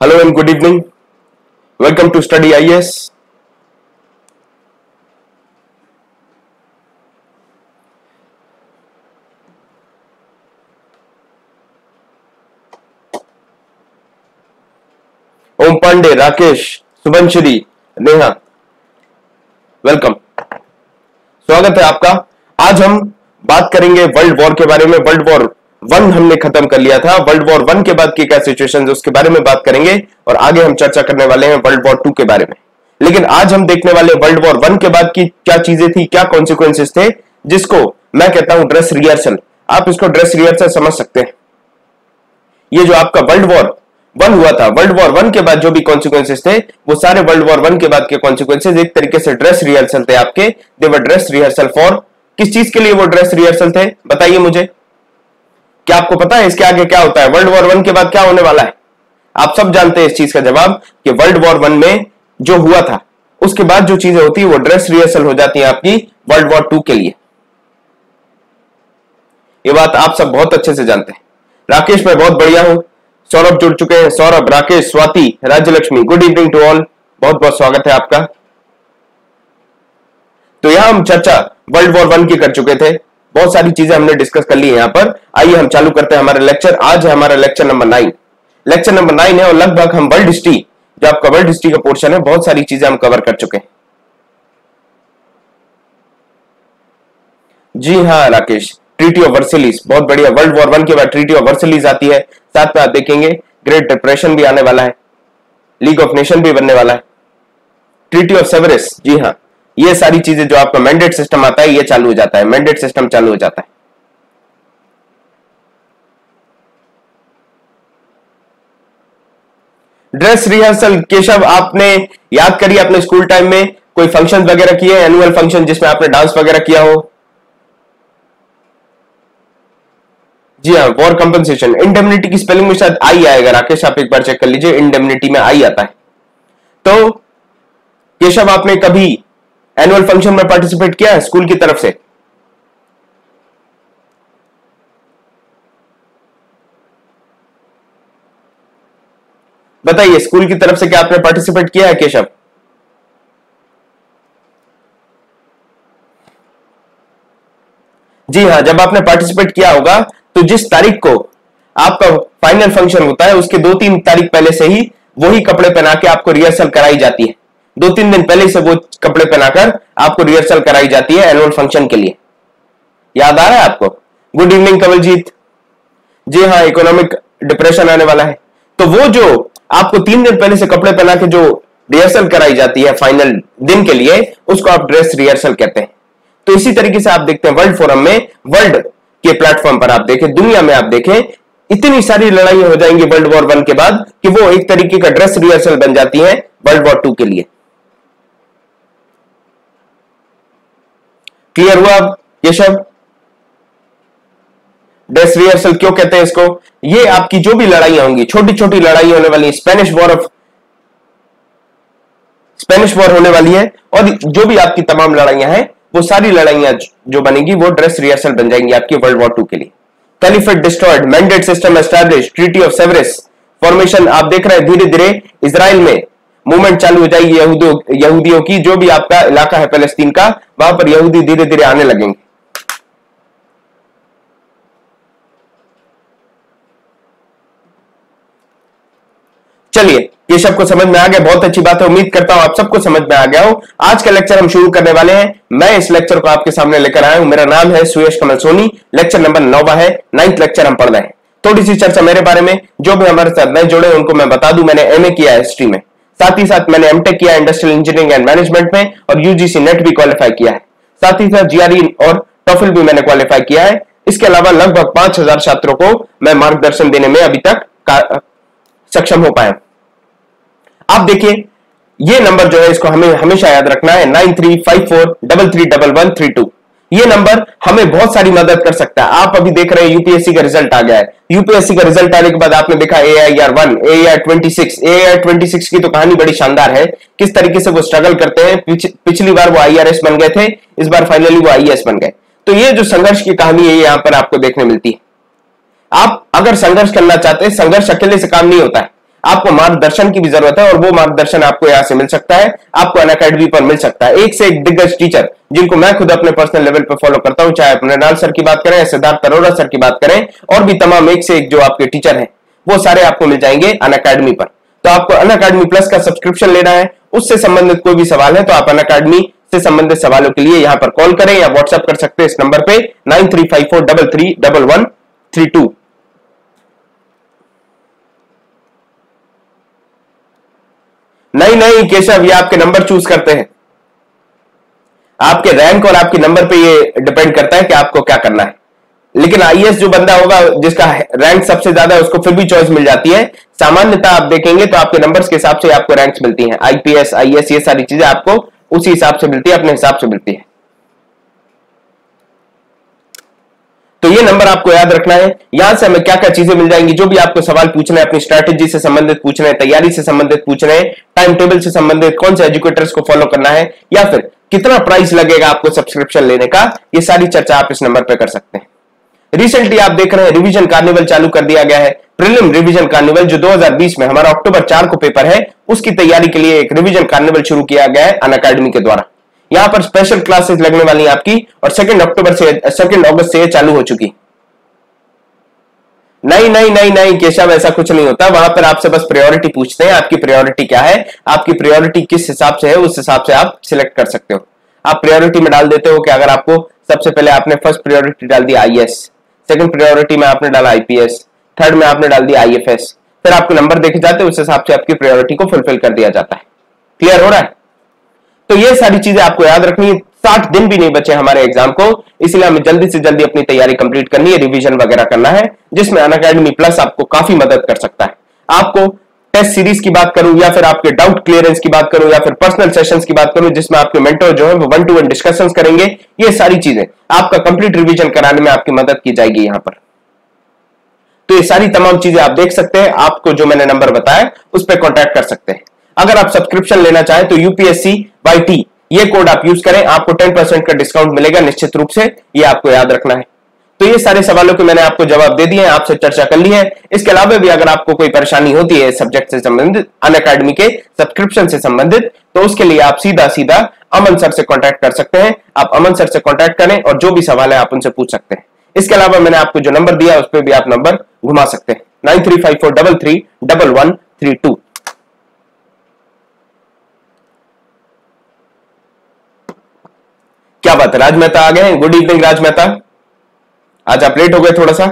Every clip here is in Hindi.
Hello and good evening. Welcome to Study IS. Om Pandey, Rakesh Shubhanshree Neha welcome स्वागत है आपका आज हम बात करेंगे वर्ल्ड वॉर के बारे में वर्ल्ड वॉर वन हमने खत्म कर लिया था वर्ल्ड वॉर वन के बाद की क्या सिचुएशन है उसके बारे में बात करेंगे और आगे हम चर्चा करने वाले हैं वर्ल्ड वॉर टू के बारे में। लेकिन आज हम देखने वाले वर्ल्ड वॉर वन के बाद की क्या चीज़ें थी, क्या कॉन्सिक्वेंसेस थे, जिसको मैं कहता हूँ ड्रेस रिहर्सल आप इसको ड्रेस रिहर्सल समझ सकते हैं। ये जो आपका वर्ल्ड वॉर वन हुआ था वर्ल्ड वॉर वन के बाद जो भी कॉन्सिक्वेंसेस थे, वो सारे वर्ल्ड वॉर वन के बाद के कॉन्सिक्वेंसेस एक तरीके से ड्रेस रिहर्सल थे आपके। देवर ड्रेस रिहर्सल फॉर किस चीज़ के लिए वो ड्रेस रिहर्सल थे, बताइए मुझे। क्या आपको पता है इसके आगे क्या होता है? वर्ल्ड वॉर वन के बाद क्या होने वाला है? आप सब जानते हैं इस चीज़ का जवाब कि वर्ल्ड वॉर वन में जो हुआ था, उसके बाद जो चीज़ें होती है, वो ड्रेस रिहर्सल हो जाती है आपकी वर्ल्ड वॉर टू के लिए। ये बात आप सब बहुत अच्छे से जानते हैं। राकेश, मैं बहुत बढ़िया हूँ। सौरभ जुड़ चुके हैं। Saurabh, Rakesh, Swati Rajya Lakshmi good evening to all बहुत बहुत स्वागत है आपका। तो यहाँ हम चर्चा वर्ल्ड वॉर वन की कर चुके थे। बहुत सारी चीज़ें हमने डिस्कस कर ली है यहाँ पर। आइए हम चालू करते हैं हमारा लेक्चर आज है हमारा lecture number nine lecture number nine है और लगभग हम वर्ल्ड हिस्ट्री जो आपका वर्ल्ड हिस्ट्री का पोर्शन है, बहुत सारी चीज़ें हम कवर कर चुके हैं। जी हाँ राकेश। ट्रीटी ऑफ़ वर्सिलीज बहुत बढ़िया। वर्ल्ड वॉर वन के बाद ट्रीटी ऑफ़ वर्सिलीज आती है। साथ में आप देखेंगे ग्रेट डिप्रेशन भी आने वाला है। लीग ऑफ़ नेशन भी बनने वाला है। ट्रीटी ऑफ़ सेवरिस जी हाँ। ये सारी चीज़ें जो आपका मैंडेट सिस्टम आता है, ये चालू हो जाता है। मैंडेट सिस्टम चालू हो जाता है। ड्रेस रिहर्सल केशव, आपने याद करिए अपने स्कूल टाइम में? कोई फ़ंक्शन वगैरह किए? एनुअल फ़ंक्शन जिसमें आपने डांस वगैरह किया हो? जी हाँ वॉर कंपनसेशन इंडेमनिटी की स्पेलिंग में शायद आई आएगा। राकेश, आप एक बार चेक कर लीजिए। इंडेमनिटी में आई आता है। तो केशव, आपने कभी एनुअल फ़ंक्शन में पार्टिसिपेट किया स्कूल की तरफ़ से। बताइए स्कूल की तरफ़ से क्या आपने पार्टिसिपेट किया है, केशव? जी हाँ जब आपने पार्टिसिपेट किया होगा तो जिस तारीख को आपका फाइनल फ़ंक्शन होता है, उसके दो तीन तारीख पहले से ही वही कपड़े पहना के आपको रिहर्सल कराई जाती है। दो तीन दिन पहले से वो कपड़े पहनाकर आपको रिहर्सल कराई जाती है एनुअल फ़ंक्शन के लिए। याद आ रहा है आपको? गुड इवनिंग कवलजीत जी हाँ इकोनॉमिक डिप्रेशन आने वाला है। तो वो जो आपको तीन दिन पहले से कपड़े पहना के जो रिहर्सल कराई जाती है फाइनल दिन के लिए, उसको आप ड्रेस रिहर्सल कहते हैं। तो इसी तरीके से आप देखते हैं वर्ल्ड फोरम में वर्ल्ड के प्लेटफॉर्म पर आप देखें, दुनिया में आप देखें, इतनी सारी लड़ाई हो जाएँगी वर्ल्ड वॉर वन के बाद कि वो एक तरीके का ड्रेस रिहर्सल बन जाती है वर्ल्ड वॉर टू के लिए। क्लियर हुआ केशव ड्रेस रिहर्सल क्यों कहते हैं इसको? ये आपकी जो भी लड़ाइयाँ होंगी छोटी छोटी लड़ाई होने वाली Spanish war of Spanish war होने वाली है, और जो भी आपकी तमाम लड़ाइयाँ हैं, वो सारी लड़ाइयाँ जो बनेगी, वो ड्रेस रिहर्सल बन जाएँगी आपकी वर्ल्ड वॉर टू के लिए। Caliphate destroyed mandate system establish treaty of Sevres formation आप देख रहे हैं धीरे धीरे इसराइल में मूवमेंट चालू हो जाएगी यहूदियों की, जो भी आपका इलाका है फलस्तीन का, वहाँ पर यहूदी धीरे धीरे आने लगेंगे। चलिए, ये सबको समझ में आ गया, बहुत अच्छी बात है, उम्मीद करता हूँ आप सबको समझ में आ गया हो। आज का लेक्चर हम शुरू करने वाले हैं। मैं इस लेक्चर को आपके सामने लेकर आया हूँ, मेरा नाम है सुयश कमल सोनी। लेक्चर नंबर नौवा है नाइन्थ लेक्चर हम पढ़ रहे हैं। थोड़ी सी चर्चा मेरे बारे में, जो भी हमारे साथ नए जुड़े, उनको मैं बता दूँ, मैंने एमए किया है हिस्ट्री में। साथ ही साथ मैंने एमटेक किया इंडस्ट्रियल इंजीनियरिंग एंड मैनेजमेंट में और यूजीसी नेट भी क्वालिफाई किया है। साथ ही साथ जीआरई और टॉफिल भी मैंने क्वालिफाई किया है। इसके अलावा लगभग पाँच हज़ार छात्रों को मैं मार्गदर्शन देने में अभी तक सक्षम हो पाया आप देखिए, ये नंबर जो है इसको हमें, हमेशा याद रखना है, nine three five four double three double one three two. ये नंबर हमें बहुत सारी मदद कर सकता है। आप अभी देख रहे हैं यूपीएससी का रिज़ल्ट आ गया है। यूपीएससी का रिज़ल्ट आने के बाद आपने देखा A I R one A I twenty six A I twenty six की तो कहानी बड़ी शानदार है। किस तरीके से वो स्ट्रगल करते हैं? पिछ, पिछली बार वो आई आर एस बन गए थे इस बार फाइनली वो आई एस बन गए। तो ये जो संघर्ष की कहानी है यहाँ पर आपको देखने मिलती है। आप अगर संघर्ष करना चाहते हैं संघर्ष अकेले से काम नहीं होता है। आपको मार्गदर्शन की भी ज़रूरत है और वो मार्गदर्शन आपको यहाँ से मिल सकता है, आपको अन अकेडमी पर मिल सकता है। एक से एक दिग्गज टीचर जिनको मैं खुद अपने पर्सनल लेवल पर फॉलो करता हूँ, चाहे मृणाल सर की बात करें सिद्धार्थ अरोड़ा सर की बात करें, और भी तमाम एक से एक जो आपके टीचर हैं, वो सारे आपको मिल जाएँगे अन अकेडमी पर। तो आपको अन अकेडमी प्लस का सब्सक्रिप्शन लेना है। उससे संबंधित कोई भी सवाल है तो आप अन अकेडमी से संबंधित सवालों के लिए यहाँ पर कॉल करें या व्हाट्सएप कर सकते हैं इस नंबर पे nine three five four double three double one three two नहीं नहीं, केशव, ये आपके नंबर चूज़ करते हैं। आपके रैंक और आपके नंबर पे ये डिपेंड करता है कि आपको क्या करना है। लेकिन आईएएस जो बंदा होगा, जिसका रैंक सबसे ज़्यादा है, उसको फिर भी चॉइस मिल जाती है। सामान्यता आप देखेंगे तो आपके नंबर्स के हिसाब से आपको रैंक्स मिलती हैं। आईपीएस आईएएस ये सारी चीज़ें आपको उसी हिसाब से मिलती है, अपने हिसाब से मिलती है। तो ये नंबर आपको याद रखना है। यहाँ से हमें क्या क्या चीज़ें मिल जाएँगी, जो भी आपको सवाल पूछना है, अपनी स्ट्रैटेजी से संबंधित पूछना है, तैयारी से संबंधित पूछना है टाइम टेबल से संबंधित कौन से एजुकेटर्स को फॉलो करना है, या फिर कितना प्राइस लगेगा आपको सब्सक्रिप्शन लेने का, ये सारी चर्चा आप इस नंबर पर कर सकते हैं। रिसेंटली आप देख रहे हैं रिवीजन कार्निवल चालू कर दिया गया है। प्रिलिम रिवीजन कार्निवल जो 2020 में हमारा अक्टूबर चार को पेपर है, उसकी तैयारी के लिए एक रिवीजन कार्निवल शुरू किया गया है अन अकेडमी के द्वारा। यहाँ पर स्पेशल क्लासेस लगने वाली है आपकी, और सेकेंड अक्टूबर से सेकेंड अगस्त से चालू हो चुकी। नहीं नहीं नहीं नहीं, केशव, ऐसा कुछ नहीं होता। वहाँ पर आपसे बस प्रायोरिटी पूछते हैं, आपकी प्रायोरिटी क्या है, आपकी प्रायोरिटी किस हिसाब से है, उस हिसाब से आप सिलेक्ट कर सकते हो। आप प्रायोरिटी में डाल देते हो कि अगर आपको सबसे पहले आपने फ़र्स्ट प्रायोरिटी डाल दी आई सेकंड प्रायोरिटी में आपने डाला आईपीएस थर्ड में आपने डाल दिया आईएफएस फिर आपको नंबर देखे जाते हैं, उस हिसाब से आपकी प्रायोरिटी को फुलफिल कर दिया जाता है। क्लियर हो रहा है? तो ये सारी चीज़ें आपको याद रखनी है। साठ दिन भी नहीं बचे हमारे एग्ज़ाम को। इसलिए हमें जल्दी से जल्दी अपनी तैयारी कंप्लीट करनी है रिवीजन वगैरह करना है, जिसमें अन अकेडमी प्लस आपको काफ़ी मदद कर सकता है। आपको टेस्ट सीरीज़ की बात करूँ या फिर आपके डाउट क्लियरेंस की बात करूँ या फिर पर्सनल सेशंस की बात करूँ, जिसमें आपके मेंटर जो है वो वन टू वन डिस्कशंस करेंगे। ये सारी चीज़ें। आपका कंप्लीट रिवीजन कराने में आपकी मदद की जाएगी यहाँ पर। तो ये सारी तमाम चीज़ें आप देख सकते हैं। आपको जो मैंने नंबर बताया, उस पर कॉन्टैक्ट कर सकते हैं। अगर आप सब्सक्रिप्शन लेना चाहें तो यूपीएससी बाई टी ये कोड आप यूज़ करें, आपको टेन परसेंट का डिस्काउंट मिलेगा निश्चित रूप से, ये आपको याद रखना है। तो ये सारे सवालों के मैंने आपको जवाब दे दिए हैं, आपसे चर्चा कर ली है। इसके अलावा भी अगर आपको कोई परेशानी होती है सब्जेक्ट से संबंधित अन अकेडमी के सब्सक्रिप्शन से संबंधित तो उसके लिए आप सीधा सीधा अमन सर से कॉन्टैक्ट कर सकते हैं। आप अमन सर से कॉन्टैक्ट करें और जो भी सवाल है आप उनसे पूछ सकते हैं। इसके अलावा मैंने आपको जो नंबर दिया उस पर भी आप नंबर घुमा सकते हैं। Nine three five four double three double one three two क्या बात है? राज मेहता आ गए गुड इवनिंग राज मेहता आज आप लेट हो गए थोड़ा सा।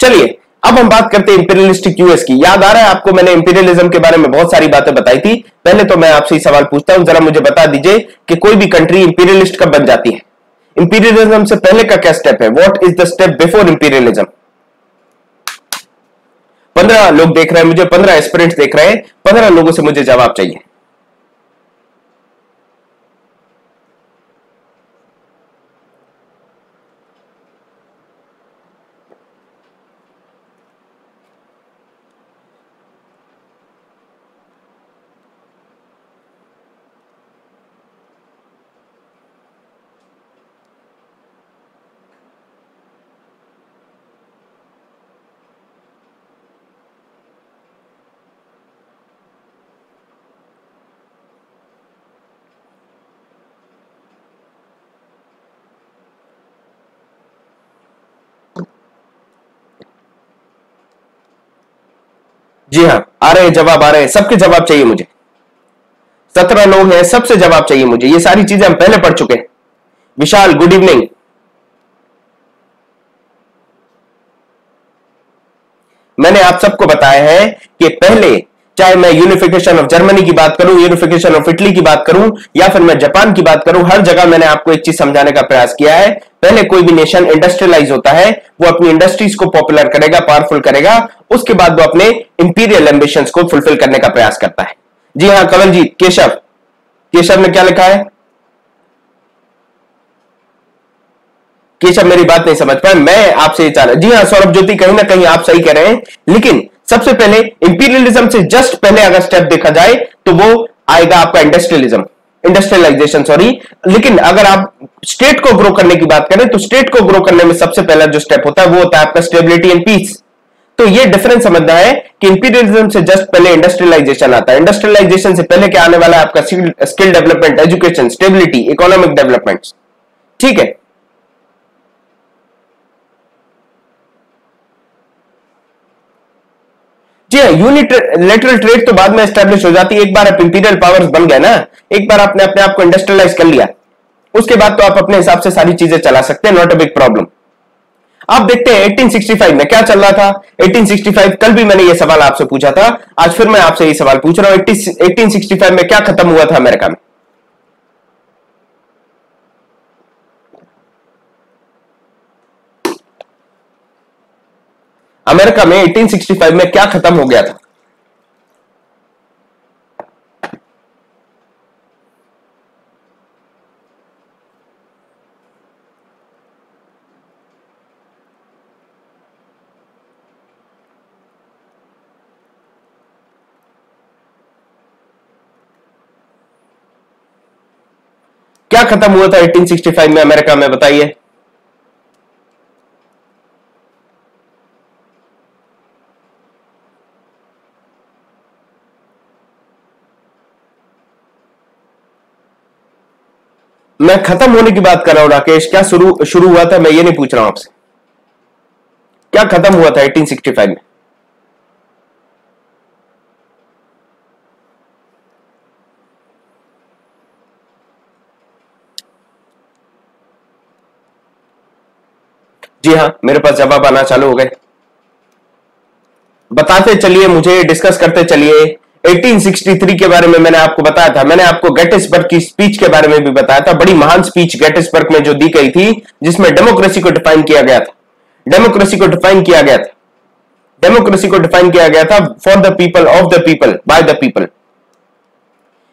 चलिए, अब हम बात करते हैं इंपीरियलिस्टिक यूएस की। याद आ रहा है आपको, मैंने इंपीरियलिज्म के बारे में बहुत सारी बातें बताई थी। पहले तो मैं आपसे सवाल पूछता हूँ, जरा मुझे बता दीजिए कि कोई भी कंट्री इंपीरियलिस्ट कब बन जाती है? इंपीरियलिज्म से पहले का क्या स्टेप है? What is the step before imperialism पंद्रह लोग देख रहे हैं मुझे, पंद्रह एस्पिरेंट्स देख रहे हैं। पंद्रह लोगों से मुझे जवाब चाहिए जी हाँ आ रहे हैं, जवाब आ रहे हैं, सबके जवाब चाहिए मुझे। सत्रह लोग हैं, सबसे जवाब चाहिए मुझे। ये सारी चीज़ें हम पहले पढ़ चुके हैं। विशाल गुड इवनिंग मैंने आप सबको बताया है कि पहले चाहे मैं यूनिफिकेशन ऑफ़ जर्मनी की बात करूँ यूनिफिकेशन ऑफ़ इटली की बात करूँ, या फिर मैं जापान की बात करूँ, हर जगह मैंने आपको एक चीज़ समझाने का प्रयास किया है। पहले कोई भी नेशन इंडस्ट्रियलाइज होता है, वो अपनी इंडस्ट्रीज़ को पॉपुलर करेगा पावरफुल करेगा, उसके बाद वो अपने इंपीरियल एम्बिशन को फुलफिल करने का प्रयास करता है। जी हाँ कवल जी, केशव। केशव ने क्या लिखा है? केशव मेरी बात नहीं समझ पाए, मैं आपसे ये चाह रहा जी हाँ सौरभ ज्योति, कहीं ना कहीं आप सही कह रहे हैं, लेकिन सबसे पहले इंपीरियलिज्म से जस्ट पहले अगर स्टेप देखा जाए तो वो आएगा आपका इंडस्ट्रियलिज्म इंडस्ट्रियलाइजेशन सॉरी लेकिन अगर आप स्टेट को ग्रो करने की बात करें तो स्टेट को ग्रो करने में सबसे पहला जो स्टेप होता है, वो होता है आपका स्टेबिलिटी एंड पीस तो ये डिफरेंस समझना है कि इंपीरियलिज्म से जस्ट पहले इंडस्ट्रियलाइजेशन आता है. इंडस्ट्रियलाइजेशन से पहले क्या आने वाला है? आपका skill development education stability economic development ठीक है? जी हाँ यूनिट लेटरल ट्रेड तो बाद में एस्टेब्लिश हो जाती है। एक बार आप इंपीरियल पावर्स बन गए ना, एक बार आपने अपने आप को इंडस्ट्रियलाइज कर लिया, उसके बाद तो आप अपने हिसाब से सारी चीज़ें चला सकते हैं नॉट अ बिग प्रॉब्लम आप देखते हैं 1865 में क्या चल रहा था? 1865 कल भी मैंने ये सवाल आपसे पूछा था। आज फिर मैं आपसे ये सवाल पूछ रहा हूँ 1865 में क्या खत्म हुआ था अमेरिका में? अमेरिका में 1865 में क्या खत्म हो गया था? क्या खत्म हुआ था 1865 में अमेरिका में, बताइए। मैं खत्म होने की बात कर रहा हूँ, राकेश। क्या शुरू शुरू हुआ था? मैं ये नहीं पूछ रहा हूँ आपसे। क्या खत्म हुआ था 1865 में? जी हाँ मेरे पास जवाब आना चालू हो गए। बताते चलिए मुझे डिस्कस करते चलिए। 1863 के बारे में मैंने आपको बताया था। मैंने आपको गेटिसबर्ग की स्पीच के बारे में भी बताया था। बड़ी महान स्पीच गेटिसबर्ग में जो दी गई थी, जिसमें डेमोक्रेसी को डिफाइन किया गया था। डेमोक्रेसी को डिफाइन किया गया था। डेमोक्रेसी को डिफाइन किया गया था for the people of the people by the people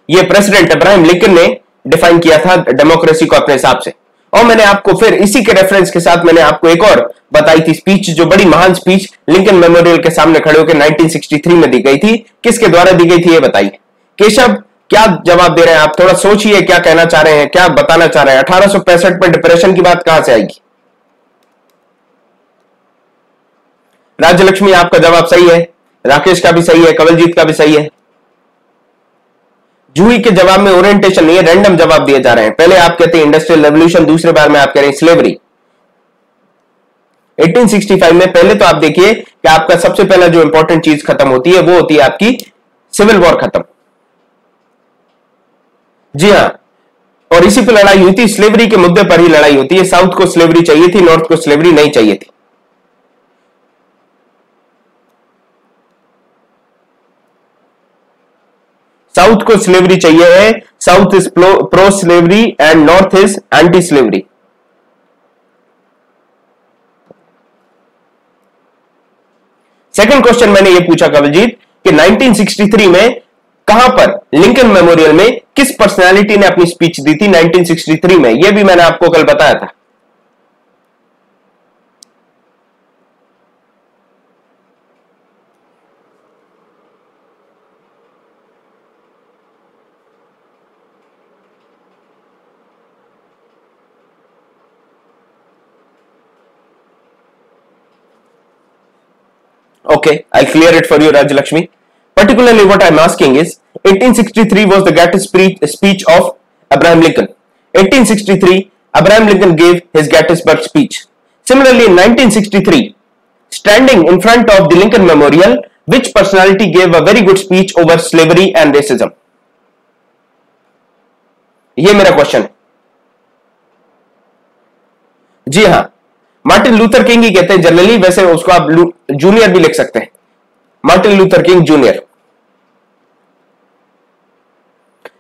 ये प्रेसिडेंट अब्राहिम लिंकन ने डिफाइन किया था डेमोक्रेसी को अपने हिसाब से। और मैंने आपको फिर इसी के रेफरेंस के साथ मैंने आपको एक और बताई थी स्पीच जो बड़ी महान स्पीच लिंकन मेमोरियल के सामने खड़े होकर 1963 में दी गई थी। किसके द्वारा दी गई थी ये बताइए? केशव, क्या जवाब दे रहे हैं आप? थोड़ा सोचिए, क्या कहना चाह रहे हैं, क्या बताना चाह रहे हैं? अठारह सौ पैंसठ में डिप्रेशन की बात कहाँ से आएगी? राज्यलक्ष्मी, आपका जवाब सही है। राकेश का भी सही है, कवलजीत का भी सही है। जूही के जवाब में ओरिएंटेशन नहीं है रैंडम जवाब दिए जा रहे हैं। पहले आप कहते हैं इंडस्ट्रियल रेवल्यूशन दूसरे बार में आप कह रहे हैं स्लेवरी 1865 में पहले तो आप देखिए कि आपका सबसे पहला जो इंपॉर्टेंट चीज़ खत्म होती है, वो होती है आपकी सिविल वॉर खत्म। जी हाँ और इसी पर लड़ाई हुई थी स्लेवरी के मुद्दे पर ही लड़ाई होती है। साउथ को स्लेवरी चाहिए थी नॉर्थ को स्लेवरी नहीं चाहिए थी। साउथ को स्लेवरी चाहिए है south is pro slavery and north is anti slavery second question मैंने ये पूछा कवलजीत कि 1963 में कहाँ पर लिंकन मेमोरियल में किस पर्सनालिटी ने अपनी स्पीच दी थी 1963 में? यह भी मैंने आपको कल बताया था। Okay, I'll clear it for you, Rajlakshmi. Particularly, what I'm asking is 1863 was the Gettysburg speech of Abraham Lincoln. 1863, Abraham Lincoln gave his Gettysburg speech. Similarly, in 1963, standing in front of the Lincoln Memorial, which personality gave a very good speech over slavery and racism? ये मेरा क्वेश्चन है जी हाँ मार्टिन लूथर किंग ही कहते हैं जनरली वैसे उसको आप जूनियर भी लिख सकते हैं। मार्टिन लूथर किंग जूनियर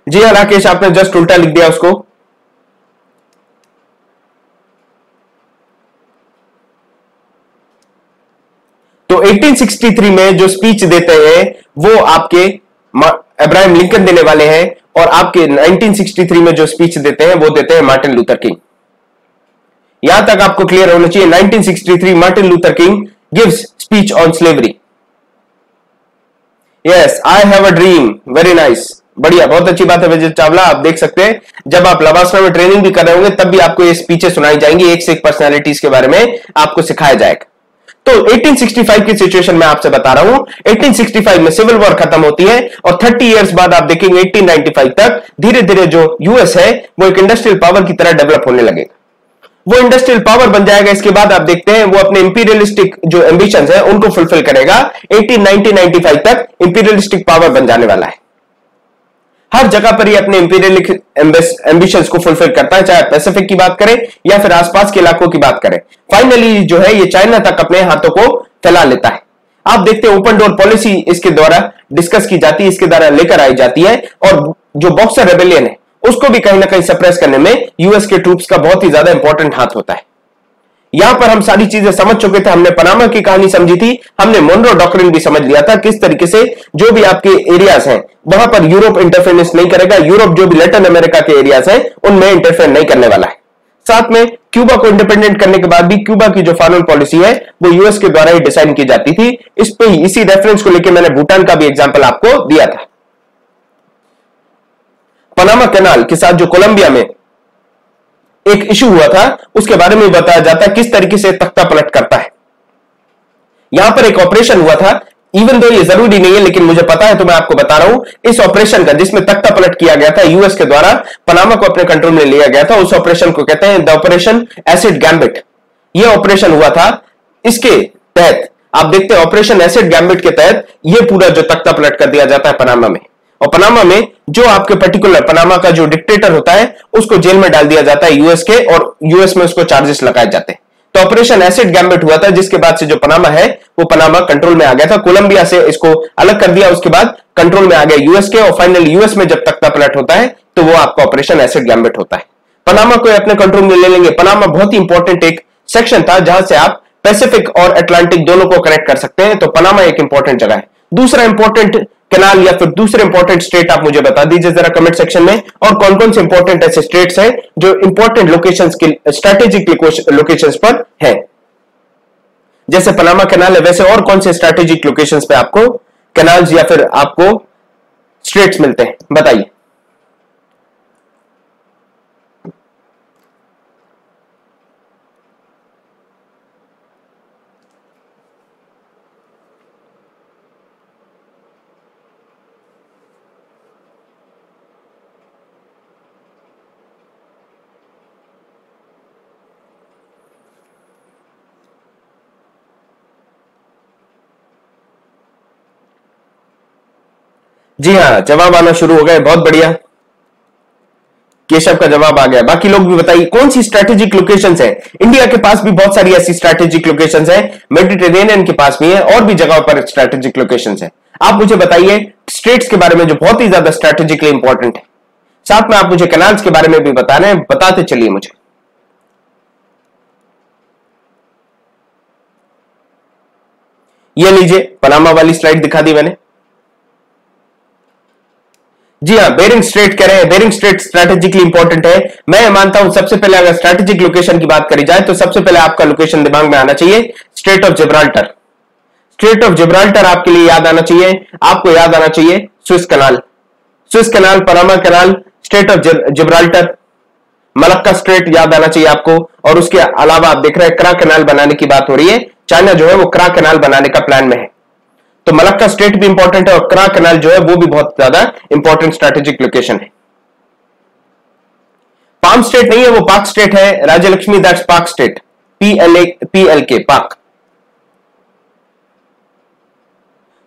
जी हाँ राकेश, आपने जस्ट उल्टा लिख दिया उसको। तो 1863 में जो स्पीच देते हैं, वो आपके अब्राहम लिंकन देने वाले हैं, और आपके 1963 में जो स्पीच देते हैं, वो देते हैं मार्टिन लूथर किंग यहाँ तक आपको क्लियर होना चाहिए 1963 Martin Luther King gives speech on slavery yes I have a dream very nice बढ़िया, बहुत अच्छी बात है विजय चावला, आप देख सकते हैं। जब आप लवासना में ट्रेनिंग भी कर रहे होंगे, तब भी आपको ये स्पीचेस सुनाई जाएँगी, एक से एक पर्सनैलिटीज के बारे में आपको सिखाया जाएगा। तो 1865 की सिचुएशन में आपसे बता रहा हूँ। 1865 में सिविल वॉर खत्म होती है, और 30 इयर्स बाद आप देखेंगे 1895 तक धीरे धीरे जो यूएस है, वो एक इंडस्ट्रियल पावर की तरह डेवलप होने लगेगा। वो इंडस्ट्रियल पावर बन जाएगा, इसके बाद आप देखते हैं, वो अपने इंपीरियलिस्टिक जो एम्बिशन है, उनको फुलफिल करेगा। 1890-95 तक इंपीरियलिस्टिक पावर बन जाने वाला है। हर जगह पर ये अपने इंपीरियल एम्बिशंस को फुलफिल करता है, चाहे पैसिफिक की बात करें, या फिर आसपास के इलाकों की बात करें। फाइनली जो है, ये चाइना तक अपने हाथों को फैला लेता है। आप देखते हैं ओपन डोर पॉलिसी इसके द्वारा डिस्कस की जाती है, इसके द्वारा लेकर आई जाती है, और जो बॉक्सर रेबेलियन है उसको भी कहीं ना कहीं सप्रेस करने में यूएस के ट्रूप्स का बहुत ही ज़्यादा इंपॉर्टेंट हाथ होता है। यहाँ पर हम सारी चीज़ें समझ चुके थे, हमने पनामा की कहानी समझी थी, हमने मोनरो डॉक्ट्रिन भी समझ लिया था, किस तरीके से जो भी आपके एरियाज़ हैं, वहाँ पर यूरोप इंटरफेरेंस नहीं करेगा यूरोप जो भी लेटिन अमेरिका के एरियाज़ हैं, उनमें इंटरफेयर नहीं करने वाला है। साथ में क्यूबा को इंडिपेंडेंट करने के बाद भी क्यूबा की जो फॉरन पॉलिसी है, वो यूएस के द्वारा ही डिसाइड की जाती थी। इस पे इसी रेफरेंस को लेकर मैंने भूटान का भी एग्ज़ाम्पल आपको दिया था। पनामा कैनाल के साथ जो कोलंबिया में एक इशू हुआ था, उसके बारे में बताया जाता है किस तरीके से तख्ता पलट करता है। यहाँ पर एक ऑपरेशन हुआ था इवन दो ये ज़रूरी नहीं है, लेकिन मुझे पता है तो मैं आपको बता रहा हूँ। इस ऑपरेशन का, जिसमें तख्ता पलट किया गया था यूएस के द्वारा पनामा को अपने कंट्रोल में लिया गया था, उस ऑपरेशन को कहते हैं द ऑपरेशन एसिड गैम्बिट ये ऑपरेशन हुआ था, इसके तहत, आप देखते हैं ऑपरेशन एसिड गैम्बिट के तहत यह पूरा जो तख्ता पलट कर दिया जाता है पनामा में। और पनामा में जो आपके पर्टिकुलर पनामा का जो डिक्टेटर होता है, उसको जेल में डाल दिया जाता है यूएस के और यूएस में उसको चार्जेस लगाए जाते हैं। तो ऑपरेशन एसिड गैम्बिट हुआ था, जिसके बाद से जो पनामा है, वो पनामा कंट्रोल में आ गया था। कोलंबिया से इसको अलग कर दिया, उसके बाद कंट्रोल में आ गया यूएस के और फाइनली यूएस में जब तख्ता पलट होता है तो वो आपका ऑपरेशन एसिड गैम्बिट होता है। पनामा को अपने कंट्रोल में ले लेंगे। पनामा बहुत ही इंपॉर्टेंट एक सेक्शन था, जहाँ से आप पैसिफिक और अटलांटिक दोनों को कनेक्ट कर सकते हैं। तो पनामा एक इंपॉर्टेंट जगह है। दूसरा इंपॉर्टेंट कैनाल या फिर दूसरे इंपॉर्टेंट स्टेट आप मुझे बता दीजिए जरा कमेंट सेक्शन में। और कौन कौन से इंपॉर्टेंट ऐसे स्टेट्स हैं जो इंपॉर्टेंट लोकेशन के स्ट्रेटेजिक लोकेशन पर है? जैसे पनामा कैनाल है, वैसे और कौन से स्ट्रेटेजिक लोकेशन पे आपको कैनाल्स या फिर आपको स्ट्रेट्स मिलते हैं? बताइए। जी हाँ जवाब आना शुरू हो गए बहुत बढ़िया। केशव का जवाब आ गया। बाकी लोग भी बताइए, कौन सी स्ट्रेटेजिक लोकेशंस है? इंडिया के पास भी बहुत सारी ऐसी स्ट्रेटेजिक लोकेशंस है मेडिटेरेनियन के पास भी है, और भी जगह पर स्ट्रेटेजिक लोकेशंस है। आप मुझे बताइए स्टेट्स के बारे में जो बहुत ही ज़्यादा स्ट्रेटेजिकली इंपॉर्टेंट है। साथ में आप मुझे कैनाल्स के बारे में भी बता रहे हैं, बताते चलिए मुझे। ये लीजिए, पनामा वाली स्लाइड दिखा दी मैंने। जी हाँ बेरिंग स्ट्रेट कह रहे हैं। बेरिंग स्ट्रेट स्ट्रेटेजिकली इंपॉर्टेंट है। मैं मानता हूँ, सबसे पहले अगर स्ट्रेटेजिक लोकेशन की बात करी जाए तो सबसे पहले आपका लोकेशन दिमाग में आना चाहिए strait of Gibraltar strait of Gibraltar आपके लिए याद आना चाहिए, आपको याद आना चाहिए Swiss canal Swiss canal Panama canal strait of Gibraltar Malacca strait याद आना चाहिए आपको, और उसके अलावा आप देख रहे हैं क्रा कनाल बनाने की बात हो रही है। चाइना जो है, वो क्रा कनाल बनाने का प्लान में है। तो मलक्का स्टेट भी इंपॉर्टेंट है और करा कनाल जो है वो भी बहुत ज़्यादा इंपॉर्टेंट स्ट्रेटेजिक लोकेशन है। पाम स्टेट नहीं है, वो पाक स्टेट है। Rajya Lakshmi that's Palk state. P L A P L के पाक।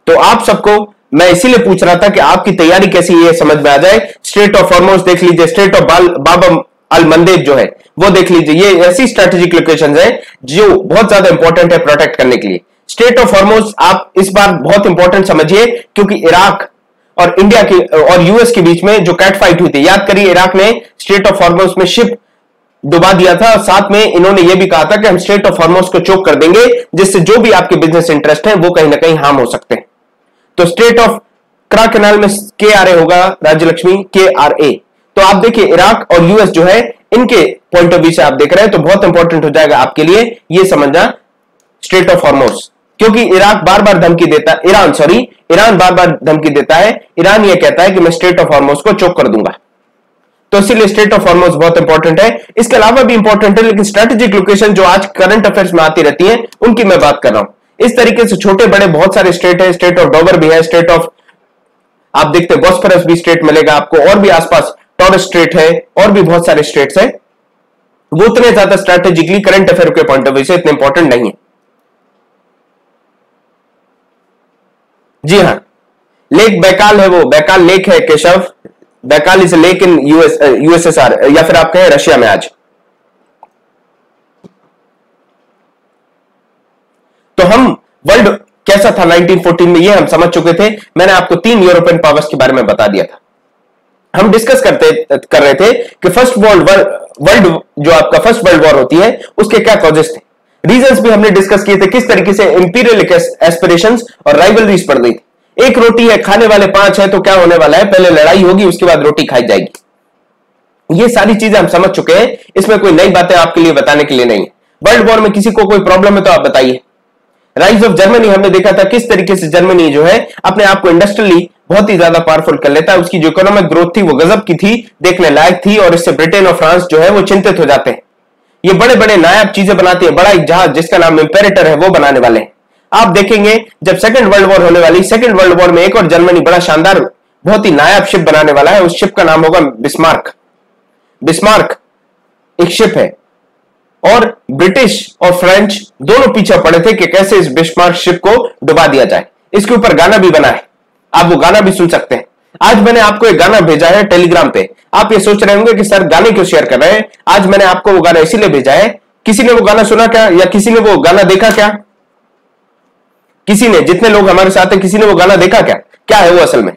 तो आप सबको, मैं इसीलिए पूछ रहा था कि आपकी तैयारी कैसी है समझ में आ जाए। स्टेट ऑफ़ फॉर्मोस देख लीजिए स्टेट ऑफ़ बाबा अल मंदेर जो है, वो देख लीजिए। ये ऐसी स्ट्रेटेजिक लोकेशन है जो बहुत ज़्यादा इंपॉर्टेंट है प्रोटेक्ट करने के लिए। स्टेट ऑफ़ हॉर्मोज आप इस बार बहुत इंपॉर्टेंट समझिए, क्योंकि इराक और इंडिया के, और यूएस के बीच में जो कैट फाइट हुई थी, याद करिए इराक ने स्टेट ऑफ़ हॉर्मोज में शिप डुबा दिया था, और साथ में इन्होंने यह भी कहा था कि हम स्टेट ऑफ़ हॉर्मोज को चोक कर देंगे, जिससे जो भी आपके बिज़नेस इंटरेस्ट है, वो कहीं ना कहीं हार्म हो सकते हैं। तो स्टेट ऑफ़ क्रा कैनाल में के आर ए होगा राज्य लक्ष्मी के आर ए तो आप देखिए इराक और यूएस जो है, इनके पॉइंट ऑफ़ व्यू से आप देख रहे हैं तो बहुत इंपॉर्टेंट हो जाएगा आपके लिए यह समझना स्टेट ऑफ़ हॉर्मोज क्योंकि इराक बार बार धमकी देता ईरान सॉरी ईरान बार बार धमकी देता है। ईरान यह कहता है कि मैं स्टेट ऑफ़ हॉर्मोस को चोक कर दूँगा। तो इसीलिए स्टेट ऑफ़ हॉर्मोज बहुत इंपॉर्टेंट है। इसके अलावा भी इंपॉर्टेंट है, लेकिन स्ट्रेटेजिक लोकेशन जो आज करंट अफेयर्स में आती रहती है, उनकी मैं बात कर रहा हूँ। इस तरीके से छोटे बड़े बहुत सारे स्टेट है स्टेट ऑफ़ डोबर भी है स्टेट ऑफ़ आप देखते हैं बॉस्फरस भी स्टेट मिलेगा आपको, और भी आसपास टॉरस स्टेट है, और भी बहुत सारे स्टेट्स है। वो उतने ज़्यादा स्ट्रेटेजिकली करंट अफेयर के पॉइंट ऑफ़ व्यू से इतने इंपॉर्टेंट नहीं है। जी हाँ। लेक बैकाल है वो। बैकाल लेक है, Keshav. Baikal is lake in US USSR या फिर आप कहें रशिया में आज। तो हम वर्ल्ड कैसा था 1914 में, ये हम समझ चुके थे। मैंने आपको तीन यूरोपियन पावर्स के बारे में बता दिया था। हम डिस्कस करते, कर रहे थे कि फ़र्स्ट वर्ल्ड वर्ल्ड जो आपका फ़र्स्ट वर्ल्ड वॉर होती है, उसके क्या कॉजेस थे? रीजंस भी हमने डिस्कस किए थे, किस तरीके से इंपीरियल एस्पिरेशंस और राइवलरीज पड़ गई। एक रोटी है, खाने वाले पाँच है तो क्या होने वाला है? पहले लड़ाई होगी, उसके बाद रोटी खाई जाएगी। ये सारी चीज़ें हम समझ चुके हैं। इसमें कोई नई बातें आपके लिए बताने के लिए नहीं। वर्ल्ड वॉर में किसी को कोई प्रॉब्लम है तो आप बताइए। राइज ऑफ़ जर्मनी हमने देखा था किस तरीके से जर्मनी जो है, अपने आप को इंडस्ट्रियली बहुत ही ज़्यादा पावरफुल कर लेता है। उसकी जो इकोनॉमिक ग्रोथ थी, वो गजब की थी, देखने लायक थी, और इससे ब्रिटेन और फ्रांस जो है, वो चिंतित हो जाते हैं। ये बड़े बड़े नायाब चीज़ें बनाती है, बड़ा एक जहाज़ जिसका नाम इंपेरेटर है, वो बनाने वाले हैं। आप देखेंगे, जब सेकंड वर्ल्ड वॉर होने वाली सेकंड वर्ल्ड वॉर में एक और जर्मनी बड़ा शानदार, बहुत ही नायाब शिप बनाने वाला है, उस शिप का नाम होगा बिस्मार्क बिस्मार्क एक शिप है। और ब्रिटिश और फ्रेंच दोनों पीछे पड़े थे कि कैसे इस बिस्मार्क शिप को डुबा दिया जाए। इसके ऊपर गाना भी बना है। आप वो गाना भी सुन सकते हैं। आज मैंने आपको एक गाना भेजा है टेलीग्राम पे। आप ये सोच रहे होंगे कि सर गाने क्यों शेयर कर रहे हैं? आज मैंने आपको वो गाना इसीलिए भेजा है। किसी ने वो गाना सुना क्या? या किसी ने वो गाना देखा क्या? किसी ने, जितने लोग हमारे साथ हैं, किसी ने वो गाना देखा क्या? क्या है वो असल में?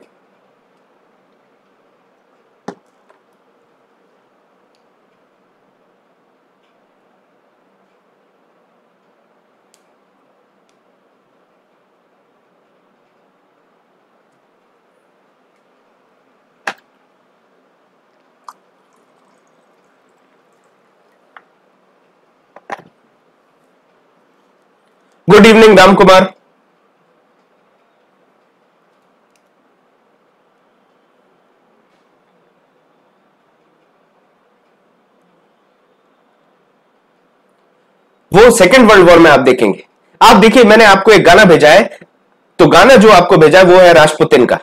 राम कुमार वो सेकेंड वर्ल्ड वॉर में आप देखेंगे। आप देखिए, मैंने आपको एक गाना भेजा है। तो गाना जो आपको भेजा है, वो है राजपुतिन का।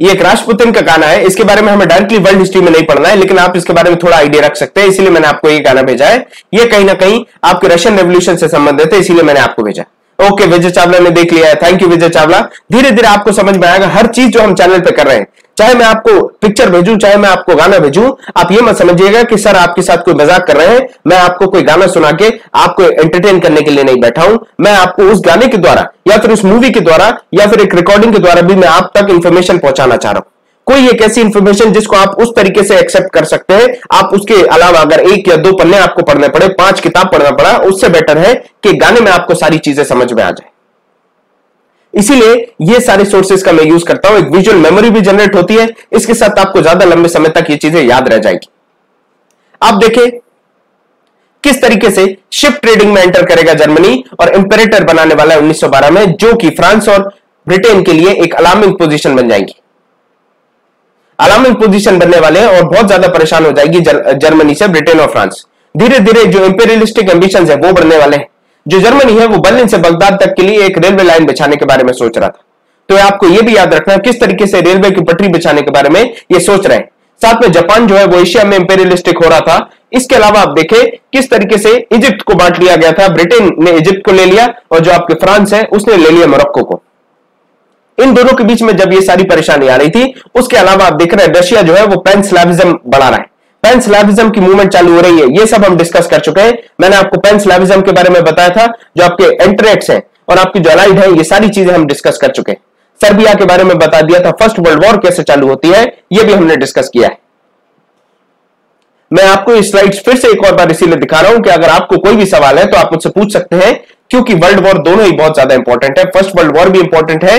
ये एक राष्ट्रपुतिन का गाना है। इसके बारे में हमें डायरेक्टली वर्ल्ड हिस्ट्री में नहीं पढ़ना है, लेकिन आप इसके बारे में थोड़ा आइडिया रख सकते हैं, इसलिए मैंने आपको ये गाना भेजा है। ये कहीं ना कहीं आपके रशियन रेवोल्यूशन से संबंधित है, इसीलिए मैंने आपको भेजा ओके विजय चावला ने देख लिया है। Thank you Vijay Chawla. धीरे धीरे आपको समझ में आएगा, हर चीज़ जो हम चैनल पे कर रहे हैं चाहे मैं आपको पिक्चर भेजूं, चाहे मैं आपको गाना भेजूं, आप ये मत समझिएगा कि सर आपके साथ कोई मज़ाक कर रहे हैं, मैं आपको कोई गाना सुना के आपको एंटरटेन करने के लिए नहीं बैठा हूँ। मैं आपको उस गाने के द्वारा, या फिर उस मूवी के द्वारा, या फिर एक रिकॉर्डिंग के द्वारा भी मैं आप तक इंफॉर्मेशन पहुंचाना चाह रहा हूँ। कोई एक ऐसी इंफॉर्मेशन जिसको आप उस तरीके से एक्सेप्ट कर सकते हैं, आप उसके अलावा अगर एक या दो पन्ने आपको पढ़ने पड़े, पाँच किताब पढ़ना पड़ा, उससे बेटर है कि गाने में आपको सारी चीज़ें समझ में आ जाए। इसीलिए ये सारे सोर्सेस का मैं यूज़ करता हूँ। एक विजुअल मेमोरी भी जनरेट होती है। इसके साथ आपको ज़्यादा लंबे समय तक ये चीज़ें याद रह जाएगी। आप देखें किस तरीके से शिप ट्रेडिंग में एंटर करेगा जर्मनी और इंपेरेटर बनाने वाला है 1912 में, जो कि फ्रांस और ब्रिटेन के लिए एक अलार्मिंग पोजीशन बन जाएँगी। अलार्मिंग पोजीशन बनने वाले और बहुत ज़्यादा परेशान हो जाएगी जर्मनी से ब्रिटेन और फ्रांस धीरे धीरे जो इंपेरियलिस्टिक एम्बिशन है, वो बढ़ने वाले हैं। जो जर्मनी है, वो बर्लिन से बगदाद तक के लिए एक रेलवे लाइन बिछाने के बारे में सोच रहा था। तो आपको यह भी याद रखना किस तरीके से रेलवे की पटरी बिछाने के बारे में ये सोच रहे हैं। साथ में जापान जो है, वो एशिया में इंपेरियलिस्टिक हो रहा था। इसके अलावा आप देखें, किस तरीके से इजिप्ट को बांट लिया गया था। ब्रिटेन ने इजिप्ट को ले लिया और जो आपके फ्रांस है, उसने ले लिया मोरक्को को। इन दोनों के बीच में जब ये सारी परेशानी आ रही थी, उसके अलावा आप देख रहे हैं, रशिया जो है, वो पैन स्लैविज्म बढ़ा रहा है। पेन की मूवमेंट चालू हो रही है। ये सब हम डिस्कस कर चुके हैं। मैंने आपको पेन के बारे में बताया था, जो आपके एंट्रेट्स हैं और आपकी जो अलाइड है, ये सारी चीज़ें हम डिस्कस कर चुके हैं। सर्बिया के बारे में बता दिया था फ़र्स्ट वर्ल्ड वॉर कैसे चालू होती है, ये भी हमने डिस्कस किया है। मैं आपको स्लाइड्स फिर से एक और बार इसीलिए दिखा रहा हूँ कि अगर आपको कोई भी सवाल है तो आप मुझसे पूछ सकते हैं, क्योंकि वर्ल्ड वॉर दोनों ही बहुत ज़्यादा इंपॉर्टेंट है। फ़र्स्ट वर्ल्ड वॉर भी इंपॉर्टेंट है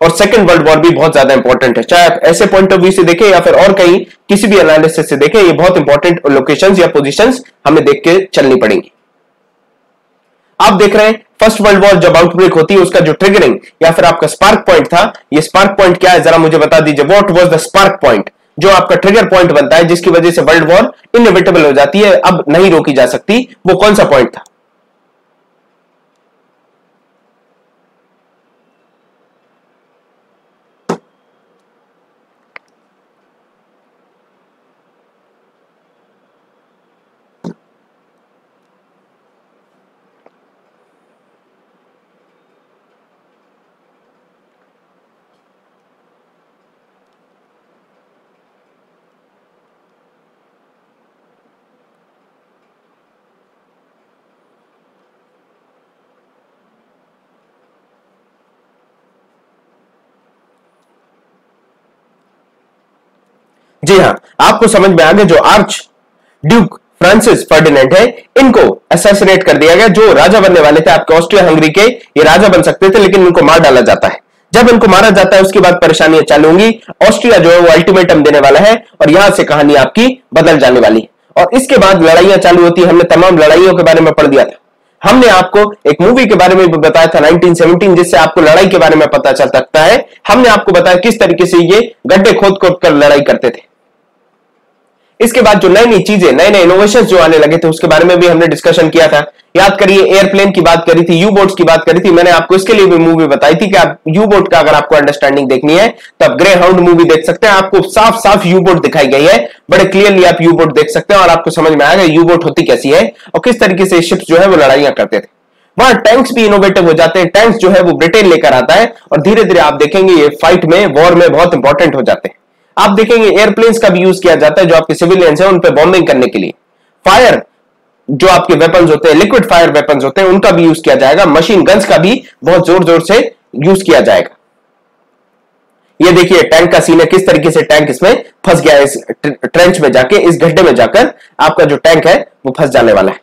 और सेकेंड वर्ल्ड वॉर भी बहुत ज़्यादा इंपॉर्टेंट है। चाहे आप ऐसे पॉइंट ऑफ़ व्यू से देखें या फिर और कहीं किसी भी एनालिसिस से देखें, ये बहुत इंपॉर्टेंट लोकेशन या पोजिशन हमें देख के चलनी पड़ेंगी। आप देख रहे हैं फ़र्स्ट वर्ल्ड वॉर जब आउटब्रेक होती है, उसका जो ट्रिगरिंग या फिर आपका स्पार्क पॉइंट था, ये स्पार्क पॉइंट क्या है, जरा मुझे बता दीजिए what was the spark point जो आपका ट्रिगर पॉइंट बनता है, जिसकी वजह से वर्ल्ड वॉर इनविटेबल हो जाती है, अब नहीं रोकी जा सकती, वो कौन सा पॉइंट था? जी हाँ आपको समझ में आ गया, जो आर्च ड्यूक फ्रांसिस फर्डिनेंट है, इनको असैसिनेट कर दिया गया, जो राजा बनने वाले थे आपके ऑस्ट्रिया हंगरी के, ये राजा बन सकते थे, लेकिन इनको मार डाला जाता है। जब इनको मारा जाता है, उसके बाद परेशानियाँ चालू होंगी, ऑस्ट्रिया जो है वो अल्टीमेटम देने वाला है, और यहाँ से कहानी आपकी बदल जाने वाली है। और इसके बाद लड़ाइयाँ चालू होती है, हमने तमाम लड़ाइयों के बारे में पढ़ दिया था। हमने आपको एक मूवी के बारे में भी बताया था 1917 जिससे आपको लड़ाई के बारे में पता चल सकता है। हमने आपको बताया किस तरीके से ये गड्ढे खोद खोद कर लड़ाई करते थे। इसके बाद जो नई नई चीज़ें नए नए इनोवेशन जो आने लगे थे, उसके बारे में भी हमने डिस्कशन किया था। याद करिए एयरप्लेन की बात करी थी यू बोट्स की बात करी थी, मैंने आपको इसके लिए भी मूवी बताई थी कि आप यू बोट का अगर आपको अंडरस्टैंडिंग देखनी है तो आप ग्रे हाउंड मूवी देख सकते हैं। आपको साफ़ साफ़ यू बोट दिखाई गई है। बड़े क्लियरली आप यू बोट देख सकते हैं और आपको समझ में आएगा यू बोट होती कैसी है और किस तरीके से शिप्स जो है वो लड़ाइयाँ करते थे। वहाँ टैंक्स भी इनोवेटिव हो जाते हैं। टैंक्स जो है वो ब्रिटेन लेकर आता है और धीरे धीरे आप देखेंगे ये फाइट में वॉर में बहुत इंपॉर्टेंट हो जाते हैं। आप देखेंगे एयरप्लेन्स का भी यूज़ किया जाता है जो आपके सिविलियंस हैं, उन पर बॉम्बिंग करने के लिए। फायर जो आपके वेपन्स होते हैं लिक्विड फायर वेपन्स होते हैं, उनका भी यूज़ किया जाएगा। मशीन गन्स का भी बहुत ज़ोर ज़ोर से यूज़ किया जाएगा। ये देखिए टैंक का सीन है, किस तरीके से टैंक इसमें फंस गया इस ट्रेंच में जाके इस गड्ढे में जाकर आपका जो टैंक है, वो फंस जाने वाला है।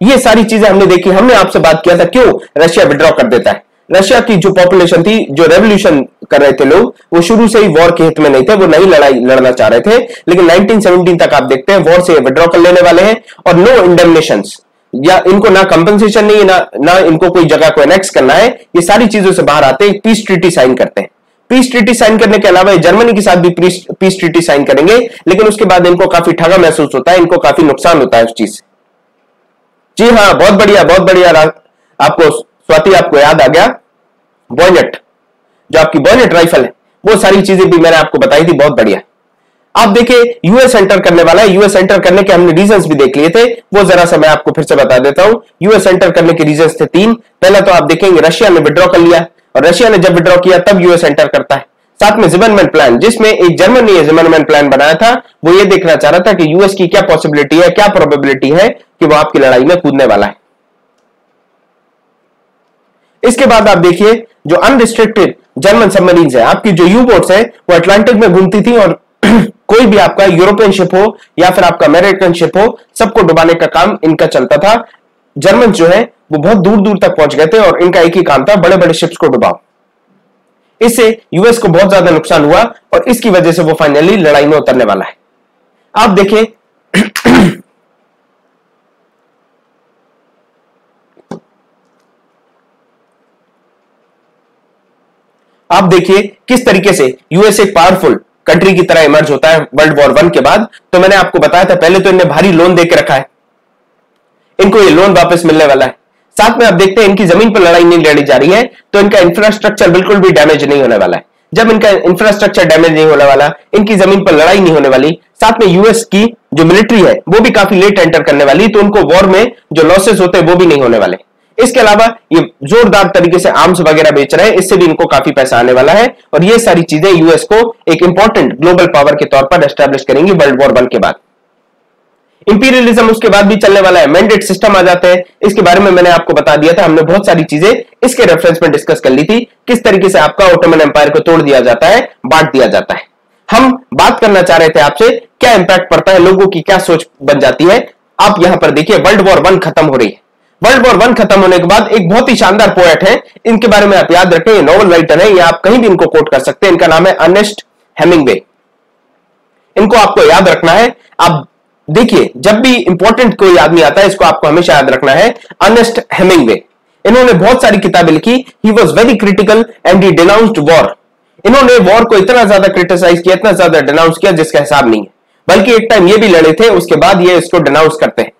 ये सारी चीज़ें हमने देखी, हमने आपसे बात किया था, क्यों? रशिया विड्रॉ कर देता है। रशिया की जो पॉपुलेशन थी, जो रेवोल्यूशन कर रहे थे लोग, वो शुरू से ही वॉर के हित में नहीं थे, वो नहीं लड़ाई, लड़ना चाह रहे थे। लेकिन 1917 तक आप देखते हैं वॉर से विड्रॉ कर लेने वाले हैं और नो इंडेमनेशन या इनको ना कंपनसेशन नहीं, ना ना इनको कोई जगह को एनेक्स करना है, ये सारी चीज़ों से बाहर आते हैं पीस ट्रीटी साइन करते हैं। पीस ट्रीटी साइन करने के अलावा जर्मनी के साथ भी पीस ट्रीटी साइन करेंगे, लेकिन उसके बाद इनको काफ़ी ठगा महसूस होता है, इनको काफ़ी नुकसान होता है उस चीज़ से। जी हाँ बहुत बढ़िया बहुत बढ़िया आपको स्वाति, आपको याद आ गया। बॉयनेट जो आपकी बॉयनेट राइफल है, वो सारी चीज़ें भी मैंने आपको बताई थी, बहुत बढ़िया। आप देखिए यूएस एंटर करने वाला है यूएस एंटर करने के हमने रीजंस भी देख लिए थे, वो जरा सा मैं आपको फिर से बता देता हूँ। यूएस एंटर करने के रीजंस थे तीन। पहला तो आप देखेंगे रशिया ने विड्रॉ कर लिया, और रशिया ने जब विड्रॉ किया, तब यूएस एंटर करता है। साथ में जिमनमैन प्लान जिसमें एक जर्मन ने जिमनमैन प्लान बनाया था, वो ये देखना चाह रहा था कि यूएस की क्या पॉसिबिलिटी है, क्या प्रोबेबिलिटी है कि वो आपकी लड़ाई में कूदने वाला है। इसके बाद आप देखिए, जो अनरिस्ट्रिक्टेड जर्मन सबमरीन है। आपकी जो यू बोट्स है, वो अटलांटिक में घूमती थी और कोई भी आपका यूरोपियन शिप हो या फिर आपका अमेरिकन शिप हो, सबको डुबाने का काम इनका चलता था। जर्मन जो है, वो बहुत दूर दूर तक पहुँच गए थे और इनका एक ही काम था बड़े बड़े शिप्स को डुबाओ। इससे यूएस को बहुत ज़्यादा नुकसान हुआ और इसकी वजह से वो फाइनली लड़ाई में उतरने वाला है। आप देखें आप देखिए किस तरीके से यूएस एक पावरफुल कंट्री की तरह इमर्ज होता है वर्ल्ड वॉर वन के बाद। तो मैंने आपको बताया था, पहले तो इन्हें भारी लोन देकर रखा है। इनको ये लोन वापस मिलने वाला है। साथ में आप देखते हैं इनकी ज़मीन पर लड़ाई नहीं लड़ी जा रही है तो इनका इंफ्रास्ट्रक्चर बिल्कुल भी डैमेज नहीं होने वाला है। जब इनका इंफ्रास्ट्रक्चर डैमेज नहीं होने वाला, इनकी ज़मीन पर लड़ाई नहीं होने वाली, साथ में यूएस की जो मिलिट्री है, वो भी काफ़ी लेट एंटर करने वाली तो उनको वॉर में जो लॉसेस होते हैं, वो भी नहीं होने वाले। इसके अलावा ये जोरदार तरीके से आर्म्स वगैरह बेच रहे हैं, इससे भी इनको काफ़ी पैसा आने वाला है। और ये सारी चीज़ें यूएस को एक इंपॉर्टेंट ग्लोबल पावर के तौर पर एस्टेब्लिश करेंगी वर्ल्ड वॉर वन के बाद। इंपीरियलिज्म उसके बाद भी चलने वाला है मैंडेट सिस्टम आ जाते हैं। इसके बारे में मैंने आपको बता दिया था, हमने बहुत सारी चीज़ें इसके रेफरेंस में डिस्कस कर ली थी, किस तरीके से आपका ऑटोमन एम्पायर को तोड़ दिया जाता है, बांट दिया जाता है। हम बात करना चाह रहे थे आपसे, क्या इंपैक्ट पड़ता है, लोगों की क्या सोच बन जाती है? आप यहाँ पर देखिए वर्ल्ड वॉर वन खत्म हो रही है। वर्ल्ड वॉर वन खत्म होने के बाद एक बहुत ही शानदार पोएट है। इनके बारे में आप याद रखें नॉवल राइटर है या आप कहीं भी इनको कोट कर सकते हैं। इनका नाम है अर्नेस्ट हेमिंगवे इनको आपको याद रखना है। आप देखिए, जब भी इंपॉर्टेंट कोई आदमी आता है, इसको आपको हमेशा याद रखना है अनेस्ट हेमिंगवे इन्होंने बहुत सारी किताबें लिखी। He was very critical and he denounced war इन्होंने वॉर को इतना ज़्यादा क्रिटिसाइज किया, इतना ज़्यादा डिनाउंस किया, जिसका हिसाब नहीं है। बल्कि एक टाइम ये भी लड़े थे, उसके बाद ये इसको डिनाउंस करते हैं।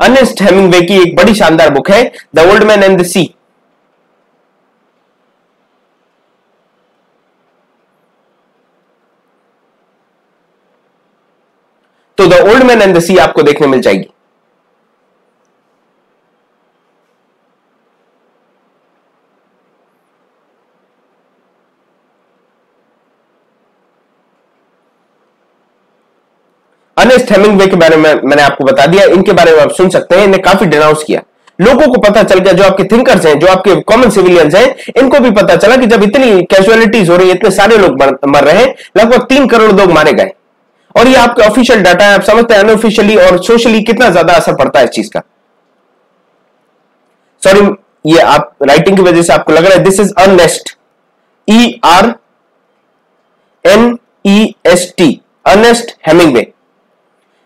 अर्नेस्ट हेमिंगवे की एक बड़ी शानदार बुक है the old man and the sea तो the old man and the sea आपको देखने मिल जाएगी। अर्नेस्ट हेमिंगवे के बारे में मैंने आपको बता दिया, इनके बारे में आप सुन सकते हैं इन्हें काफ़ी डिनाउंस किया। लोगों को पता चल गया, जो आपके थिंकर्स हैं, जो आपके कॉमन सिविलियंस हैं, इनको भी पता चला कि जब इतनी कैजुअलिटीज हो रही है, इतने सारे लोग मर रहे हैं, लगभग तीन करोड़ लोग मारे गए। और ये आपके ऑफिशियल डाटा है, आप समझते हैं अनऑफिशियली और सोशली कितना ज़्यादा असर पड़ता है इस चीज़ का। सॉरी ये आप राइटिंग की वजह से आपको लग रहा है this is Ernest E R N E S T Ernest Hemingway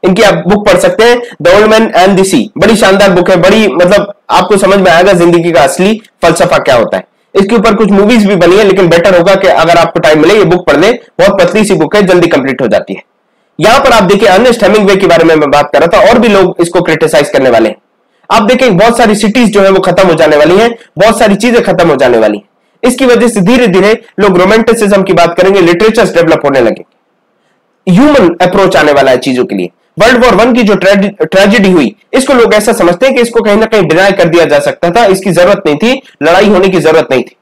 इनकी आप बुक पढ़ सकते हैं the old man and the sea बड़ी शानदार बुक है, बड़ी मतलब आपको समझ में आएगा ज़िंदगी का असली फलसफा क्या होता है। इसके ऊपर कुछ मूवीज़ भी बनी है, लेकिन बेटर होगा कि अगर आपको टाइम मिले, ये बुक पढ़ ले। बहुत पतली सी बुक है, जल्दी कंप्लीट हो जाती है। यहाँ पर आप देखिए अर्नेस्ट हेमिंगवे के बारे में मैं बात कर रहा था, और भी लोग इसको क्रिटिसाइज करने वाले हैं। आप देखें, बहुत सारी सिटीज़ जो है, वो खत्म हो जाने वाली है, बहुत सारी चीज़ें खत्म हो जाने वाली है। इसकी वजह से धीरे धीरे लोग रोमांटिसिज्म की बात करेंगे लिटरेचर डेवलप होने लगे ह्यूमन अप्रोच आने वाला है चीज़ों के लिए। वर्ल्ड वॉर वन की जो ट्रेजिडी हुई, इसको लोग ऐसा समझते हैं कि इसको कहीं ना कहीं डिनाई कर दिया जा सकता था, इसकी ज़रूरत नहीं थी, लड़ाई होने की ज़रूरत नहीं थी।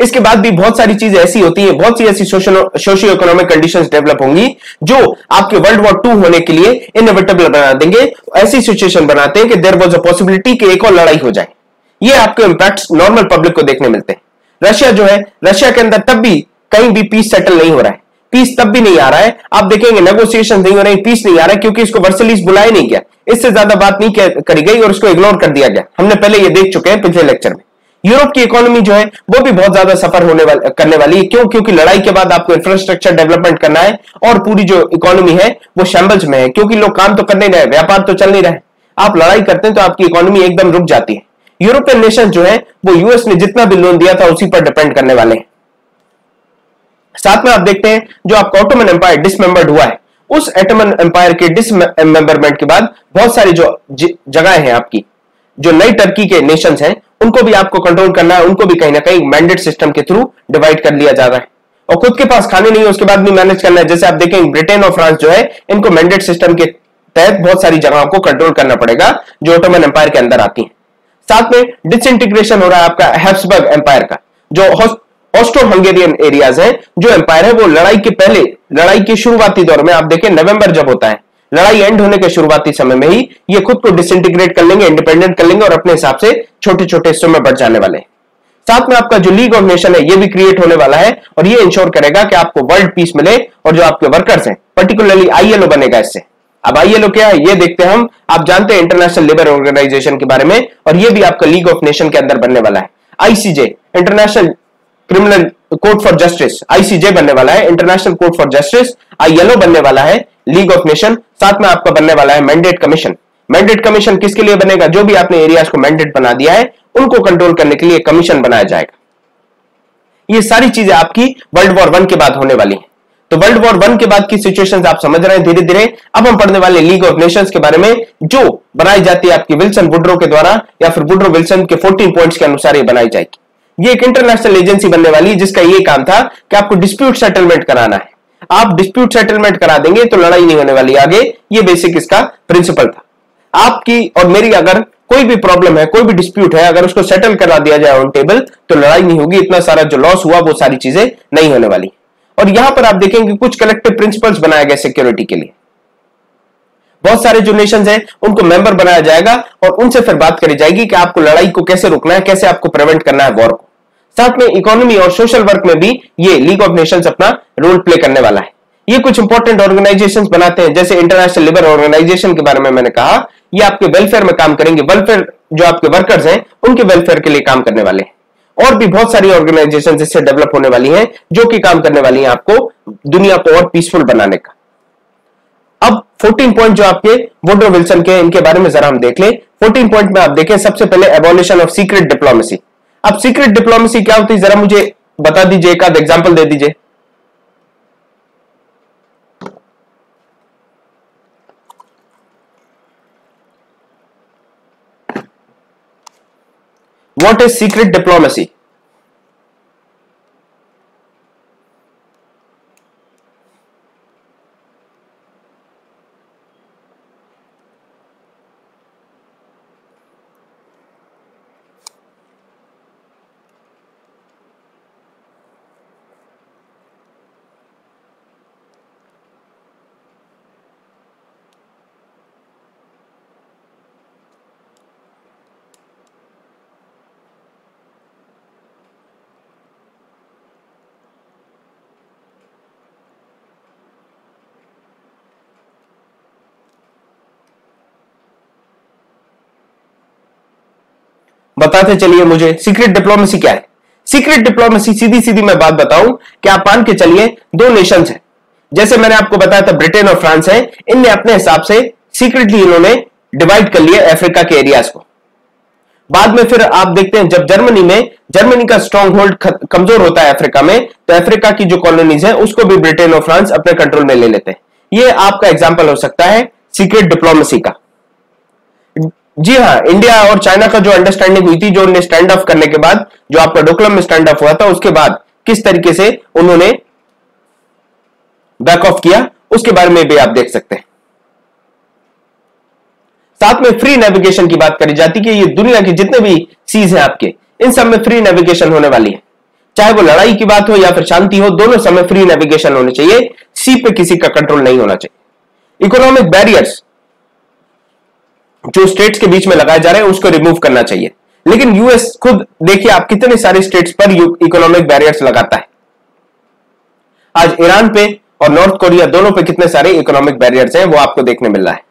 इसके बाद भी बहुत सारी चीज़ें ऐसी होती है, बहुत सी ऐसी सोशियो इकोनॉमिक कंडीशंस डेवलप होंगी, जो आपके वर्ल्ड वॉर टू होने के लिए इनएविटेबल बना देंगे, ऐसी सिचुएशन बनाते हैं कि देर वॉज़ अ पॉसिबिलिटी कि एक और लड़ाई हो जाए। ये आपके इंपैक्ट नॉर्मल पब्लिक को देखने मिलते हैं। रशिया जो है, रशिया के अंदर तब भी कहीं भी पीस सेटल नहीं हो रहा है। पीस तब भी नहीं आ रहा है। आप देखेंगे नेगोशिएशन नहीं हो रही पीस नहीं आ रहा है, क्योंकि इसको वर्सलीस बुलाया नहीं गया। इससे ज़्यादा बात नहीं करी गई और उसको इग्नोर कर दिया गया। हमने पहले ये देख चुके हैं पिछले लेक्चर में। यूरोप की इकोनॉमी जो है, वो भी बहुत ज़्यादा सफ़र होने वाले, करने वाली है। क्यों? क्योंकि लड़ाई के बाद आपको इंफ्रास्ट्रक्चर डेवलपमेंट करना है और पूरी जो इकोनॉमी है, वो शैम्बल्स में है। क्योंकि लोग काम तो कर नहीं रहे, व्यापार तो चल नहीं रहे आप लड़ाई करते हैं तो आपकी इकोनॉमी एकदम रुक जाती है। यूरोपियन नेशन जो है, वो यूएस ने जितना भी लोन दिया था, उसी पर डिपेंड करने वाले हैं। साथ में आप देखते हैं जो आपका ऑटोमन एम्पायर डिसमेंबर्ड हुआ है। उस एटमन एम्पायर के डिसमेंबरमेंट के बाद बहुत सारी जो जगह हैं आपकी, जो नई टर्की के नेशन हैं, उनको भी आपको कंट्रोल करना है, उनको भी कहीं ना कहीं मैंडेट सिस्टम के थ्रू डिवाइड कर लिया जा रहा है। और खुद के पास खाने नहीं है, उसके बाद भी मैनेज करना है। जैसे आप देखें ब्रिटेन और फ्रांस जो है, इनको मैंडेट सिस्टम के तहत बहुत सारी जगहों को कंट्रोल करना पड़ेगा, जो ऑटोमन एम्पायर के अंदर आती है। साथ में डिसइंटीग्रेशन हो रहा है आपका हैप्सबर्ग एम्पायर का, जो ऑस्ट्रो हंगेरियन एरियाज़ है, जो एम्पायर है, वो लड़ाई के पहले, लड़ाई के शुरुआती दौर में, आप देखें नवंबर जब होता है। लड़ाई एंड होने के शुरुआती समय में ही ये खुद को डिसइंटीग्रेट कर लेंगे इंडिपेंडेंट कर लेंगे और अपने हिसाब से छोटे छोटे हिस्सों में बढ़ जाने वाले साथ में आपका जो लीग ऑफ़ नेशन है, ये भी क्रिएट होने वाला है और ये इंश्योर करेगा कि आपको वर्ल्ड पीस मिले और जो आपके वर्कर्स हैं पर्टिकुलरली आईएलओ बनेगा इससे। अब आईएलओ क्या है, ये देखते हैं हम। आप जानते हैं इंटरनेशनल लेबर ऑर्गेनाइजेशन के बारे में और ये भी आपका लीग ऑफ़ नेशन के अंदर बनने वाला है। ICJ international criminal court for justice ICJ बनने वाला है international court for justice ILO बनने वाला है लीग ऑफ़ नेशन साथ में आपका बनने वाला है मैंडेट कमीशन मैंडेट कमीशन किसके लिए बनेगा? जो भी आपने एरियाज़ को मैंडेट बना दिया है, उनको कंट्रोल करने के लिए कमीशन बनाया जाएगा। ये सारी चीज़ें आपकी वर्ल्ड वॉर वन के बाद होने वाली है। तो वर्ल्ड वॉर वन के बाद की सिचुएशंस आप समझ रहे हैं धीरे धीरे अब हम पढ़ने वाले लीग ऑफ़ नेशंस के बारे में, जो बनाई जाती है आपकी विल्सन वुड्रो के द्वारा, या फिर वुड्रो विल्सन के 14 पॉइंट्स के अनुसार ये बनाई जाएगी। ये एक इंटरनेशनल एजेंसी बनने वाली है, जिसका ये काम था कि आपको डिस्प्यूट सेटलमेंट कराना है। आप डिस्प्यूट सेटलमेंट करा देंगे तो लड़ाई नहीं होने वाली। आगे ये बेसिक इसका प्रिंसिपल था। आपकी और मेरी अगर कोई भी प्रॉब्लम है, कोई भी डिस्प्यूट है, अगर उसको सेटल करा दिया जाए ऑन टेबल तो लड़ाई नहीं होगी। इतना सारा जो लॉस हुआ, वो सारी चीज़ें नहीं होने वाली। और यहाँ पर आप देखेंगे कुछ कलेक्टिव प्रिंसिपल्स बनाए गए सिक्योरिटी के लिए। बहुत सारे जो नेशन हैं, उनको मेंबर बनाया जाएगा और उनसे फिर बात करी जाएगी कि आपको लड़ाई को कैसे रोकना है, कैसे आपको प्रिवेंट करना है वॉर को। साथ में इकोनॉमी और सोशल वर्क में भी ये लीग ऑफ़ नेशंस अपना रोल प्ले करने वाला है। ये कुछ इंपॉर्टेंट ऑर्गेनाइजेशन बनाते हैं, जैसे इंटरनेशनल लेबर ऑर्गेनाइजेशन के बारे में मैंने कहा। ये आपके वेलफेयर में काम करेंगे। वेलफेयर जो आपके वर्कर्स हैं, उनके वेलफेयर के लिए काम करने वाले हैं। और भी बहुत सारी ऑर्गेनाइजेशन इससे डेवलप होने वाली हैं, जो कि काम करने वाली हैं आपको दुनिया को और पीसफुल बनाने का। अब 14 पॉइंट जो आपके वोड्रो विल्सन के, इनके बारे में जरा हम देख ले। 14 पॉइंट में आप देखें, सबसे पहले एबोलिशन ऑफ़ सीक्रेट डिप्लोमेसी अब सीक्रेट डिप्लोमेसी क्या होती है? जरा मुझे बता दीजिए, एक आध एग्ज़ाम्पल दे दीजिए। What is secret diplomacy? बताते चलिए मुझे सीक्रेट डिप्लोमेसी क्या है? सीक्रेट डिप्लोमेसी सीधी सीधी मैं बात बताऊँ कि आप मान के चलिए दो नेशन है। जैसे मैंने आपको बताया था ब्रिटेन और फ्रांस है। इनने अपने हिसाब से सीक्रेटली इन्होंने डिवाइड कर लिया अफ्रीका के एरियाज़ को। बाद में फिर आप देखते हैं, जब जर्मनी में जर्मनी का स्ट्रॉन्ग होल्ड कमज़ोर होता है अफ्रीका में तो अफ्रीका की जो कॉलोनीज है, उसको भी ब्रिटेन और फ्रांस अपने कंट्रोल में ले लेते हैं। ये आपका एग्ज़ाम्पल हो सकता है सीक्रेट डिप्लोमेसी का। जी हाँ इंडिया और चाइना का जो अंडरस्टैंडिंग हुई थी, जो उन्हें स्टैंड ऑफ़ करने के बाद, जो आपका डोकलम में स्टैंड ऑफ़ हुआ था, उसके बाद किस तरीके से उन्होंने बैक ऑफ़ किया, उसके बारे में भी आप देख सकते हैं। साथ में फ्री नेविगेशन की बात करी जाती कि ये दुनिया के जितने भी सीज हैं आपके, इन सब में फ्री नेविगेशन होने वाली है। चाहे वो लड़ाई की बात हो या फिर शांति हो, दोनों समय फ्री नेविगेशन होने चाहिए। सी पे किसी का कंट्रोल नहीं होना चाहिए। इकोनॉमिक बैरियर्स जो स्टेट्स के बीच में लगाए जा रहे हैं, उसको रिमूव करना चाहिए। लेकिन यूएस खुद, देखिए आप कितने सारे स्टेट्स पर इकोनॉमिक बैरियर्स लगाता है। आज ईरान पे और नॉर्थ कोरिया दोनों पे कितने सारे इकोनॉमिक बैरियर्स हैं, वो आपको देखने मिल रहा है।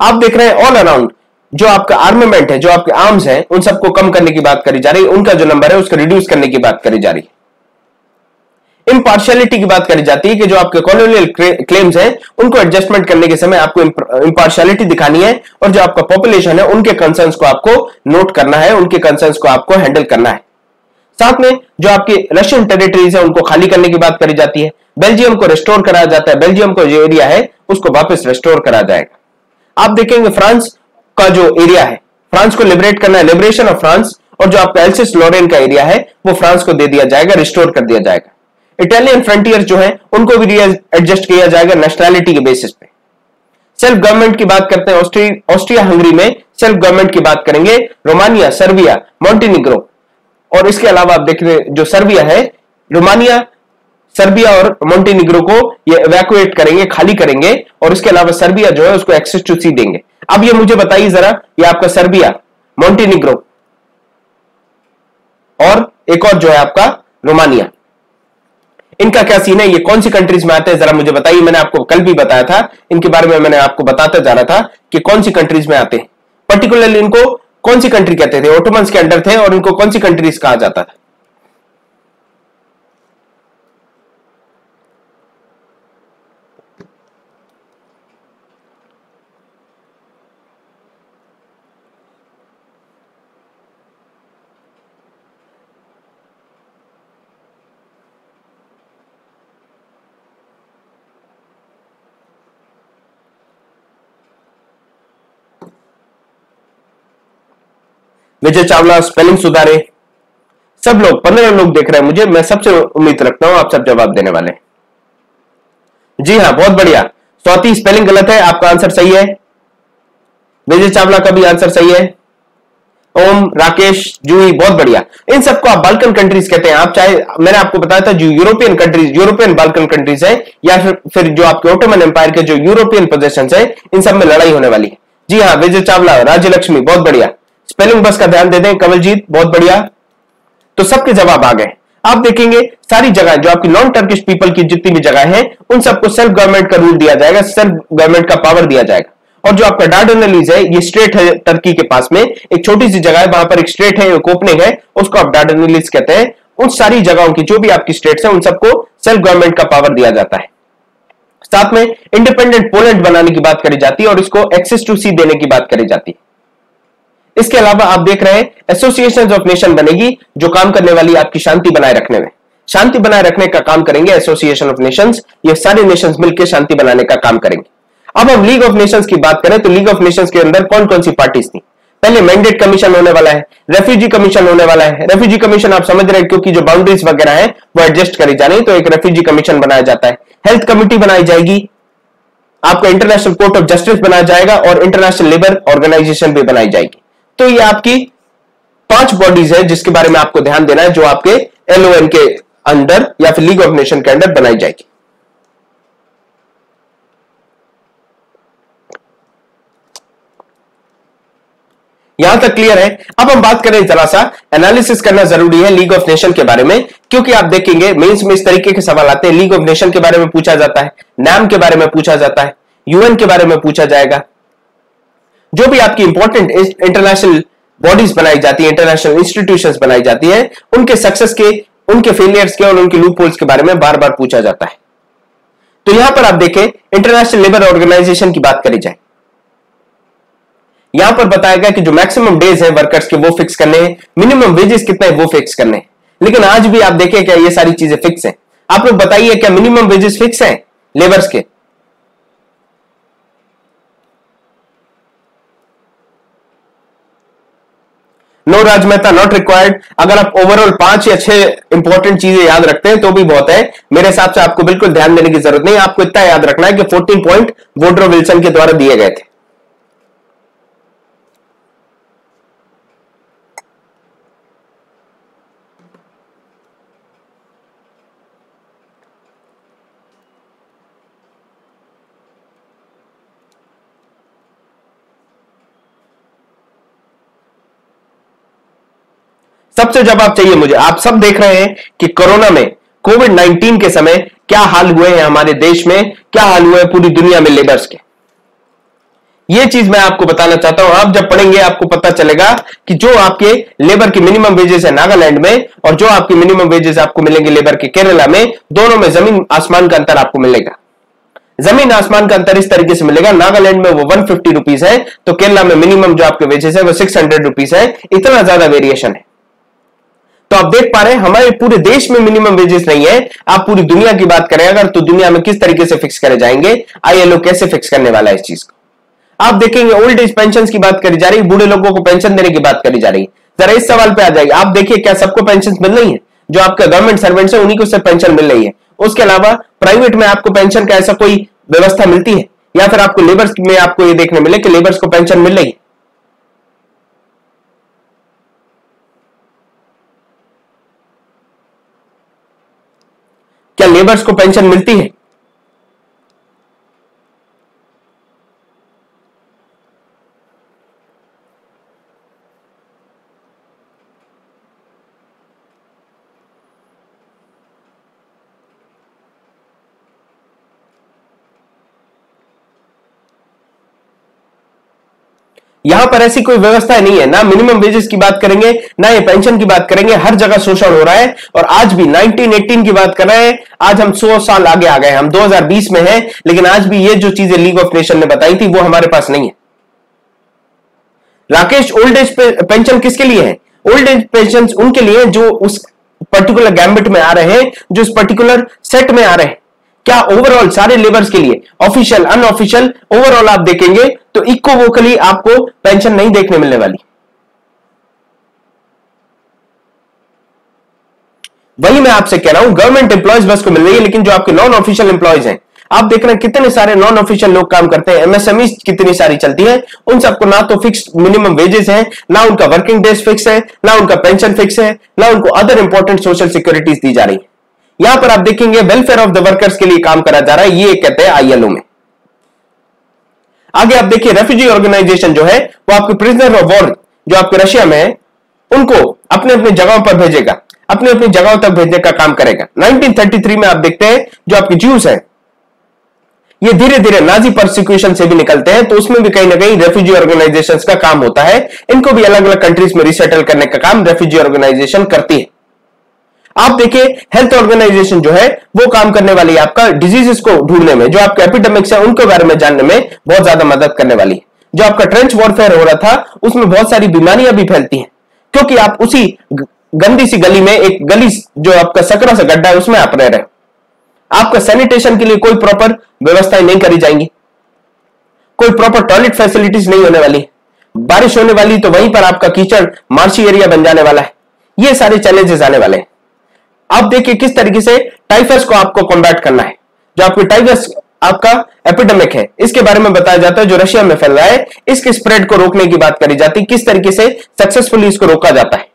आप देख रहे हैं ऑल अराउंड जो आपका आर्मेमेंट है, जो आपके आर्म्स हैं, उन सबको कम करने की बात करी जा रही है, उनका जो नंबर है, उसको रिड्यूस करने की बात करी जा रही है। इम्पार्शियलिटी की बात करी जाती है कि जो आपके कॉलोनियल क्लेम्स हैं, उनको एडजस्टमेंट करने के समय आपको इम्पार्शियलिटी दिखानी है और जो आपका पॉपुलेशन है, उनके कंसर्न्स को आपको नोट करना है, उनके कंसर्न्स को आपको हैंडल करना है। साथ में जो आपकी रशियन टेरिटरीज है, उनको खाली करने की बात करी जाती है। बेल्जियम को रिस्टोर कराया जाता है। बेल्जियम को जो एरिया है, उसको वापस रिस्टोर करा जाएगा। आप देखेंगे फ्रांस का जो एरिया है फ्रांस को लिबरेट करना है। लिबरेशन ऑफ़ फ्रांस और जो आपका एल्सिस लोरेन का एरिया है, वो फ्रांस को दे दिया जाएगा रिस्टोर कर दिया जाएगा। इटालियन फ्रंटियर जो है, उनको भी एडजस्ट किया जाएगा नेशनैलिटी के बेसिस पे। सेल्फ गवर्नमेंट की बात करते हैं ऑस्ट्रिया हंगरी में सेल्फ गवर्नमेंट की बात करेंगे रोमानिया सर्बिया मॉन्टीनिग्रो और इसके अलावा आप देख रहे जो सर्बिया है रोमानिया सर्बिया और मोन्टीनिग्रो को ये इवैक्यूएट करेंगे, खाली करेंगे, और इसके अलावा सर्बिया जो है, उसको एक्सेस टू सी देंगे। अब ये मुझे बताइए जरा, ये आपका सर्बिया मोन्टीनिग्रो और एक और जो है आपका रोमानिया इनका क्या सीन है? ये कौन सी कंट्रीज़ में आते हैं? जरा मुझे बताइए। मैंने आपको कल भी बताया था। इनके बारे में मैंने आपको बताता जा रहा था कि कौन सी कंट्रीज़ में आते हैं। पर्टिकुलरली इनको कौन सी कंट्री कहते थे? ऑटोमन्स के अंडर थे और इनको कौन सी कंट्रीज़ कहा जाता था? विजय चावला स्पेलिंग सुधारे। सब लोग, पंद्रह लोग देख रहे हैं मुझे, मैं सबसे उम्मीद रखता हूँ आप सब जवाब देने वाले जी हाँ बहुत बढ़िया। स्वाति स्पेलिंग गलत है, आपका आंसर सही है। विजय चावला का भी आंसर सही है। ओम, राकेश, जूही, बहुत बढ़िया। इन सबको आप बाल्कन कंट्रीज़ कहते हैं। आप चाहे, मैंने आपको बताया था जो European countries European Balkan countries है, या फिर फिर जो आपके ऑटोमन एम्पायर के जो यूरोपियन पोजेशन है, इन सब में लड़ाई होने वाली है। जी हाँ विजय चावला राज्य लक्ष्मी बहुत बढ़िया। स्पेलिंग बस का ध्यान दे दें, कमलजीत, बहुत बढ़िया। तो सबके जवाब आ गए। आप देखेंगे सारी जगह जो आपकी नॉन टर्किश पीपल की जितनी भी जगह है, उन सबको सेल्फ गवर्नमेंट का रूल दिया जाएगा सेल्फ गवर्नमेंट का पावर दिया जाएगा। और जो आपका डार्डनलीज है, ये स्ट्रेट है टर्की के पास में। एक छोटी सी जगह है, वहाँ पर एक स्ट्रेट है, एक ओपनिंग है, उसको आप डार्डनलीज कहते हैं। उन सारी जगहों की जो भी आपकी स्टेट्स है, उन सबको सेल्फ गवर्नमेंट का पावर दिया जाता है। साथ में इंडिपेंडेंट पोलैंड बनाने की बात करी जाती है और इसको एक्सेस टू सी देने की बात करी जाती है। इसके अलावा आप देख रहे हैं एसोसिएशन ऑफ़ नेशन बनेगी, जो काम करने वाली आपकी शांति बनाए रखने में। शांति बनाए रखने का काम करेंगे एसोसिएशन ऑफ़ नेशंस ये सारे नेशंस मिलकर शांति बनाने का काम करेंगे। अब हम लीग ऑफ़ नेशंस की बात करें तो लीग ऑफ़ नेशंस के अंदर कौन कौन सी पार्टीज़ थी? पहले मैंडेट कमीशन होने वाला है रेफ्यूजी कमीशन होने वाला है। रेफ्यूजी कमीशन आप समझ रहे हैं, क्योंकि जो बाउंड्रीज वगैरह है, वो एडजस्ट करी जा रही तो एक रेफ्यूजी कमीशन बनाया जाता है। हेल्थ कमिटी बनाई जाएगी, आपको इंटरनेशनल कोर्ट ऑफ़ जस्टिस बनाया जाएगा, और इंटरनेशनल लेबर ऑर्गेनाइजेशन भी बनाई जाएगी। तो ये आपकी पाँच बॉडीज है जिसके बारे में आपको ध्यान देना है, जो आपके एलओएन के अंडर या फिर लीग ऑफ़ नेशन के अंडर बनाई जाएगी। यहाँ तक क्लियर है? अब हम बात करें जरा सा एनालिसिस करना ज़रूरी है लीग ऑफ़ नेशन के बारे में, क्योंकि आप देखेंगे मेंस में इस तरीके के सवाल आते हैं। लीग ऑफ़ नेशन के बारे में पूछा जाता है नाम के बारे में पूछा जाता है यूएन के बारे में पूछा जाएगा। जो भी आपकी इंपॉर्टेंट इंटरनेशनल बॉडीज बनाई जाती है इंटरनेशनल इंस्टीट्यूशन बनाई जाती है, उनके सक्सेस के, उनके फेलियर्स के और उनके लूप होल्स के बारे में बार बार पूछा जाता है। तो यहाँ पर आप देखें इंटरनेशनल लेबर ऑर्गेनाइजेशन की बात करी जाए। यहाँ पर बताया गया कि जो मैक्सिमम डेज़ है वर्कर्स के, वो फिक्स करने हैं मिनिमम वेजेस कितने है, वो फिक्स करने हैं। लेकिन आज भी आप देखें क्या ये सारी चीज़ें फिक्स हैं। आप लोग बताइए क्या मिनिमम वेजेस फिक्स हैं लेबर्स के? No Raj Mehta not required अगर आप ओवरऑल पाँच या छह इंपॉर्टेंट चीज़ें याद रखते हैं तो भी बहुत है। मेरे हिसाब से आपको बिल्कुल ध्यान देने की ज़रूरत नहीं आपको इतना याद रखना है कि 14 पॉइंट वोड्रो विल्सन के द्वारा दिए गए थे। सबसे जवाब चाहिए मुझे। आप सब देख रहे हैं कि कोरोना में कोविड 19 के समय क्या हाल हुए हैं हमारे देश में, क्या हाल हुए हैं पूरी दुनिया में लेबर्स के। ये चीज़ मैं आपको बताना चाहता हूँ। आप जब पढ़ेंगे, आपको पता चलेगा कि जो आपके लेबर की मिनिमम वेजेस है नागालैंड में और जो आपकी मिनिमम वेजेस आपको मिलेंगे लेबर के केरला में, दोनों में ज़मीन आसमान का अंतर आपको मिलेगा। ज़मीन आसमान का अंतर इस तरीके से मिलेगा। नागालैंड में वो वन फिफ्टी रुपीज़ है तो केरला में मिनिमम जो आपके वेजेस है, वो सिक्स हंड्रेड रुपीज़ है। इतना ज़्यादा वेरिएशन है। तो आप देख पा रहे हैं, हमारे पूरे देश में मिनिमम वेजेस नहीं है। आप पूरी दुनिया की बात करें, अगर तो दुनिया में किस तरीके से फिक्स करे जाएँगे? आईएलओ कैसे फिक्स करने वाला है इस चीज़ को? आप देखेंगे ओल्ड एज पेंशन की बात करी जा रही है बूढ़े लोगों को पेंशन देने की बात करी जा रही। है जरा इस सवाल पे आ जाएगी आप देखिए, क्या सबको पेंशन मिल रही है? जो आपका गवर्नमेंट सर्वेंट है, उन्हीं को सिर्फ़ पेंशन मिल रही है। उसके अलावा प्राइवेट में आपको पेंशन का ऐसा कोई व्यवस्था मिलती है? या फिर आपको लेबर्स में आपको ये देखने मिले कि लेबर्स को पेंशन मिल रही है? क्या लेबर्स को पेंशन मिलती है? यहाँ पर ऐसी कोई व्यवस्था नहीं है। ना मिनिमम वेजेस की बात करेंगे, ना ये पेंशन की बात करेंगे। हर जगह शोषण हो रहा है और आज भी 1918 की बात कर रहे हैं। आज हम 100 साल आगे आ गए हम 2020 में हैं, लेकिन आज भी ये जो चीज़ें लीग ऑफ़ नेशन ने बताई थी, वो हमारे पास नहीं है। राकेश ओल्ड एज पेंशन किसके लिए है? ओल्ड एज पेंशन उनके लिए जो उस पर्टिकुलर गैम्बिट में आ रहे हैं, जो उस पर्टिकुलर सेट में आ रहे हैं। क्या ओवरऑल सारे लेबर्स के लिए ऑफिशियल अनऑफिशियल ओवरऑल आप देखेंगे तो इको वोकली आपको पेंशन नहीं देखने मिलने वाली। वही मैं आपसे कह रहा हूँ गवर्नमेंट एम्प्लॉयज़ बस को मिल रही है, लेकिन जो आपके नॉन ऑफिशियल एम्प्लॉयज़ हैं, आप देख रहे हैं कितने सारे नॉन ऑफिशियल लोग काम करते हैं एमएसएमई कितनी सारी चलती है, उन सबको ना तो फिक्स मिनिमम वेजेस है, ना उनका वर्किंग डेज़ फिक्स है, ना उनका पेंशन फिक्स है, ना उनको अदर इंपॉर्टेंट सोशल सिक्योरिटीज दी जा रही है। यहाँ पर आप देखेंगे वेलफेयर ऑफ़ द वर्कर्स के लिए काम करा जा रहा है, ये कहते हैं आईएलओ में। आगे आप देखिए रेफ्यूजी ऑर्गेनाइजेशन जो है, वो आपके प्रिजनर ऑफ़ वॉर जो आपके रशिया में है, उनको अपने अपने जगहों पर भेजेगा अपने अपनी जगहों तक भेजने का काम करेगा। 1933 में आप देखते हैं, जो आपके ज्यूस है, ये धीरे धीरे नाजी प्रोसिक्यूशन से भी निकलते हैं तो उसमें भी कहीं ना कहीं रेफ्यूजी ऑर्गेनाइजेशन का काम होता है। इनको भी अलग अलग कंट्रीज़ में रिसेटल करने का काम रेफ्यूजी ऑर्गेनाइजेशन करती है। आप देखिए हेल्थ ऑर्गेनाइजेशन जो है, वो काम करने वाली है आपका डिजीजेस को ढूँढने में, जो आपके एपिडेमिक्स है, उनके बारे में जानने में बहुत ज़्यादा मदद करने वाली है। जो आपका ट्रेंच वॉरफेयर हो रहा था, उसमें बहुत सारी बीमारियाँ भी फैलती हैं। क्योंकि आप उसी गंदी सी गली में, एक गली जो आपका सकरा से गड्ढा है, उसमें आप रह रहे आपका सैनिटेशन के लिए कोई प्रॉपर व्यवस्थाएँ नहीं करी जाएँगी। कोई प्रॉपर टॉयलेट फैसिलिटीज़ नहीं होने वाली। बारिश होने वाली तो वहीं पर आपका कीचड़, मार्शी एरिया बन जाने वाला है। ये सारे चैलेंजेस आने वाले हैं। अब देखिए किस तरीके से टाइफस को आपको कॉम्बैट करना है। जो आपकी टाइफस आपका एपिडेमिक है, इसके बारे में बताया जाता है, जो रशिया में फैल रहा है, इसके स्प्रेड को रोकने की बात करी जाती है, किस तरीके से सक्सेसफुली इसको रोका जाता है।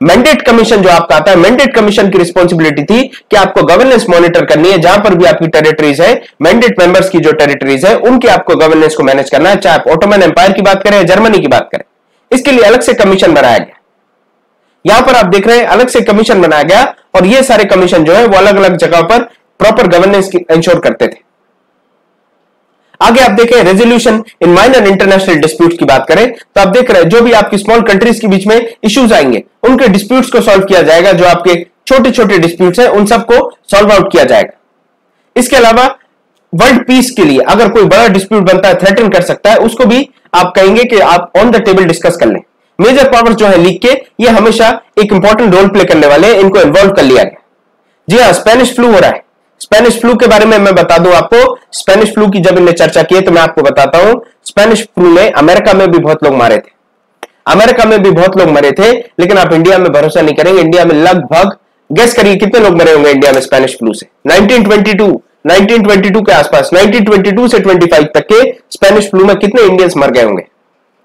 मैंडेट कमीशन जो आपका आता है मैंडेट कमीशन की रिस्पॉन्सिबिलिटी थी कि आपको गवर्नेंस मॉनिटर करनी है, जहाँ पर भी आपकी टेरिटरीज है मैंडेट मेंबर्स की जो टेरिटरीज है, उनके आपको गवर्नेंस को मैनेज करना है, चाहे आप ऑटोमन एम्पायर की बात करें जर्मनी की बात करें। इसके लिए अलग से कमीशन बनाया गया। यहाँ पर आप देख रहे हैं, अलग से कमीशन बनाया गया और ये सारे कमीशन जो है, वो अलग अलग जगह पर प्रॉपर गवर्नेंस इंश्योर करते थे। आगे आप देखें resolution in minor international dispute की बात करें तो आप देख रहे हैं, जो भी आपकी स्मॉल कंट्रीज़ के बीच में इश्यूज़ आएँगे, उनके डिस्प्यूट्स को सॉल्व किया जाएगा, जो आपके छोटे छोटे डिस्प्यूट्स हैं, उन सबको सॉल्व आउट किया जाएगा। इसके अलावा वर्ल्ड पीस के लिए, अगर कोई बड़ा डिस्प्यूट बनता है थ्रेटन कर सकता है, उसको भी आप कहेंगे कि आप ऑन द टेबल डिस्कस कर लें। मेजर पावर्स जो है लीग के, ये हमेशा एक इंपॉर्टेंट रोल प्ले करने वाले हैं, इनको इन्वॉल्व कर लिया गया। जी हाँ स्पेनिश फ्लू हो रहा है। स्पेनिश फ्लू के बारे में मैं बता दूँ आपको। स्पेनिश फ्लू की जब इन्हें चर्चा की तो मैं आपको बताता हूँ। स्पेनिश फ्लू में अमेरिका में भी बहुत लोग मारे थे। अमेरिका में भी बहुत लोग मरे थे, लेकिन आप इंडिया में भरोसा नहीं करेंगे। इंडिया में लगभग गेस करिए, कितने लोग मरे होंगे इंडिया में स्पेनिश फ्लू से? 1922 1922 के आसपास 1922 से 25 तक के स्पेनिश फ्लू में कितने इंडियंस मर गए होंगे?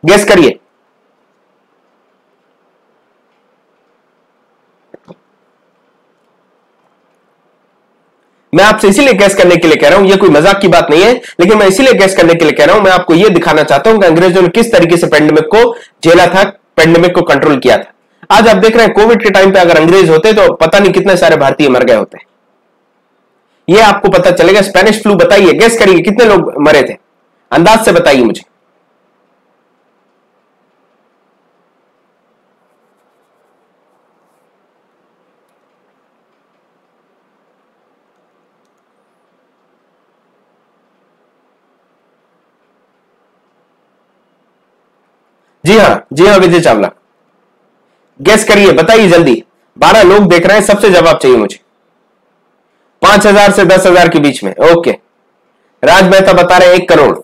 गेस करिए। मैं आपसे इसीलिए गैस करने के लिए कह रहा हूँ, ये कोई मज़ाक की बात नहीं है, लेकिन मैं इसीलिए गैस करने के लिए कह रहा हूँ, मैं आपको ये दिखाना चाहता हूँ कि अंग्रेज़ों ने किस तरीके से पेंडेमिक को झेला था पेंडेमिक को कंट्रोल किया था। आज आप देख रहे हैं कोविड के टाइम पे अगर अंग्रेज़ होते तो पता नहीं कितने सारे भारतीय मर गए होते। ये आपको पता चलेगा स्पेनिश फ्लू बताइए गैस करिए कितने लोग मरे थे। अंदाज से बताइए मुझे। जी हाँ जी हाँ विजय चावला। गैस करिए, बताइए जल्दी। बारह लोग देख रहे हैं, सबसे जवाब चाहिए मुझे। पाँच हज़ार से दस हज़ार के बीच में। ओके। राज मेहता बता रहे एक करोड़।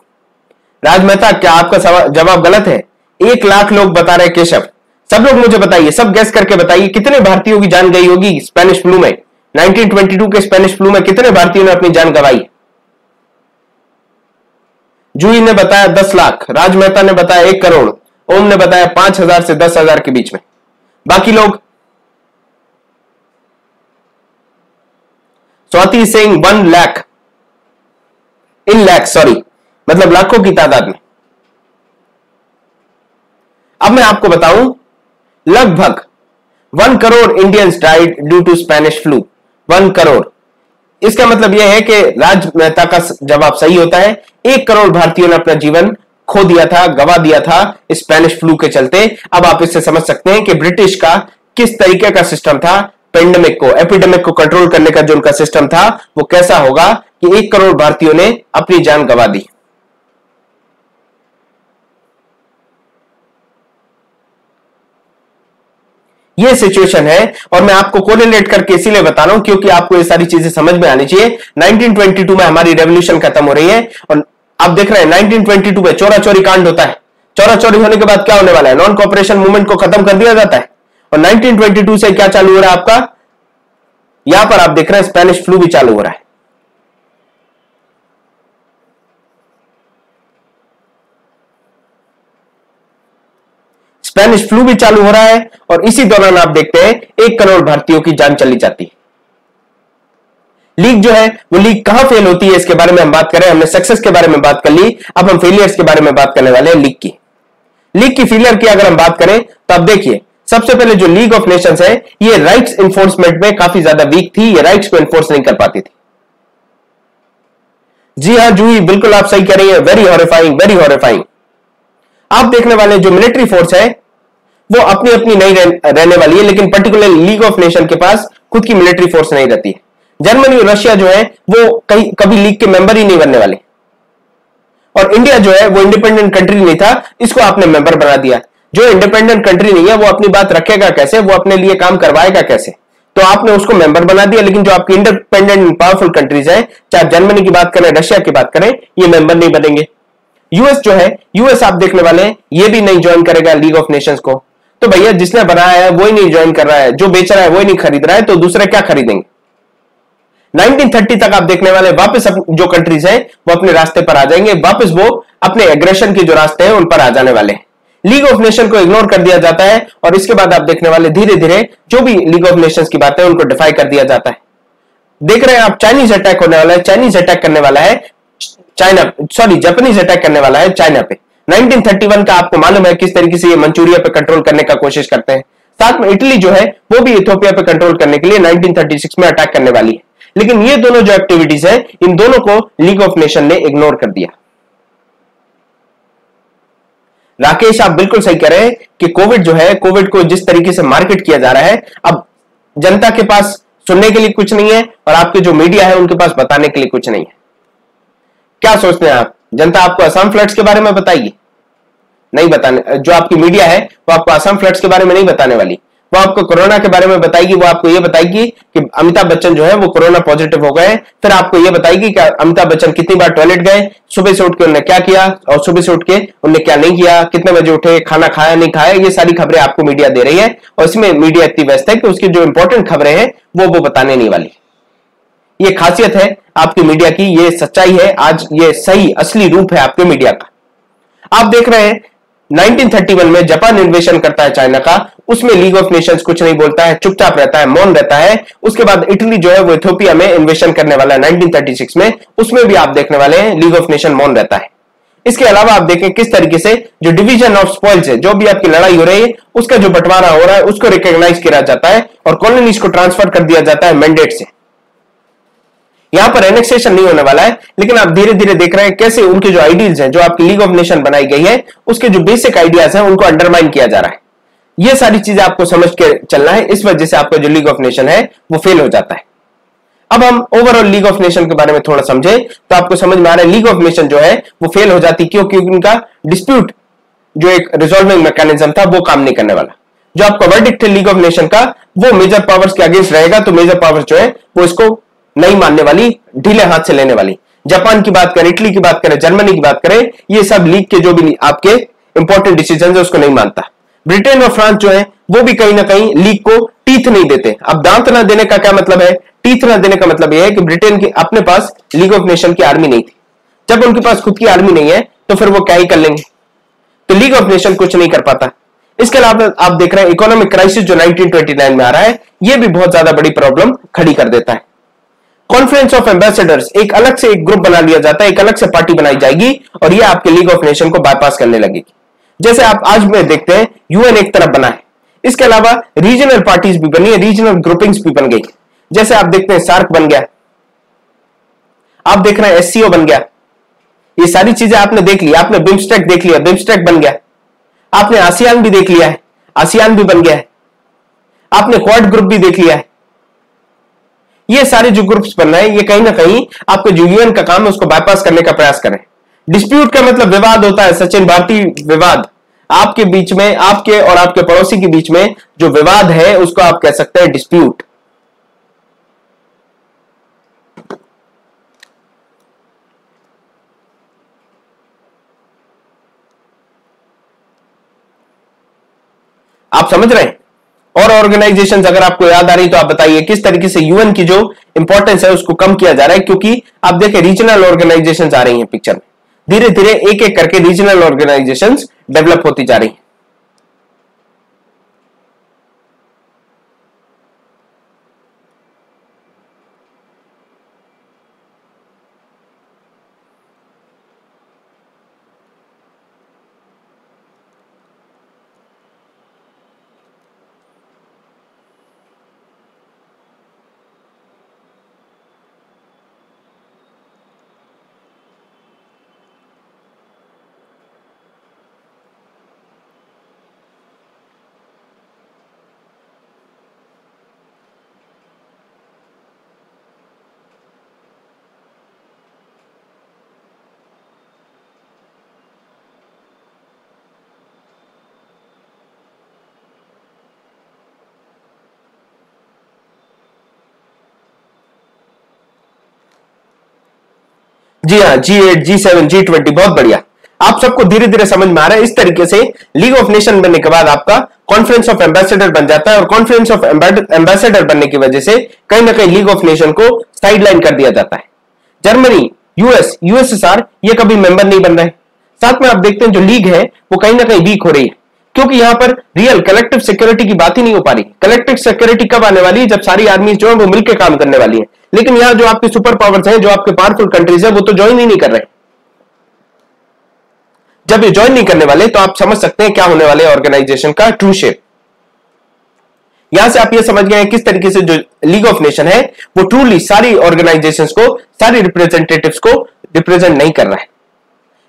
राज मेहता, क्या आपका जवाब गलत है? एक लाख लोग बता रहे केशव। सब लोग मुझे बताइए, सब गैस करके बताइए, कितने भारतीयों की जान गई होगी स्पेनिश फ्लू में? 1922 के स्पेनिश फ्लू में कितने भारतीयों ने अपनी जान गवाई? जूही ने बताया दस लाख, राज मेहता ने बताया एक करोड़। ओम ने बताया पाँच हज़ार से दस हज़ार के बीच में। बाकी लोग? Swati Singh, one lakh. In lakh sorry मतलब लाखों की तादाद में। अब मैं आपको बताऊँ, लगभग one crore Indians died due to Spanish flu one crore. इसका मतलब यह है कि राज मेहता का जवाब सही होता है। एक करोड़ भारतीयों ने अपना जीवन खो दिया था, गवा दिया था स्पेनिश फ्लू के चलते। अब आप इससे समझ सकते हैं कि ब्रिटिश का किस तरीके का सिस्टम था पेंडेमिक को एपिडेमिक को कंट्रोल करने का जो उनका सिस्टम था, वो कैसा होगा कि एक करोड़ भारतीयों ने अपनी जान गवा दी। ये सिचुएशन है और मैं आपको कोरिलेट करके इसीलिए बता रहा हूँ क्योंकि आपको ये सारी चीज़ें समझ में आनी चाहिए। 1922 में हमारी रेवोल्यूशन खत्म हो रही है और आप देख रहे हैं 1922 में चोरा चोरी कांड होता है। चोरा चोरी होने के बाद क्या होने वाला है? नॉन कॉपरेशन मूवमेंट को खत्म कर दिया जाता है। और 1922 से क्या चालू हो रहा है आपका? यहाँ पर आप देख रहे हैं स्पेनिश फ्लू भी चालू हो रहा है। स्पेनिश फ्लू भी चालू हो रहा है और इसी दौरान आप देखते हैं, एक करोड़ भारतीयों की जान चली जाती है। लीग जो है, वो लीग कहाँ फेल होती है, इसके बारे में हम बात करें हमने सक्सेस के बारे में बात कर ली, अब हम फेलियर्स के बारे में बात करने वाले हैं लीग की। लीग की फेलियर की अगर हम बात करें तो अब देखिए, सबसे पहले जो लीग ऑफ़ नेशंस है, ये राइट्स इन्फोर्समेंट में काफ़ी ज़्यादा वीक थी, ये राइट्स को इन्फोर्स नहीं कर पाती थी। जी हाँ, जूही, बिल्कुल आप सही कह रही है वेरी हॉरिफाइंग वेरी हॉरिफाइंग आप देखने वाले जो मिलिट्री फोर्स है, वो अपनी अपनी नहीं रहने वाली है, लेकिन पर्टिकुलर लीग ऑफ़ नेशन के पास खुद की मिलिट्री फोर्स नहीं रहती। है जर्मनी और रशिया जो है, वो कहीं कभी लीग के मेंबर ही नहीं बनने वाले। और इंडिया जो है, वो इंडिपेंडेंट कंट्री नहीं था, इसको आपने मेंबर बना दिया। जो इंडिपेंडेंट कंट्री नहीं है, वो अपनी बात रखेगा कैसे, वो अपने लिए काम करवाएगा कैसे? तो आपने उसको मेंबर बना दिया, लेकिन जो आपकी इंडिपेंडेंट पावरफुल कंट्रीज़ हैं, चाहे जर्मनी की बात करें, रशिया की बात करें, ये मेंबर नहीं बनेंगे। यूएस जो है यूएस आप देखने वाले हैं, ये भी नहीं ज्वाइन करेगा लीग ऑफ़ नेशंस को। तो भैया, जिसने बनाया है वो ही नहीं ज्वाइन कर रहा है, जो बेच रहा है, वही नहीं खरीद रहा है तो दूसरे क्या खरीदेंगे? 1930 तक आप देखने वाले वापस जो कंट्रीज़ हैं, वो अपने रास्ते पर आ जाएँगे। वापस वो अपने एग्रेशन के जो रास्ते हैं, उन पर आ जाने वाले लीग ऑफ़ नेशन को इग्नोर कर दिया जाता है और इसके बाद आप देखने वाले धीरे धीरे जो भी लीग ऑफ़ नेशंस की बात है, उनको डिफाई कर दिया जाता है। देख रहे हैं आप चाइनीज़ अटैक होने वाला है चाइनीज़ अटैक करने वाला है चाइना सॉरी जापानीज अटैक करने वाला है चाइना पे। 1931 का आपको मालूम है किस तरीके से ये मंचूरिया पे कंट्रोल करने का कोशिश करते हैं। साथ में इटली जो है, वो भी इथोपिया पे कंट्रोल करने के लिए 1936 में अटैक करने वाली है। लेकिन ये दोनों जो एक्टिविटीज़ है, इन दोनों को लीग ऑफ़ नेशन ने इग्नोर कर दिया। राकेश, आप बिल्कुल सही कह रहे हैं कि कोविड जो है कोविड को जिस तरीके से मार्केट किया जा रहा है, अब जनता के पास सुनने के लिए कुछ नहीं है और आपके जो मीडिया है, उनके पास बताने के लिए कुछ नहीं है। क्या सोचते हैं आप? जनता आपको असम फ्लड्स के बारे में बताएगी? नहीं बताने, जो आपकी मीडिया है, वो आपको असम फ्लड्स के बारे में नहीं बताने वाली। वो आपको कोरोना के बारे में बताएगी, वो आपको ये बताएगी कि अमिताभ बच्चन जो है वो कोरोना पॉजिटिव हो गए फिर आपको ये बताएगी कि अमिताभ बच्चन कितनी बार टॉयलेट गए, सुबह से उठ के उन्होंने क्या किया और सुबह से उठ के उन्होंने क्या नहीं किया, कितने बजे उठे, खाना खाया, नहीं खाया, ये सारी खबरें आपको मीडिया दे रही है। और इसमें मीडिया इतनी व्यस्त है कि उसकी जो इंपॉर्टेंट खबरें हैं, वो वो बताने नहीं वाली। ये खासियत है आपकी मीडिया की, ये सच्चाई है, आज ये सही, असली रूप है आपके मीडिया का। आप देख रहे हैं 1931 में जापान इन्वेशन करता है चाइना का उसमें लीग ऑफ़ नेशंस कुछ नहीं बोलता है, चुपचाप रहता है, मौन रहता है। उसके बाद इटली जो है, वो इथोपिया में इन्वेशन करने वाला है 1936 में। उसमें भी आप देखने वाले हैं लीग ऑफ़ नेशन मौन रहता है। इसके अलावा आप देखें किस तरीके से जो डिवीज़न ऑफ़ स्पॉइल्स है, जो भी आपकी लड़ाई हो रही है, उसका जो बंटवारा हो रहा है, उसको रिकॉग्नाइज किया जाता है और कॉलोनीज को ट्रांसफ़र कर दिया जाता है मैंडेट से। यहाँ पर एनेक्सेशन नहीं होने वाला है, लेकिन आप धीरे धीरे देख रहे हैं कैसे उनके जो आइडियल्स हैं, जो आपकी लीग ऑफ़ नेशन बनाई गई है, उसके जो बेसिक आइडियाज़ हैं, उनको अंडरमाइन किया जा रहा है। ये सारी चीज़ें आपको समझ के चलना है। इस वजह से आपका जो लीग ऑफ़ नेशन है, वो फेल हो जाता है। अब हम ओवरऑल लीग ऑफ़ नेशन के बारे में थोड़ा समझे तो आपको समझ में आ रहा है लीग ऑफ़ नेशन जो है, वो फेल हो जाती क्यों क्योंकि उनका डिस्प्यूट जो एक रिजोल्विंग मैकेनिज्म था, वो काम नहीं करने वाला। जो आपका वर्डिक्ट है लीग ऑफ़ नेशन का, वो मेजर पावर्स के अगेंस्ट रहेगा तो मेजर पावर्स जो है, वो इसको नहीं मानने वाली, ढीले हाथ से लेने वाली। जापान की बात करें, इटली की बात करें, जर्मनी की बात करें, ये सब लीग के जो भी आपके इंपॉर्टेंट डिसीज़न है, उसको नहीं मानता। ब्रिटेन और फ्रांस जो है, वो भी कहीं ना कहीं लीग को टीथ नहीं देते। अब दांत ना देने का क्या मतलब है? टीथ ना देने का मतलब यह है कि ब्रिटेन की अपने पास लीग ऑफ़ नेशन की आर्मी नहीं थी। जब उनके पास खुद की आर्मी नहीं है तो फिर वो क्या ही कर लेंगे? तो लीग ऑफ़ नेशन कुछ नहीं कर पाता। इसके अलावा आप देख रहे हैं, इकोनॉमिक क्राइसिस जो 1929 में आ रहा है, ये भी बहुत ज़्यादा बड़ी प्रॉब्लम खड़ी कर देता है। कॉन्फ्रेंस ऑफ़ एम्बेसडर्स, एक अलग से एक ग्रुप बना लिया जाता है, एक अलग से पार्टी बनाई जाएगी, और यह आपके लीग ऑफ़ नेशन को बाईपास करने लगेगी। जैसे आप आज में देखते हैं यूएन एक तरफ़ बना है। इसके अलावा रीजनल पार्टीज़ भी बनी है रीजनल ग्रुपिंग्स भी बन गई जैसे आप देखते हैं सार्क बन गया। आप देख रहे हैं एससीओ बन गया। ये सारी चीज़ें आपने देख ली, आपने बिम्स्टेक देख लिया बिम्स्टेक बन गया। आपने आसियान भी देख लिया है आसियान भी बन गया है। आपने क्वाड ग्रुप भी देख लिया है। ये सारे जो ग्रुप्स बन रहे हैं, ये कहीं ना कहीं आपको जो यूएन का काम है, उसको बाईपास करने का प्रयास करें डिस्प्यूट का मतलब विवाद होता है, सचिन भारतीय विवाद। आपके बीच में, आपके और आपके पड़ोसी के बीच में जो विवाद है, उसको आप कह सकते हैं डिस्प्यूट आप समझ रहे हैं? और ऑर्गेनाइजेशंस अगर आपको याद आ रही तो आप बताइए, किस तरीके से यूएन की जो इंपॉर्टेंस है, उसको कम किया जा रहा है, क्योंकि आप देखें रीजनल ऑर्गेनाइजेशन आ रही हैं पिक्चर में। धीरे धीरे एक एक करके रीजनल ऑर्गेनाइजेशन डेवलप होती जा रही जी हाँ जी एट जी सेवन जी ट्वेंटी बहुत बढ़िया। आप सबको धीरे धीरे समझ में आ रहा है, इस तरीके से लीग ऑफ़ नेशन बनने के बाद आपका कॉन्फ्रेंस ऑफ़ एम्बेसडर बन जाता है और कॉन्फ्रेंस ऑफ़ एम्बेसडर बनने की वजह से कहीं ना कहीं लीग ऑफ़ नेशन को साइडलाइन कर दिया जाता है। जर्मनी यूएस यूएसएसआर ये कभी मेंबर नहीं बन रहे। साथ में आप देखते हैं जो लीग है, वो कहीं ना कहीं वीक हो रही है। क्योंकि यहाँ पर रियल कलेक्टिव सिक्योरिटी की बात ही नहीं हो पा रही। कलेक्टिव सिक्योरिटी कब आने वाली है? जब सारी आर्मी जो है वो मिलकर काम करने वाली है। लेकिन यहाँ जो आपके सुपर पावर्स हैं, जो आपके पावरफुल कंट्रीज़ है, वो तो ज्वाइन ही नहीं कर रहे। जब ये ज्वाइन नहीं करने वाले तो आप समझ सकते हैं क्या होने वाले ऑर्गेनाइजेशन का ट्रू शेप यहाँ से आप ये समझ गए हैं किस तरीके से जो लीग ऑफ़ नेशन है, वो ट्रूली सारी ऑर्गेनाइजेशन को, सारी रिप्रेजेंटेटिव को रिप्रेजेंट नहीं कर रहा है।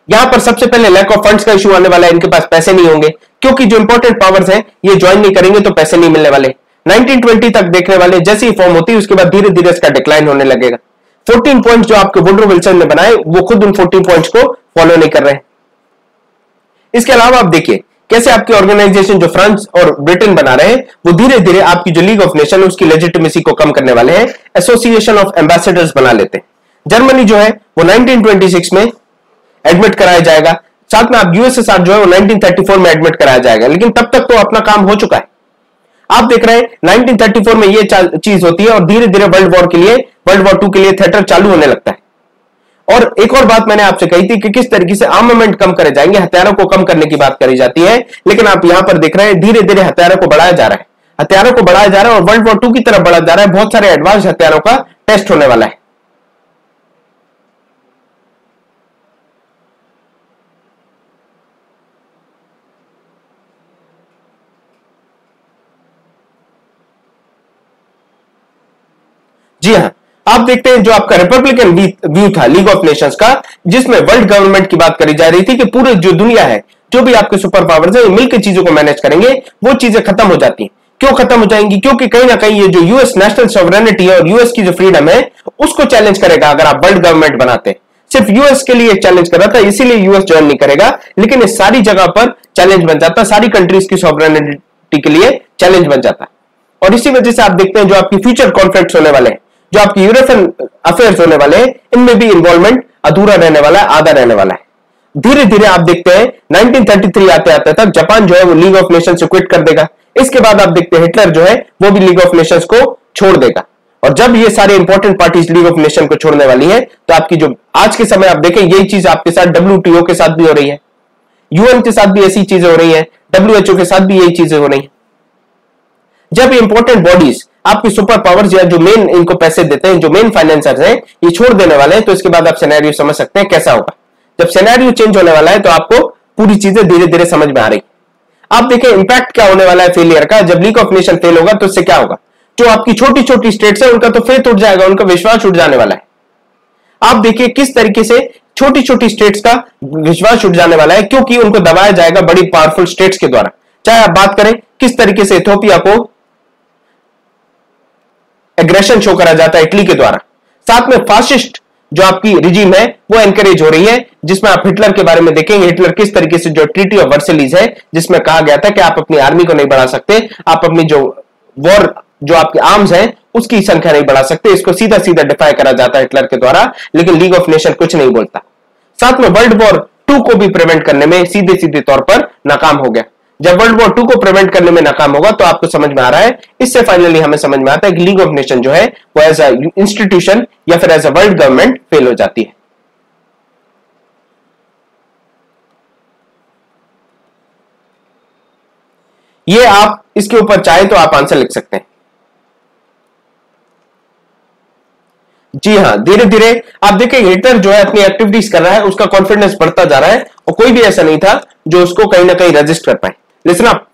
यहाँ पर सबसे पहले लैक ऑफ़ फंड्स का इशू आने वाला है, इनके पास पैसे नहीं होंगे। क्योंकि जो इंपॉर्टेंट पावर्स हैं, ये ज्वाइन नहीं करेंगे तो पैसे नहीं मिलने वाले। 1920 तक देखने वाले, जैसी ही फॉर्म होती है, उसके बाद धीरे धीरे इसका डिक्लाइन होने लगेगा। 14 पॉइंट जो आपके वुड्रो विल्सन ने बनाए, वो खुद उन 14 पॉइंट्स को फॉलो नहीं कर रहे इसके अलावा आप देखिए, कैसे आपकी ऑर्गेनाइजेशन जो फ्रांस और ब्रिटेन बना रहे हैं, वो धीरे धीरे आपकी जो लीग ऑफ़ नेशन उसकी लेजिटिमेसी को कम करने वाले हैं एसोसिएशन ऑफ़ एम्बेसडर्स बना लेते हैं। जर्मनी जो है, वो 1926 में एडमिट कराया जाएगा। साथ में आप यूएसएसआर जो है वो 1934 में एडमिट कराया जाएगा। लेकिन तब तक तो अपना काम हो चुका है। आप देख रहे हैं 1934 में ये चीज़ होती है और धीरे धीरे वर्ल्ड वॉर के लिए वर्ल्ड वॉर टू के लिए थिएटर चालू होने लगता है। और एक और बात मैंने आपसे कही थी कि किस तरीके से आर्मामेंट कम करे जाएँगे, हथियारों को कम करने की बात करी जाती है। लेकिन आप यहाँ पर देख रहे हैं धीरे धीरे हथियारों को बढ़ाया जा रहा है। हथियारों को बढ़ाया जा रहा है और वर्ल्ड वॉर टू की तरफ़ बढ़ा जा रहा है। बहुत सारे एडवांस हथियारों का टेस्ट होने वाला है। जी हाँ आप देखते हैं जो आपका रिपब्लिकन व्यू था लीग ऑफ़ नेशंस का, जिसमें वर्ल्ड गवर्नमेंट की बात करी जा रही थी कि पूरे जो दुनिया है, जो भी आपके सुपर पावर्स है, मिलकर चीज़ों को मैनेज करेंगे, वो चीज़ें खत्म हो जाती हैं। क्यों खत्म हो जाएँगी? क्योंकि कहीं ना कहीं ये जो यूएस नेशनल सॉवरेनिटी है और यूएस की जो फ्रीडम है, उसको चैलेंज करेगा अगर आप वर्ल्ड गवर्नमेंट बनाते हैं। सिर्फ़ यूएस के लिए चैलेंज कर रहा था, इसीलिए यूएस ज्वाइन नहीं करेगा, लेकिन इस सारी जगह पर चैलेंज बन जाता, सारी कंट्रीज़ की सॉवरेनिटी के लिए चैलेंज बन जाता। और इसी वजह से आप देखते हैं जो आपकी फ्यूचर कॉन्फ्लिक्ट होने वाले हैं। जो आपकी यूरोपियन अफेयर्स होने वाले हैं, इनमें भी इन्वॉल्वमेंट अधूरा रहने वाला है, आधा रहने वाला है। धीरे धीरे आप देखते हैं 1933 आते आते तक जापान जो है वो लीग ऑफ़ नेशन से क्विट कर देगा। इसके बाद आप देखते हैं हिटलर जो है, वो भी लीग ऑफ़ नेशंस को छोड़ देगा। और जब ये सारे important parties league of nation को छोड़ने वाली है तो आपकी जो आज के समय आप देखें, यही चीज़ आपके साथ डब्ल्यूटीओ के साथ भी हो रही है। यूएन के साथ भी ऐसी चीज़ें हो रही है डब्ल्यूएचओ के साथ भी यही चीज़ें हो रही है। जब इंपॉर्टेंट बॉडीज आपकी सुपर पावर्स या जो मेन इनको पैसे देते हैं, जो मेन फाइनेंसर हैं, ये छोड़ देने वाले हैं तो इसके बाद आप सिनेरियो समझ सकते हैं कैसा होगा। जब सिनेरियो चेंज होने वाला है तो आपको पूरी चीज़ें धीरे धीरे समझ में आ रही। आप देखें इंपैक्ट क्या होने वाला है फेलियर का? जब लीग ऑफ़ नेशन फेल होगा तो इससे क्या होगा? जो आपकी छोटी छोटी स्टेट्स है, उनका तो फेथ उठ जाएगा, उनका विश्वास उठ जाने वाला है। आप देखिए, किस तरीके से छोटी छोटी स्टेट्स का विश्वास उठ जाने वाला है, क्योंकि उनको दबाया जाएगा बड़ी पावरफुल स्टेट्स के द्वारा। चाहे आप बात करें, किस तरीके से इथोपिया को एग्रेशन शो करा जाता है इटली के द्वारा। साथ में फासिस्ट जो आपकी रिजीम है, वो एनकरेज हो रही है, जिसमें आप हिटलर के बारे में देखेंगे, हिटलर किस तरीके से जो ट्रीटी ऑफ़ वर्सलीज है, जिसमें कहा गया था कि आप अपनी आर्मी को नहीं बढ़ा सकते, आप अपनी जो वॉर जो आपके आर्म्स हैं, उसकी संख्या नहीं बढ़ा सकते, इसको सीधा सीधा डिफाई करा जाता है हिटलर के द्वारा, लेकिन लीग ऑफ़ नेशन कुछ नहीं बोलता। साथ में वर्ल्ड वॉर टू को भी प्रिवेंट करने में सीधे सीधे तौर पर नाकाम हो गया। जब वर्ल्ड वॉर टू को प्रिवेंट करने में नाकाम होगा तो आपको समझ में आ रहा है। इससे फाइनली हमें समझ में आता है कि लीग ऑफ़ नेशन जो है, वो एज अ इंस्टीट्यूशन या फिर as a world government fail हो जाती है। ये आप इसके ऊपर चाहे तो आप आंसर लिख सकते हैं। जी हाँ धीरे धीरे आप देखें हिटलर जो है अपनी एक्टिविटीज़ कर रहा है, उसका कॉन्फिडेंस बढ़ता जा रहा है, और कोई भी ऐसा नहीं था जो उसको कहीं ना कहीं रजिस्ट कर पाए। Listen up.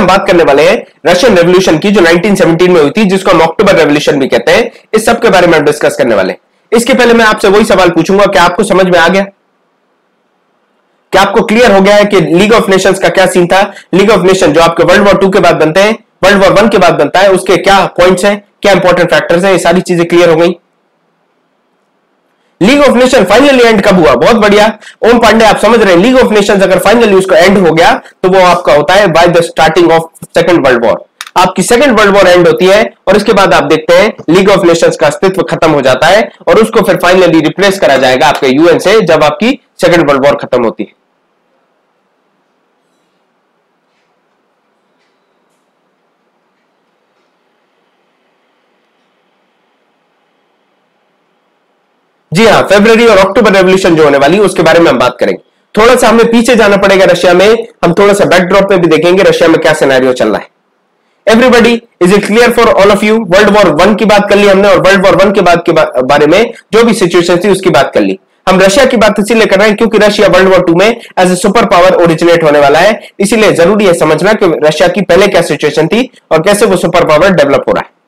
हम बात करने वाले हैं रशियन रेवोल्यूशन की, जो 1917 में हुई थी, जिसको हम अक्टूबर रेवोल्यूशन भी कहते हैं। इस सब के बारे में हम डिस्कस करने वाले इसके पहले मैं आपसे वही सवाल पूछूँगा, क्या आपको समझ में आ गया? क्या आपको क्लियर हो गया है कि लीग ऑफ़ नेशंस का क्या सीन था? लीग ऑफ़ नेशन जो आपके वर्ल्ड वॉर टू के बाद बनते हैं वर्ल्ड वॉर वन के बाद बनता है, उसके क्या पॉइंट्स हैं, क्या इंपॉर्टेंट फैक्टर्स हैं, ये सारी चीज़ें क्लियर हो गई। League of nation finally end कब हुआ? बहुत बढ़िया। ओम पांडे, आप समझ रहे हैं लीग ऑफ़ नेशन अगर फाइनली उसका एंड हो गया तो वो आपका होता है by the starting of second world war आपकी सेकंड वर्ल्ड वॉर एंड होती है और इसके बाद आप देखते हैं लीग ऑफ़ नेशंस का अस्तित्व खत्म हो जाता है और उसको फिर फाइनली रिप्लेस करा जाएगा आपके यूएन से जब आपकी सेकंड वर्ल्ड वॉर खत्म होती है। जी हाँ फेब्रवरी और अक्टूबर रेवल्यूशन जो होने वाली है, उसके बारे में हम बात करेंगे। थोड़ा सा हमें पीछे जाना पड़ेगा रशिया में। हम थोड़ा सा बैकड्रॉप पे भी देखेंगे रशिया में क्या सिनेरियो चल रहा है। Everybody is it clear for all of you world war one की बात कर ली हमने और वर्ल्ड वॉर वन के बाद के बारे में जो भी सिचुएशन थी, उसकी बात कर ली। हम रशिया की बात इसीलिए कर रहे हैं क्योंकि रशिया वर्ल्ड वॉर टू में as a super power originate होने वाला है। इसीलिए ज़रूरी है समझना कि रशिया की पहले क्या सिचुएशन थी और कैसे वो सुपर पावर डेवलप हो रहा है।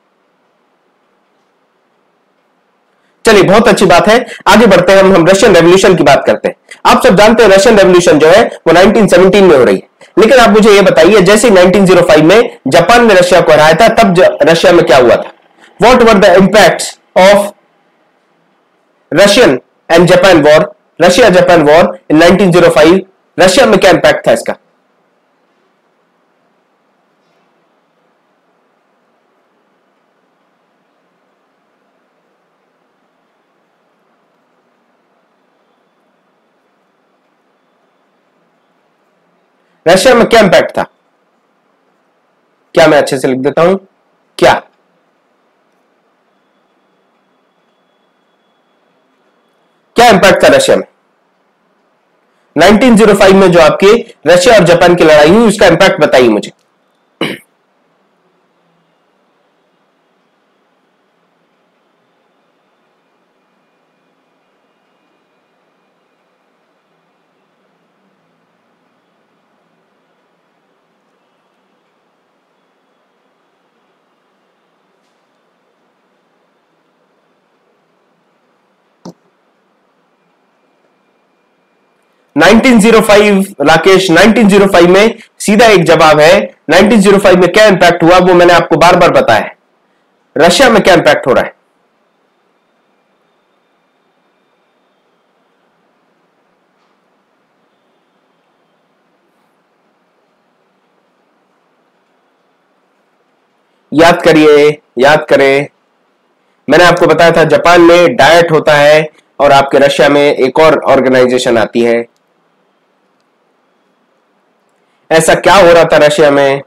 चलिए, बहुत अच्छी बात है। आगे बढ़ते हैं हम हम रशियन रेवोल्यूशन की बात करते हैं। आप सब जानते हैं रशियन रेवोल्यूशन जो है, वो 1917 में हो रही है। लेकिन आप मुझे ये बताइए, जैसे 1905 में जापान ने रशिया को हराया था, तब रशिया में क्या हुआ था? What were the impact of Russian and Japan war Russia Japan war in 1905 Russia में क्या इंपैक्ट था इसका? रशिया में क्या इंपैक्ट था? क्या मैं अच्छे से लिख देता हूँ? क्या? क्या इंपैक्ट था रशिया में? 1905 में जो आपके रशिया और जापान की लड़ाई हुई, उसका इंपैक्ट बताइए मुझे। नाइनटीन ज़ीरो फाइव, राकेश 1905 में सीधा एक जवाब है। 1905 में क्या इंपैक्ट हुआ, वो मैंने आपको बार बार बताया रशिया में क्या इंपैक्ट हो रहा है? याद करिए, याद करें। मैंने आपको बताया था, जापान में डायट होता है और आपके रशिया में एक और ऑर्गेनाइजेशन आती है। ऐसा क्या हो रहा था रशिया में?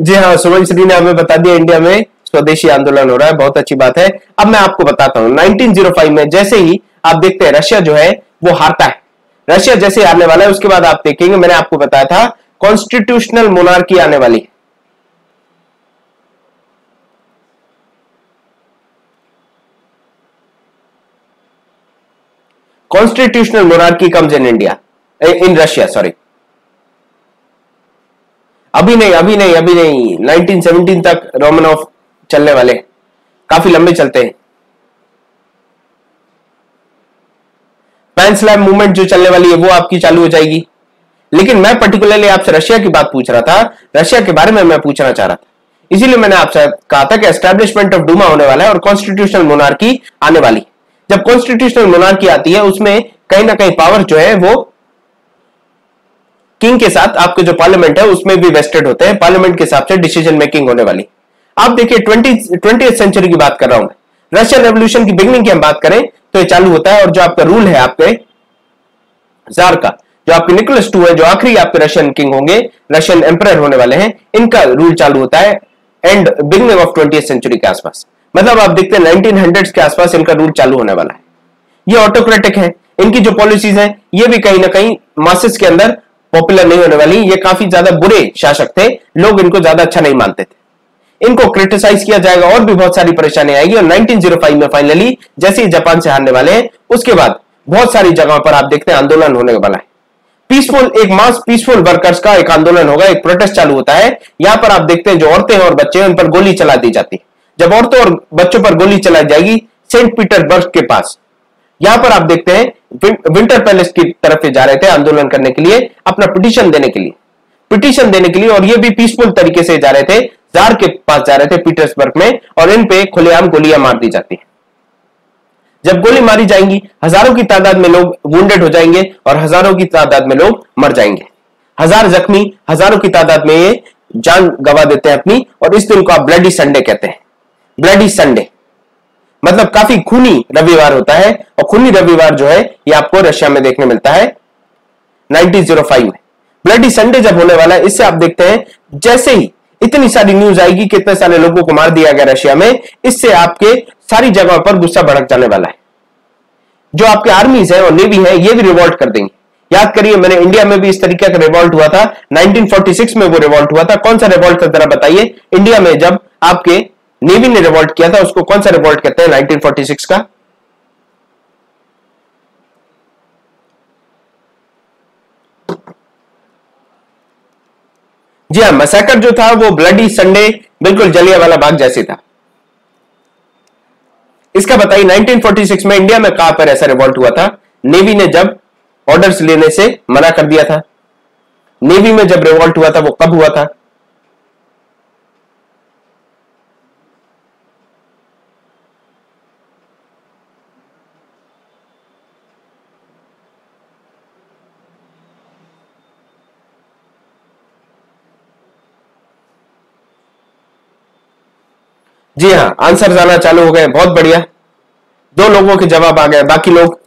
जी हाँ सुमन श्री ने हमें बता दिया इंडिया में स्वदेशी आंदोलन हो रहा है, बहुत अच्छी बात है। अब मैं आपको बताता हूँ 1905 में जैसे ही आप देखते हैं, रशिया जो है, वो हारता है। रशिया जैसे हारने वाला है, उसके बाद आप देखेंगे, मैंने आपको बताया था, कॉन्स्टिट्यूशनल मोनार्की आने वाली constitutional monarchy comes in India in Russia, sorry. अभी नहीं अभी नहीं अभी नहीं। 1917 तक रोमनॉफ चलने वाले काफ़ी लंबे चलते हैं। पैन स्लैम मूवमेंट जो चलने वाली है, वो आपकी चालू हो जाएगी। लेकिन मैं पर्टिकुलरली आपसे रशिया की बात पूछ रहा था। रशिया के बारे में मैं पूछना चाह रहा था। इसीलिए मैंने आपसे कहा था कि एस्टेब्लिशमेंट ऑफ़ डूमा होने वाला है और कॉन्स्टिट्यूशनल मोनार्की आने वाली। जब कॉन्स्टिट्यूशनल मोनार्की आती है, उसमें कहीं ना कहीं पावर जो है, वो किंग के साथ आपके जो पार्लियामेंट है, उसमें भी वेस्टेड होते हैं। पार्लियामेंट के हिसाब से डिसीज़न मेकिंग होने वाली। आप देखिए, ट्वेंटी ट्वेंटी सेंचुरी की बात कर रहा हूँ रशियन रेवोल्यूशन की बिगनिंग की हम बात करें तो ये चालू होता है और जो आपका रूल है आपके जार का, जो आपके निकोलस टू है, जो आखिरी आपके रशियन किंग होंगे रशियन एम्पर होने वाले हैं, इनका रूल चालू होता है and beginning of twenty century के आसपास। मतलब आप देखते हैं नाइनटीन के आसपास इनका रूल चालू होने वाला है। ये ऑटोक्रेटिक है। इनकी जो पॉलिसीज़ हैं, ये भी कहीं ना कहीं मासिस के अंदर पॉपुलर नहीं होने वाली, ये काफ़ी ज़्यादा बुरे शासक थे, लोग इनको ज़्यादा अच्छा नहीं मानते थे। इनको क्रिटिसाइज किया जाएगा, और भी बहुत सारी परेशानी आएगी, और 1905 में फाइनली जैसे ही जापान से हारने वाले हैं, उसके बाद बहुत सारी जगहों पर आप देखते हैं, आंदोलन होने वाला है। पीसफुल एक मास पीसफुल वर्कर्स का एक आंदोलन होगा, एक प्रोटेस्ट चालू होता है। यहाँ पर आप देखते हैं, जो औरतें हैं और बच्चे हैं, उन पर गोली चला दी जाती है। जब औरतों और बच्चों पर गोली चलाई जाएगी सेंट पीटरबर्ग के पास। यहाँ पर आप देखते हैं विंटर पैलेस की तरफ़ जा रहे थे आंदोलन करने के लिए, अपना पिटीशन देने के लिए। पिटीशन देने के लिए और ये भी पीसफुल तरीके से जा रहे थे, जार के पास जा रहे थे पीटर्सबर्ग में और इन पे खुलेआम गोलियाँ मार दी जाती है। जब गोली मारी जाएँगी, हज़ारों की तादाद में लोग वुंडेड हो जाएँगे और हज़ारों की तादाद में लोग मर जाएँगे। हज़ार जख्मी, हज़ारों की तादाद में ये जान गवा देते हैं अपनी और इस दिन को आप ब्लडी संडे कहते हैं। ब्लडी संडे मतलब काफ़ी खूनी रविवार होता है और खूनी रविवार जो है ये आपको रशिया में देखने मिलता है। 1905 में। ब्लडी संडे जब होने वाला है, इससे आप देखते हैं, जैसे ही इतनी सारी न्यूज़ आएगी कितने सारे लोगों को मार दिया गया रशिया में, इससे आपके सारी जगह पर गुस्सा भड़क जाने वाला है। जो आपके आर्मीज है और नेवी है, ये भी रिवॉल्ट कर देंगे। याद करिए, मैंने इंडिया में भी इस तरीके का रिवॉल्ट हुआ था। 1946 में वो रिवॉल्ट हुआ था। कौन सा रिवॉल्ट था जरा बताइए? इंडिया में जब आपके नेवी ने रिवॉल्ट किया था, उसको कौन सा रिवॉल्ट कहते हैं? 1946 का? जी हाँ मसैकर जो था, वो ब्लडी संडे बिल्कुल जलिया वाला बाग जैसे था। इसका बताइए 1946 में इंडिया में कहाँ पर ऐसा रिवॉल्ट हुआ था? नेवी ने जब ऑर्डर्स लेने से मना कर दिया था। नेवी में जब रिवॉल्ट हुआ था, वो कब हुआ था? जी हाँ आंसर जाना चालू हो गए, बहुत बढ़िया। दो लोगों के जवाब आ गए, बाकी लोग?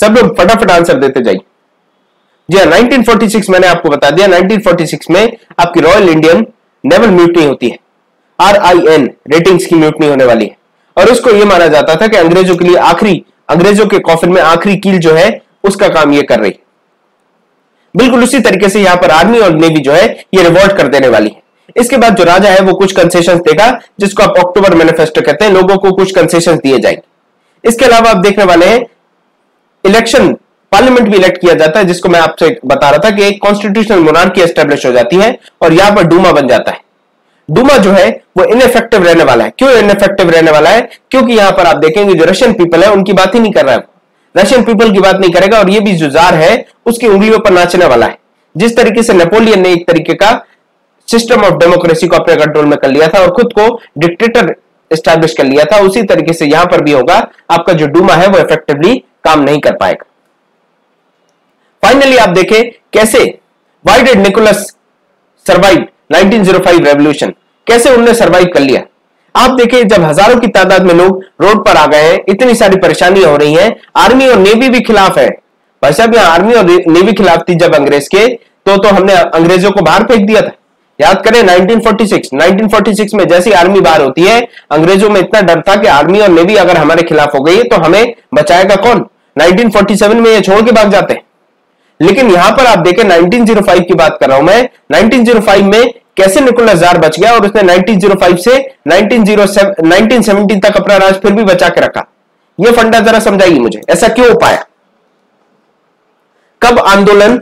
सब लोग फटाफट आंसर देते जाइए। जी हाँ 1946 मैंने आपको बता दिया 1946 में आपकी रॉयल इंडियन नेवल म्यूटनी होती है। आर आई एन रेटिंग्स की म्यूटनी होने वाली है। और उसको यह माना जाता था कि अंग्रेज़ों के लिए आखिरी अंग्रेज़ों के कॉफिन में आखिरी कील जो है, उसका काम ये कर रही। बिल्कुल उसी तरीके से यहाँ पर आर्मी और नेवी जो है, ये रिवॉल्ट कर देने वाली है। इसके बाद जो राजा है, वो कुछ कंसेशन देगा, जिसको आप अक्टूबर मैनिफेस्टो कहते हैं, लोगों को कुछ कंसेशन दिए जाएँगे। इसके अलावा आप देखने वाले हैं इलेक्शन पार्लियामेंट भी इलेक्ट किया जाता है, जिसको मैं आपसे बता रहा था कि एक कॉन्स्टिट्यूशनल मोनार्की एस्टेब्लिश हो जाती है, और यहाँ पर डूमा बन जाता है। डूमा जो है, वो इनफेक्टिव रहने वाला है। क्यों इनफेक्टिव रहने वाला है? क्योंकि यहाँ पर आप देखेंगे जो रशियन पीपल है, उनकी बात ही नहीं कर रहा है रशियन पीपल की बात नहीं करेगा और ये भी जो जार है, उसकी उंगलियों पर नाचने वाला है। जिस तरीके से नेपोलियन ने एक तरीके का सिस्टम ऑफ़ डेमोक्रेसी को अपने कंट्रोल में कर लिया था और खुद को डिक्टेटर स्टैब्लिश कर लिया था, उसी तरीके से यहाँ पर भी होगा, आपका जो डूमा है, वो इफेक्टिवली काम नहीं कर पाएगा। फाइनली आप देखें कैसे why did Nicholas survive 1905 revolution. कैसे उन्होंने सर्वाइव कर लिया? आप देखिए, जब हज़ारों की तादाद में लोग रोड पर आ गए हैं, इतनी सारी परेशानियाँ हो रही हैं। आर्मी और नेवी भी खिलाफ है। भाई साहब, यहाँ आर्मी और नेवी खिलाफ थी जब अंग्रेज़ के तो तो हमने अंग्रेज़ों को बाहर फेंक दिया था। याद करें 1946 1946 में जैसी आर्मी बाहर होती है, अंग्रेज़ों में इतना डर था कि आर्मी और नेवी अगर हमारे खिलाफ हो गई तो हमें बचाएगा कौन? 1947 में ये छोड़ के भाग जाते हैं। लेकिन यहाँ पर आप देखें 1905 की बात कर रहा हूँ मैं। 1905 में कैसे निकोलस जार बच गया और उसने 1905 से 1907 1917 तक अपना राज फिर भी बचा के रखा। यह फंडा जरा समझाइए मुझे, ऐसा क्यों हो पाया? कब आंदोलन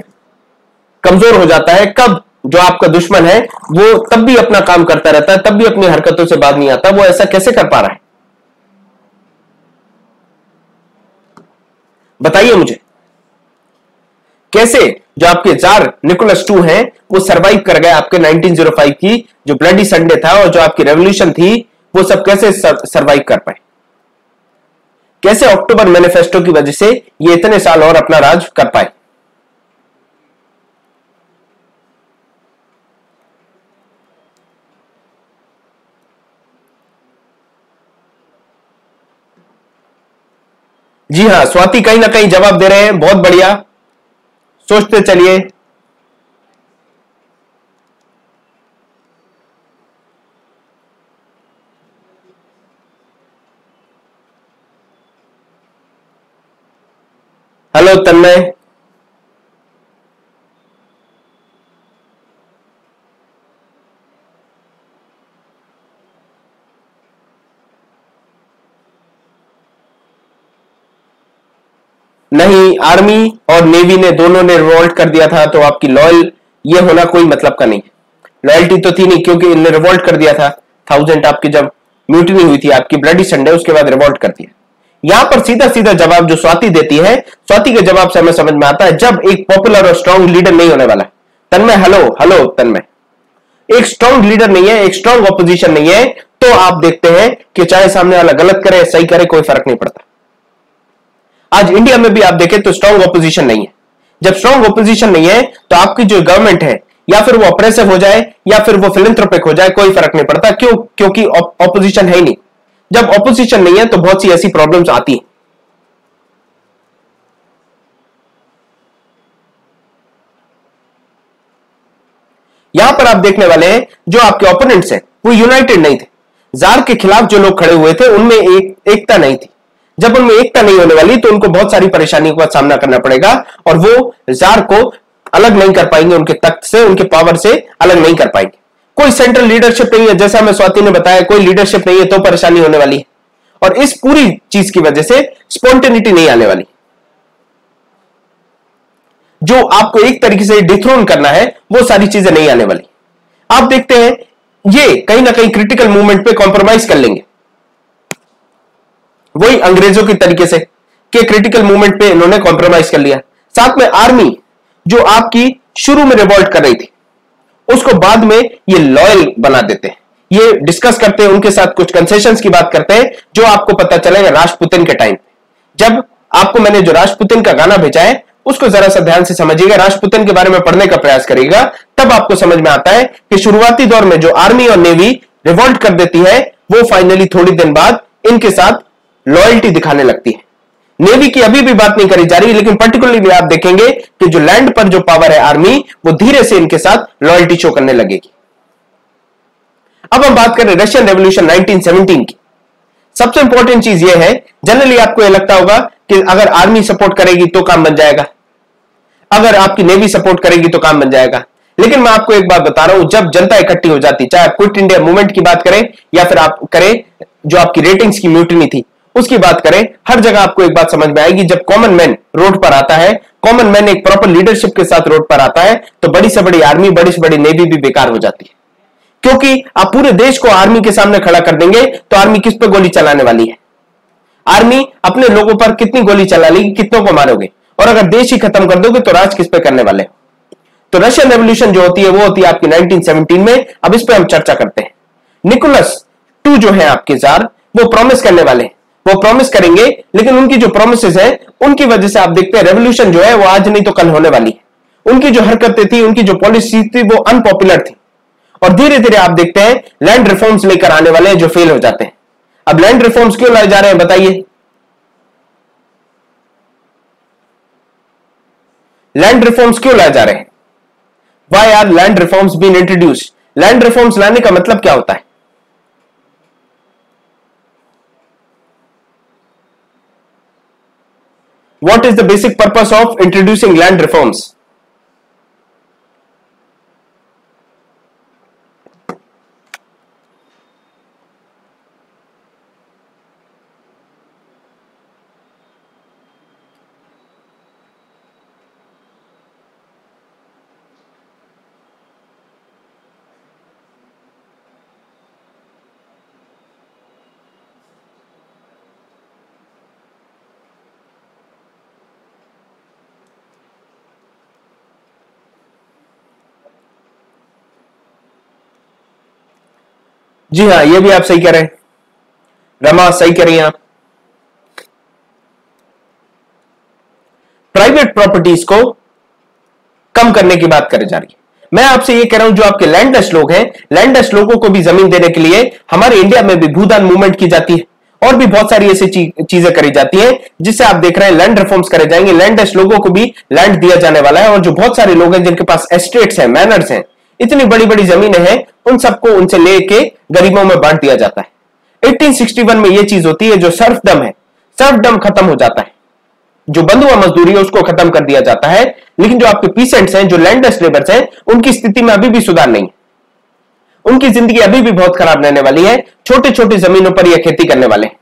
कमज़ोर हो जाता है, कब जो आपका दुश्मन है, वो तब भी अपना काम करता रहता है, तब भी अपनी हरकतों से बात नहीं आता, वो ऐसा कैसे कर पा रहा है? बताइए मुझे। कैसे? जो आपके जार निकोलस टू हैं, वो सरवाइव कर गए आपके 1905 की, जो ब्लडी संडे था और जो आपकी रेवोल्यूशन थी, वो सब कैसे सरवाइव कर पाए? कैसे अक्टूबर मैनिफेस्टो की वजह से ये इतने साल और अपना राज कर पाए? जी हाँ, स्वाति कहीं ना कहीं जवाब दे रहे हैं, बहुत बढ़िया। सोचते चलिए। हेलो तन्मय। आर्मी और नेवी ने दोनों ने रिवोल्ट कर दिया था तो आपकी लॉयल ये होना कोई मतलब का नहीं। लॉयल्टी तो थी नहीं, क्योंकि इन्हें रिवोल्ट कर दिया था थाउज़ेंड आपकी जब म्यूटनी हुई थी, आपकी ब्लडी संडे उसके बाद रिवोल्ट कर दिया। यहाँ पर सीधा सीधा जवाब जो स्वाति देती है, स्वाति के जवाब से हमें समझ में आता है, जब एक पॉपुलर और स्ट्रॉन्ग लीडर नहीं होने वाला तन्मय हेलो हेलो तन्मय। एक स्ट्रॉन्ग लीडर नहीं है, एक स्ट्रॉन्ग ऑपोजिशन नहीं है तो आप देखते हैं कि चाहे सामने वाला गलत करे, सही करे, कोई फ़र्क नहीं पड़ता। आज इंडिया में भी आप देखें तो स्ट्रॉन्ग ऑपोजिशन नहीं है। जब स्ट्रॉन्ग ऑपोजिशन नहीं है तो आपकी जो गवर्नमेंट है, या फिर वो अप्रेसिव हो जाए, या फिर वो फिलेंथ्रोपिक हो जाए, कोई फ़र्क नहीं पड़ता। क्यों? क्योंकि ऑपोजिशन है ही नहीं। जब ऑपोजिशन नहीं है तो बहुत सी ऐसी प्रॉब्लम्स आती हैं। यहाँ पर आप देखने वाले हैं, जो आपके ओपोनेंट्स हैं, वो यूनाइटेड नहीं थे। जार के खिलाफ जो लोग खड़े हुए थे, उनमें एक एकता नहीं थी। जब उनमें एकता नहीं होने वाली तो उनको बहुत सारी परेशानियों का सामना करना पड़ेगा, और वो जार को अलग नहीं कर पाएँगे, उनके तख्त से, उनके पावर से अलग नहीं कर पाएँगे। कोई सेंट्रल लीडरशिप नहीं है, जैसा मैं स्वाति ने बताया, कोई लीडरशिप नहीं है तो परेशानी होने वाली है। और इस पूरी चीज़ की वजह से स्पॉन्टेनिटी नहीं आने वाली। जो आपको एक तरीके से डिथ्रोन करना है, वो सारी चीज़ें नहीं आने वाली। आप देखते हैं, ये कहीं ना कहीं क्रिटिकल मूवमेंट पे कॉम्प्रोमाइज कर लेंगे। वही अंग्रेज़ों की तरीके से कि क्रिटिकल मूवमेंट पे इन्होंने कॉम्प्रोमाइज कर लिया। साथ में आर्मी जो आपकी शुरू में रिवॉल्ट कर रही थी, उसको बाद में ये लॉयल बना देते हैं। ये डिस्कस करते हैं, उनके साथ कुछ कंसेशन की बात करते हैं, जो आपको पता चलेगा राष्ट्रपुतिन के टाइम जब आपको मैंने जो राष्ट्रपुतिन का गाना भेजा है, उसको जरा सा ध्यान से समझिएगा, राष्ट्रपुतिन के बारे में पढ़ने का प्रयास करिएगा, तब आपको समझ में आता है कि शुरुआती दौर में जो आर्मी और नेवी रिवॉल्ट कर देती है, वो फाइनली थोड़ी दिन बाद इनके साथ लॉयल्टी दिखाने लगती है। नेवी की अभी भी बात नहीं करी जा रही, लेकिन पर्टिकुलरली आप देखेंगे कि जो लैंड पर जो पावर है आर्मी वो धीरे से इनके साथ लॉयल्टी शो करने लगेगी। अब हम बात करें रशियन रेवोल्यूशन 1917 की। सबसे इंपॉर्टेंट चीज़ यह है जनरली आपको यह लगता होगा कि अगर आर्मी सपोर्ट करेगी तो काम बन जाएगा। अगर आपकी नेवी सपोर्ट करेगी तो काम बन जाएगा। लेकिन मैं आपको एक बात बता रहा हूँ, जब जनता इकट्ठी हो जाती, चाहे आप क्विट इंडिया मूवमेंट की बात करें या फिर आप करें, जो आपकी रेटिंग्स की म्यूटनी थी उसकी बात करें, हर जगह आपको एक बात समझ में आएगी, जब कॉमन मैन रोड पर आता है कॉमन मैन एक प्रॉपर लीडरशिप के साथ रोड पर आता है तो बड़ी से बड़ी आर्मी बड़ी से बड़ी नेवी भी बेकार हो जाती है। क्योंकि आप पूरे देश को आर्मी के सामने खड़ा कर देंगे तो आर्मी किस पर गोली चलाने वाली है? आर्मी अपने लोगों पर कितनी गोली चला लेगी, कितनों को मारोगे? और अगर देश ही खत्म कर दोगे तो राज किस पे करने वाले? तो रशियन रेवोल्यूशन जो होती है, वो होती है आपकी 1917 में, अब इस पर हम चर्चा करते हैं। निकोलस टू जो है आपके जार वो प्रॉमिस करने वाले हैं। वो प्रॉमिस करेंगे, लेकिन उनकी जो प्रोमिस है, उनकी वजह से आप देखते हैं रेवोल्यूशन जो है, वो आज नहीं तो कल होने वाली है। उनकी जो हरकतें थी, उनकी जो पॉलिसी थी, वो अनपॉपुलर थी। और धीरे धीरे आप देखते हैं लैंड रिफॉर्म्स लेकर आने वाले हैं जो फेल हो जाते हैं। अब लैंड रिफॉर्म्स क्यों लाए जा रहे हैं, बताइए। लैंड रिफॉर्म्स क्यों लाए जा रहे हैं? Why are land reforms been introduce land reforms लाने का मतलब क्या होता है? What is the basic purpose of introducing land reforms? जी हाँ ये भी आप सही कह रहे हैं। रमा, सही कह रही हैं आप। प्राइवेट प्रॉपर्टीज़ को कम करने की बात करी जा रही है। मैं आपसे ये कह रहा हूँ, जो आपके लैंडलेस लोग हैं लैंडलेस लोगों को भी ज़मीन देने के लिए हमारे इंडिया में भी भूदान मूवमेंट की जाती है। और भी बहुत सारी ऐसी चीज़ें करी जाती हैं, जिससे आप देख रहे हैं लैंड रिफॉर्म्स करे जाएँगे। लैंड लोगों को भी लैंड दिया जाने वाला है और जो बहुत सारे लोग हैं, जिनके पास एस्टेट्स हैं मैनर्स हैं इतनी बड़ी बड़ी जमीनें हैं, उन सबको उनसे लेके गरीबों में बांट दिया जाता है। 1861 में यह चीज़ होती है जो सर्फडम है। सर्फडम खत्म हो जाता है। जो बंधुआ मजदूरी है, उसको खत्म कर दिया जाता है। लेकिन जो आपके पीसेंट्स हैं, जो लैंडलेस लेबर्स हैं, उनकी स्थिति में अभी भी सुधार नहीं उनकी ज़िंदगी अभी भी बहुत खराब रहने वाली है। छोटे छोटे जमीनों पर यह खेती करने वाले हैं।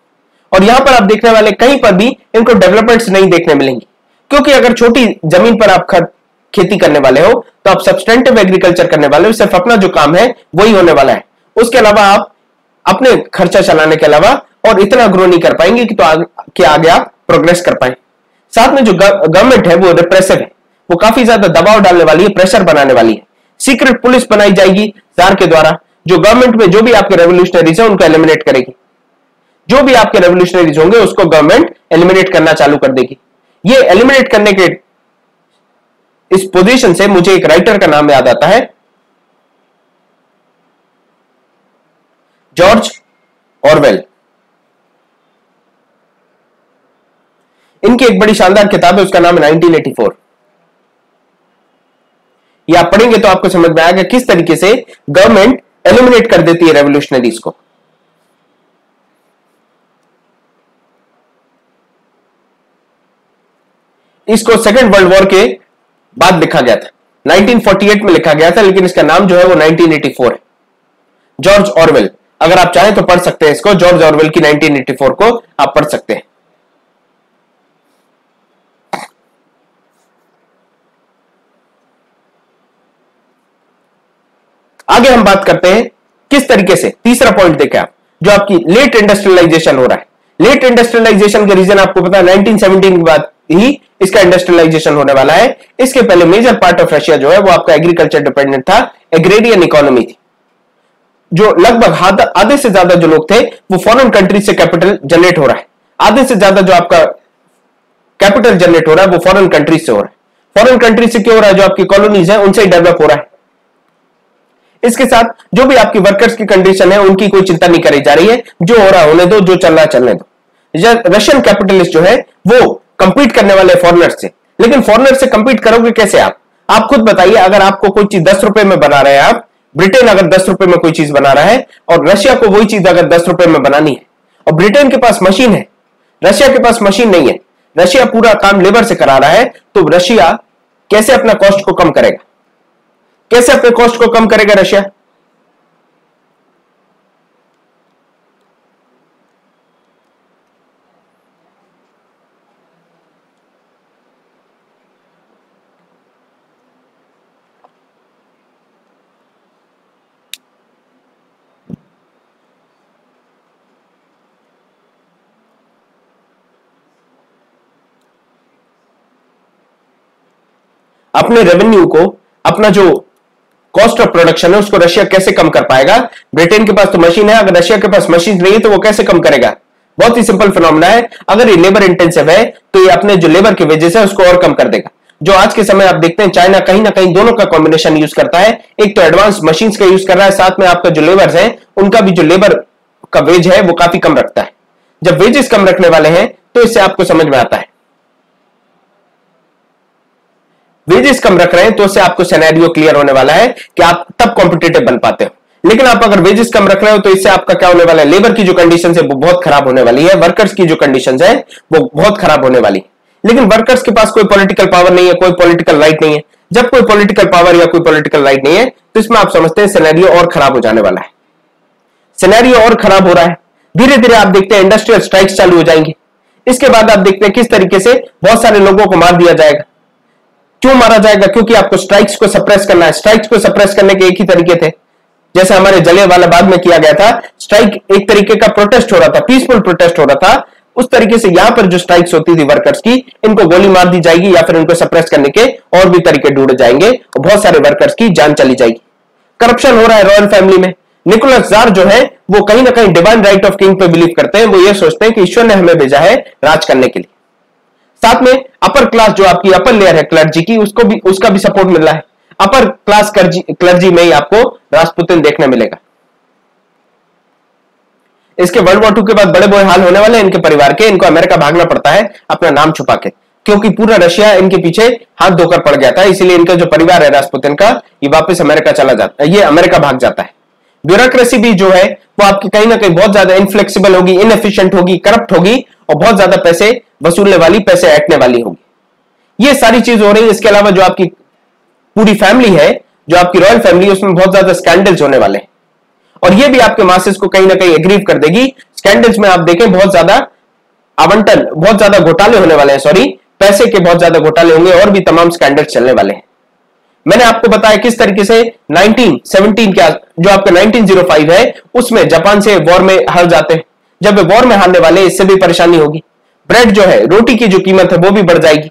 और यहाँ पर आप देखने वाले कहीं पर भी इनको डेवलपमेंट्स नहीं देखने मिलेंगी। क्योंकि अगर छोटी ज़मीन पर आप खेती करने वाले हो तो आप सब्सटेंटिव एग्रीकल्चर करने वाले हो सिर्फ़ अपना जो काम है वही होने वाला है। उसके अलावा आप अपने खर्चा चलाने के अलावा और इतना ग्रो नहीं कर पाएँगे कि तो आगे, कि आगे आप प्रोग्रेस कर पाए। साथ में जो गवर्नमेंट है वो रिप्रेसिव है। वो काफ़ी ज़्यादा दबाव डालने वाली है प्रेशर बनाने वाली है। सीक्रेट पुलिस बनाई जाएगी जार के द्वारा जो गवर्नमेंट में जो भी आपके रेवोल्यूशनरीज है उनको एलिमिनेट करेगी। जो भी आपके रेवोल्यूशनरीज होंगे उसको गवर्नमेंट एलिमिनेट करना चालू कर देगी। ये एलिमिनेट करने के इस पोजीशन से मुझे एक राइटर का नाम याद आता है। जॉर्ज ऑरवेल इनकी एक बड़ी शानदार किताब है, उसका नाम है 1984 ये आप पढ़ेंगे तो आपको समझ में आएगा किस तरीके से गवर्नमेंट एलिमिनेट कर देती है रेवोल्यूशनरीज को। इसको सेकेंड वर्ल्ड वॉर के बाद लिखा गया था। 1948 में लिखा गया था, लेकिन इसका नाम जो है वो 1984 है। George Orwell. अगर आप चाहें तो पढ़ सकते हैं इसको, जॉर्ज ऑरवेल की 1984 को आप पढ़ सकते हैं। आगे हम बात करते हैं, किस तरीके से? तीसरा पॉइंट देखें आप, जो आपकी लेट इंडस्ट्रियलाइजेशन हो रहा है। लेट इंडस्ट्रियलाइजेशन का रीजन आपको पता है 1917 के बाद ही इसका इंडस्ट्रियलाइजेशन होने वाला है। इसके पहले मेजर पार्ट ऑफ़ रशिया जो है, वो आपका एग्रीकल्चर डिपेंडेंट था एग्रेडियन इकोनॉमी थी। जो लगभग आधे से ज़्यादा जो लोग थे, वो फॉरेन कंट्री से कैपिटल जनरेट हो रहा है। आधे से ज़्यादा जो आपका कैपिटल जनरेट हो रहा है, वो फॉरेन कंट्री से हो रहा है। फॉरेन कंट्री से क्यों हो रहा है? जो आपकी कॉलोनीज है, उनसे ही डेवलप हो रहा है। इसके साथ जो भी आपकी वर्कर्स की कंडीशन है, उनकी कोई चिंता नहीं करी जा रही है। जो हो रहा होने दो, जो चल रहा चलने दो। रशियन कैपिटलिस्ट जो है, वो कंपीट करने वाले फॉरनर से। लेकिन फॉरनर से कंपीट करोगे कैसे आप? आप खुद बताइए, अगर आपको कोई चीज़ दस रुपए में बना रहे हैं आप, ब्रिटेन अगर दस रुपए में कोई चीज़ बना रहा है, और रशिया को वही चीज़ अगर दस रुपए में बनानी है, और ब्रिटेन के पास मशीन है, रशिया के पास मशीन नहीं है, रशिया पूरा काम लेबर से करा रहा है तो रशिया कैसे अपना कॉस्ट को कम करेगा? कैसे अपने कॉस्ट को कम करेगा रशिया? अपने रेवेन्यू को, अपना जो कॉस्ट ऑफ़ प्रोडक्शन है, उसको रशिया कैसे कम कर पाएगा? ब्रिटेन के पास तो मशीन है, अगर रशिया के पास मशीन नहीं है तो वो कैसे कम करेगा? बहुत ही सिंपल फिनोमिना है। अगर ये लेबर इंटेंसिव है तो ये अपने जो लेबर के वेजेस है, उसको और कम कर देगा। जो आज के समय आप देखते हैं चाइना कहीं ना कहीं दोनों का कॉम्बिनेशन यूज़ करता है। एक तो एडवांस मशीन का यूज़ कर रहा है, साथ में आपका जो लेबर है, उनका भी जो लेबर का वेज है, वो काफ़ी कम रखता है। जब वेजेस कम रखने वाले हैं तो इससे आपको समझ में आता है। वेजेस कम रख रहे हैं तो उससे आपको सिनेरियो क्लियर होने वाला है कि आप तब कॉम्पिटेटिव बन पाते हो। लेकिन आप अगर वेजेस कम रख रहे हो तो इससे आपका क्या होने वाला है? लेबर की जो कंडीशन है, वो बहुत खराब होने वाली है। वर्कर्स की जो कंडीशन है, वो बहुत खराब होने वाली। लेकिन वर्कर्स के पास कोई पॉलिटिकल पावर नहीं है, कोई पॉलिटिकल राइट नहीं है। जब कोई पॉलिटिकल पावर या कोई पॉलिटिकल राइट नहीं है तो इसमें आप समझते हैं सिनेरियो और खराब हो जाने वाला है। सिनेरियो और खराब हो रहा है। धीरे धीरे आप देखते हैं इंडस्ट्रियल स्ट्राइक्स चालू हो जाएँगे। इसके बाद आप देखते हैं किस तरीके से बहुत सारे लोगों को मार दिया जाएगा। क्यों मारा जाएगा? क्योंकि आपको स्ट्राइक्स को सप्रेस करना है। स्ट्राइक्स को सप्रेस करने के एक ही तरीके थे। जैसे हमारे जले वाला बाग में किया गया था स्ट्राइक एक तरीके का प्रोटेस्ट हो रहा था पीसफुल प्रोटेस्ट हो रहा था। उस तरीके से यहाँ पर जो स्ट्राइक्स होती थी वर्कर्स की, इनको गोली मार दी जाएगी या फिर इनको सप्रेस करने के और भी तरीके ढूंढे जाएँगे और बहुत सारे वर्कर्स की जान चली जाएगी। करप्शन हो रहा है रॉयल फैमिली में। निकोलस जार जो है, वो कहीं ना कहीं डिवाइन राइट ऑफ़ किंग पे बिलीव करते हैं। वो ये सोचते हैं कि ईश्वर ने हमें भेजा है राज करने के लिए। साथ में अपर क्लास जो आपकी अपर लेयर है क्लर्जी की, उसको भी, उसका भी सपोर्ट मिल रहा है। अपर क्लास क्लर्जी में ही आपको राजपुतिन देखने मिलेगा। इसके वर्ल्ड वॉर टू के बाद बड़े बड़े हाल होने वाले इनके परिवार के, इनको अमेरिका भागना पड़ता है अपना नाम छुपा के। क्योंकि पूरा रशिया इनके पीछे हाथ धोकर पड़ गया था, इसीलिए इनका जो परिवार है राजपुतिन का, ये वापस अमेरिका चला जाता है ये अमेरिका भाग जाता है। ब्यूरोक्रेसी भी जो है, वो आपकी कहीं ना कहीं बहुत ज़्यादा इनफ्लेक्सिबल होगी इनएफिशिएंट होगी करप्ट होगी और बहुत ज़्यादा पैसे वसूलने वाली, पैसे ऐटने वाली होगी। ये सारी चीज़ हो रही है, इसके अलावा जो आपकी पूरी फैमिली है, जो आपकी रॉयल फैमिली है, उसमें बहुत ज़्यादा स्कैंडल्स होने वाले हैं। और ये भी आपके मासेस को कहीं ना कहीं एग्रीव कर देगी। स्कैंडल्स में आप देखें, बहुत ज़्यादा आवंटन, बहुत ज़्यादा घोटाले होने वाले हैं सॉरी पैसे के बहुत ज़्यादा घोटाले होंगे और भी तमाम स्कैंडल्स चलने वाले हैं। मैंने आपको बताया किस तरीके से 1917 क्या जो आपका 1905 है, उसमें जापान से वॉर में हार जाते हैं। जब वॉर में हारने वाले, इससे भी परेशानी होगी। ब्रेड जो है, रोटी की जो कीमत है, वो भी बढ़ जाएगी।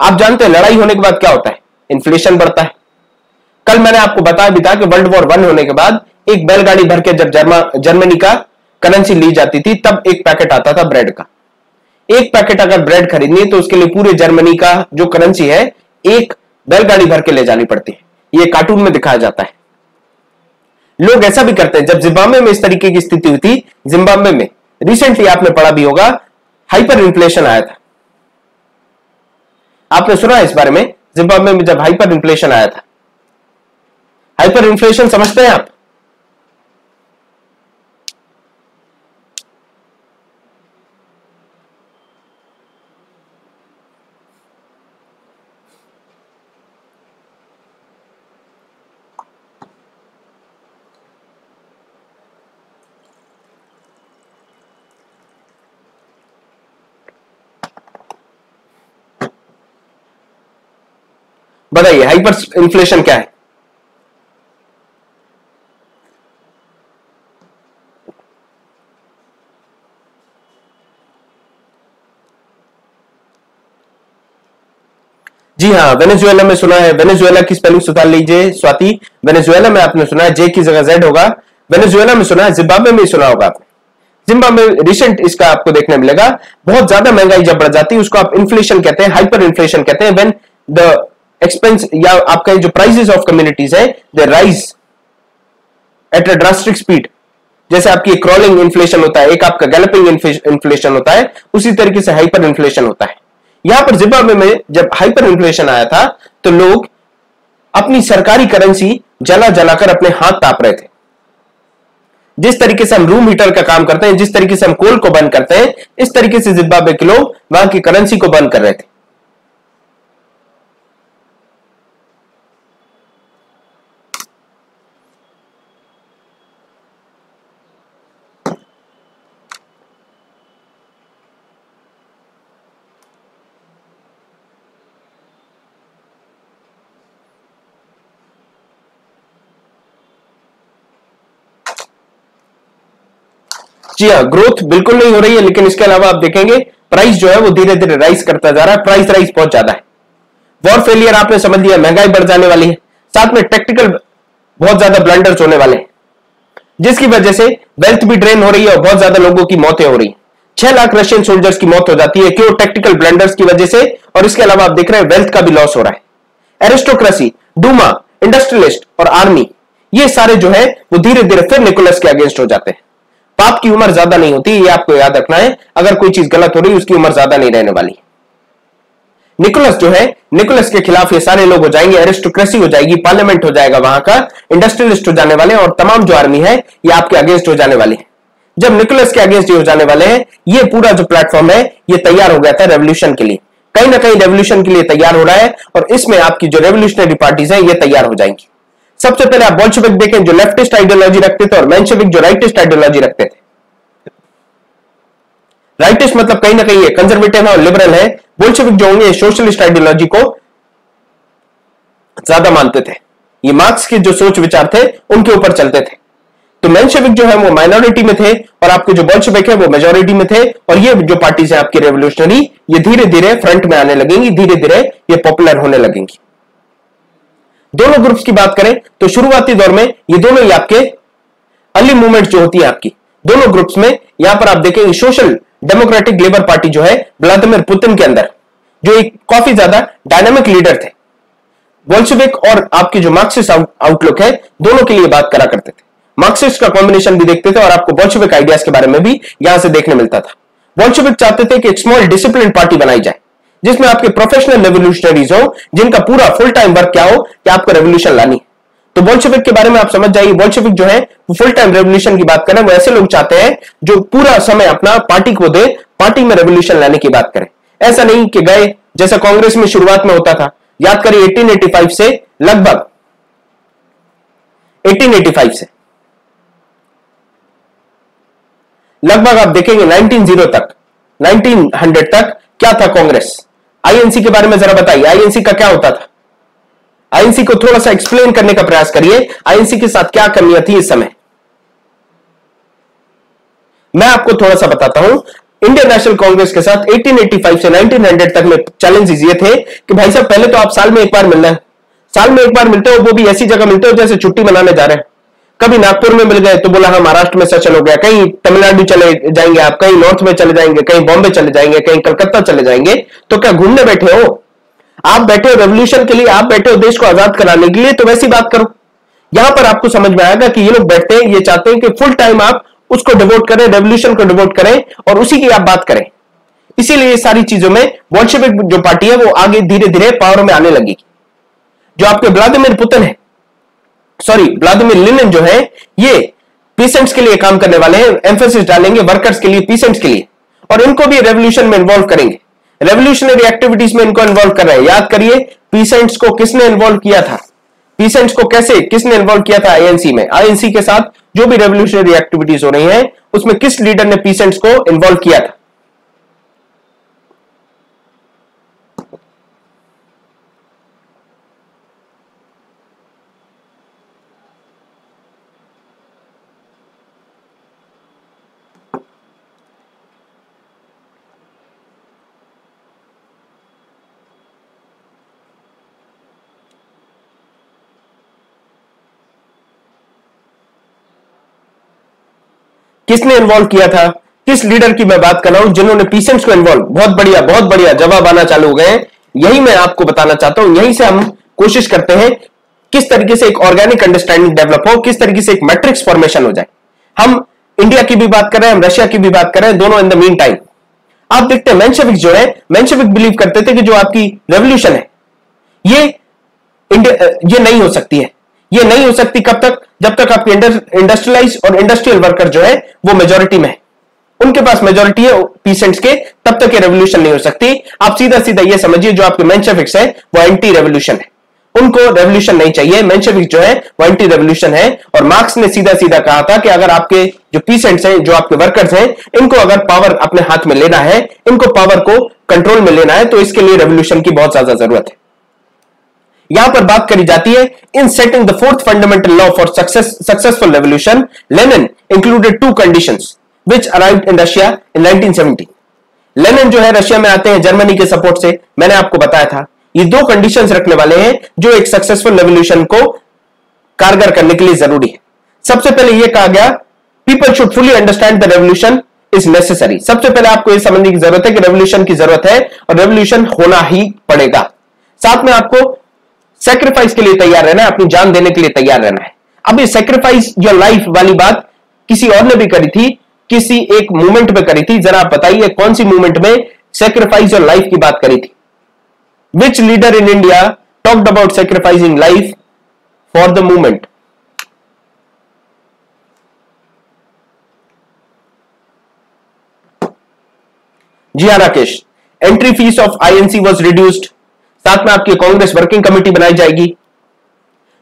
आप जानते हैं, लड़ाई होने के बाद क्या होता है? इन्फ्लेशन बढ़ता है। कल मैंने आपको बताया भी था कि वर्ल्ड वॉर वन होने के बाद एक बैलगाड़ी भर के जब जर्मा, जर्मनी का करेंसी ली जाती थी, तब एक पैकेट आता था ब्रेड का। एक पैकेट अगर ब्रेड खरीदनी है तो उसके लिए पूरे जर्मनी का जो करेंसी है, एक बैलगाड़ी भर के ले जानी पड़ती है। ये कार्टून में दिखाया जाता है। लोग ऐसा भी करते हैं, जब जिम्बाब्वे में इस तरीके की स्थिति हुई थी जिम्बाब्वे में। रिसेंटली आपने पढ़ा भी होगा हाइपर इन्फ्लेशन आया था। आपने सुना इस बारे में? जिम्बाब्वे में जब हाइपर इन्फ्लेशन आया था। हाइपर इन्फ्लेशन समझते हैं आप? बताइए हाइपर इन्फ्लेशन क्या है? जी हाँ वेनेजुएला में सुना है। वेनेजुएला की स्पेलिंग सुधार लीजिए, स्वाति। वेनेजुएला में आपने सुना है जे की जगह जेड होगा। वेनेजुएला में सुना है, जिम्बाब्वे में सुना होगा आपने। जिम्बाब्वे रिसेंट इसका आपको देखने मिलेगा। बहुत ज़्यादा महँगाई जब बढ़ जाती है, उसको आप इन्फ्लेशन कहते हैं हाइपर इन्फ्लेशन कहते हैं। व्हेन द एक्सपेंस या आपका जो प्राइसेस ऑफ़ कम्युनिटीज है they rise at a drastic speed जैसे आपकी क्रॉलिंग इन्फ्लेशन होता है, एक आपका गैलपिंग इन्फ्लेशन होता है, उसी तरीके से हाइपर इन्फ्लेशन होता है। यहाँ पर जिम्बाब्वे में जब हाइपर इन्फ्लेशन आया था तो लोग अपनी सरकारी करेंसी जला जलाकर अपने हाथ ताप रहे थे। जिस तरीके से हम रूम हीटर का काम करते हैं, जिस तरीके से हम कोल को बंद करते हैं, इस तरीके से जिम्बाब्वे के लोग वहाँ की करेंसी को बंद कर रहे थे। जी हाँ ग्रोथ बिल्कुल नहीं हो रही है, लेकिन इसके अलावा आप देखेंगे प्राइस जो है वो धीरे धीरे राइस करता जा रहा है प्राइस राइस बहुत ज़्यादा है। वॉर फेलियर आपने समझ लिया, महँगाई बढ़ जाने वाली है। साथ में टेक्टिकल बहुत ज़्यादा ब्लंडर्स होने वाले हैं। जिसकी वजह से वेल्थ भी ड्रेन हो रही है और बहुत ज़्यादा लोगों की मौतें हो रही है। छह लाख रशियन सोल्जर्स की मौत हो जाती है, क्यों? टेक्टिकल ब्लंडर्स की वजह से, और इसके अलावा आप देख रहे हैं वेल्थ का भी लॉस हो रहा है। एरिस्टोक्रेसी डूमा इंडस्ट्रियलिस्ट और आर्मी ये सारे जो है, वो धीरे धीरे फिर निकोलस के अगेंस्ट हो जाते हैं। पाप की उम्र ज़्यादा नहीं होती, ये आपको याद रखना है। अगर कोई चीज़ गलत हो रही उसकी उम्र ज़्यादा नहीं रहने वाली। निकोलस जो है, निकोलस के खिलाफ ये सारे लोग हो जाएँगे एरिस्टोक्रेसी हो जाएगी पार्लियामेंट हो जाएगा वहाँ का इंडस्ट्रियलिस्ट हो जाने वाले और तमाम जो आर्मी है, ये आपके अगेंस्ट हो जाने वाले। जब निकोलस के अगेंस्ट हो जाने वाले हैं, ये पूरा जो प्लेटफॉर्म है, ये तैयार हो गया था रेवोल्यूशन के लिए। कहीं ना कहीं रेवोल्यूशन के लिए तैयार हो रहा है और इसमें आपकी जो रेवोल्यूशनरी पार्टीज़ है, ये तैयार हो जाएँगी। सबसे पहले आप बोल्शेविक देखें, जो लेफ्टिस्ट आइडियोलॉजी रखते थे और मेंशेविक जो राइटिस्ट आइडियोलॉजी रखते थे। राइटिस्ट मतलब कहीं ना कहीं कंजर्वेटिव है और लिबरल है। बोल्शेविक जो होंगे सोशलिस्ट आइडियोलॉजी को ज़्यादा मानते थे। ये मार्क्स के जो सोच विचार थे, उनके ऊपर चलते थे। तो मेंशेविक जो है, वो माइनॉरिटी में थे और आपके जो बोल्शेविक है, वो मेजोरिटी में थे और ये जो पार्टीज़ है, आपकी रेवोल्यूशनरी ये धीरे धीरे फ्रंट में आने लगेंगी धीरे धीरे ये पॉपुलर होने लगेंगी। दोनों ग्रुप्स की बात करें तो शुरुआती दौर में ये दोनों ही आपके अर्ली मूवमेंट जो होती है आपकी। दोनों ग्रुप्स में यहाँ पर आप देखेंगे सोशल डेमोक्रेटिक लेबर पार्टी जो है व्लादिमिर पुतिन के अंदर, जो एक काफ़ी ज़्यादा डायनामिक लीडर थे। बोल्शेविक और आपकी जो मार्क्सिस्ट आउटलुक है, दोनों के लिए बात करा करते थे। मार्क्सिस्ट का कॉम्बिनेशन भी देखते थे और आपको बोल्शेविक आइडियाज़ के बारे में भी यहाँ से देखने मिलता था। बोल्शेविक चाहते थे कि एक स्मॉल डिसिप्लिन पार्टी बनाई जाए। जिसमें आपके प्रोफेशनल रेवोल्यूशनरीज हो, जिनका पूरा फुल टाइम वर्क क्या हो कि आपको रेवोल्यूशन लानी तो बोल्शेविक के बारे में आप समझ जाइए। बोल्शेविक जो है, वो फुल टाइम रेवोल्यूशन की बात करें वो ऐसे लोग चाहते हैं जो पूरा समय अपना पार्टी को दे पार्टी में रेवोल्यूशन लाने की बात करें। ऐसा नहीं कि गए, जैसा कांग्रेस में शुरुआत में होता था। याद करिए 1885 से लगभग 1885 से। लगभग आप देखेंगे 1900 तक 1900 तक क्या था कांग्रेस? आईएनसी के बारे में जरा बताइए। आईएनसी का क्या होता था? आईएनसी को थोड़ा सा एक्सप्लेन करने का प्रयास करिए। आईएनसी के साथ क्या कमियाँ थी इस समय? मैं आपको थोड़ा सा बताता हूँ। इंडियन नेशनल कांग्रेस के साथ 1885 से 1900 तक में चैलेंजेस ये थे कि भाई साहब, पहले तो आप साल में एक बार मिलना है। साल में एक बार मिलते हो, वो भी ऐसी जगह मिलते हो जैसे छुट्टी मनाने जा रहे हैं। कभी नागपुर में मिल गए तो बोला हाँ महाराष्ट्र में सचल हो गया, कहीं तमिलनाडु चले जाएँगे आप, कहीं नॉर्थ में चले जाएँगे, कहीं बॉम्बे चले जाएँगे, कहीं कलकत्ता चले जाएँगे तो क्या घूमने बैठे हो? आप बैठे हो रेवोल्यूशन के लिए, आप बैठे हो देश को आज़ाद कराने के लिए तो वैसी बात करो। यहाँ पर आपको समझ में आएगा कि ये लोग बैठते हैं, ये चाहते हैं कि फुल टाइम आप उसको डिवोट करें रेवोल्यूशन को डिवोट करें, और उसी की आप बात करें। इसीलिए सारी चीज़ों में बोल्शेविक जो पार्टी है, वो आगे धीरे धीरे पावर में आने लगी जो आपके व्लादिमिर पुतन है सॉरी व्लादिमिर लिनिन जो है, ये पीसेंट्स के लिए काम करने वाले हैं एम्फोसिस डालेंगे वर्कर्स के लिए पीसेंट्स के लिए। और इनको भी रेवोल्यूशन में इन्वॉल्व करेंगे। रेवोल्यूशनरी एक्टिविटीज़ में इनको इन्वॉल्व कर रहे हैं। याद करिए पीसेंट्स को किसने इन्वॉल्व किया था? पीसेंट्स को कैसे, किसने इन्वॉल्व किया था आईएनसी में? आईएनसी के साथ जो भी रेवोल्यूशनरी एक्टिविटीज़ हो रही हैं, उसमें किस लीडर ने पीसेंट्स को इन्वॉल्व किया था? किसने इन्वॉल्व किया था? किस लीडर की मैं बात कर रहा हूँ जिन्होंने पीसेंट्स को इन्वॉल्व बहुत बढ़िया बहुत बढ़िया। जवाब आना चालू हो गए यही मैं आपको बताना चाहता हूँ। यहीं से हम कोशिश करते हैं किस तरीके से एक ऑर्गेनिक अंडरस्टैंडिंग डेवलप हो, किस तरीके से एक मैट्रिक्स फॉर्मेशन हो जाए। हम इंडिया की भी बात कर रहे हैं, हम रशिया की भी बात कर रहे हैं, दोनों इन द मीन टाइम आप देखते हैं मैंशविक जो है मैंशविक बिलीव करते थे कि जो आपकी रेवोल्यूशन है, ये ये नहीं हो सकती है। ये नहीं हो सकती कब तक? जब तक आपके इंडस्ट्रियलाइज और इंडस्ट्रियल वर्कर जो है, वो मेजोरिटी में है। उनके पास मेजोरिटी है पीसेंट्स के, तब तक ये रेवोल्यूशन नहीं हो सकती। आप सीधा सीधा ये समझिए, जो आपके मैंशेफिक्स है, वो एंटी रेवोल्यूशन है। उनको रेवोल्यूशन नहीं चाहिए। मैंशेफिक जो है, वो एंटी रेवोल्यूशन है। और मार्क्स ने सीधा सीधा कहा था कि अगर आपके जो पीसेंट्स हैं, जो आपके वर्कर्स हैं, इनको अगर पावर अपने हाथ में लेना है, इनको पावर को कंट्रोल में लेना है तो इसके लिए रेवोल्यूशन की बहुत ज़्यादा ज़रूरत है। यहाँ पर बात करी जाती है in setting the fourth fundamental law for success successful revolution Lenin included two conditions which arrived in Russia in 1970 Lenin जो है रशिया में आते हैं जर्मनी के सपोर्ट से, मैंने आपको बताया था। ये दो कंडीशंस रखने वाले हैं जो एक सक्सेसफुल रेवोल्यूशन को कारगर करने के लिए ज़रूरी है। सबसे पहले यह कहा गया people should fully understand the revolution is necessary सबसे पहले आपको यह समझने की ज़रूरत है कि रेवोल्यूशन की ज़रूरत है और रेवोल्यूशन होना ही पड़ेगा। साथ में आपको सेक्रीफाइस के लिए तैयार रहना है, अपनी जान देने के लिए तैयार रहना है। अब ये सेक्रीफाइस योर लाइफ वाली बात किसी और ने भी करी थी, किसी एक मूवमेंट में करी थी। जरा आप बताइए, कौन सी मूवमेंट में सेक्रीफाइस योर लाइफ की बात करी थी? Which leader in India talked about sacrificing life for the movement जी हाँ Rakesh. Entry fees of INC was reduced साथ में आपकी कांग्रेस वर्किंग कमेटी बनाई जाएगी।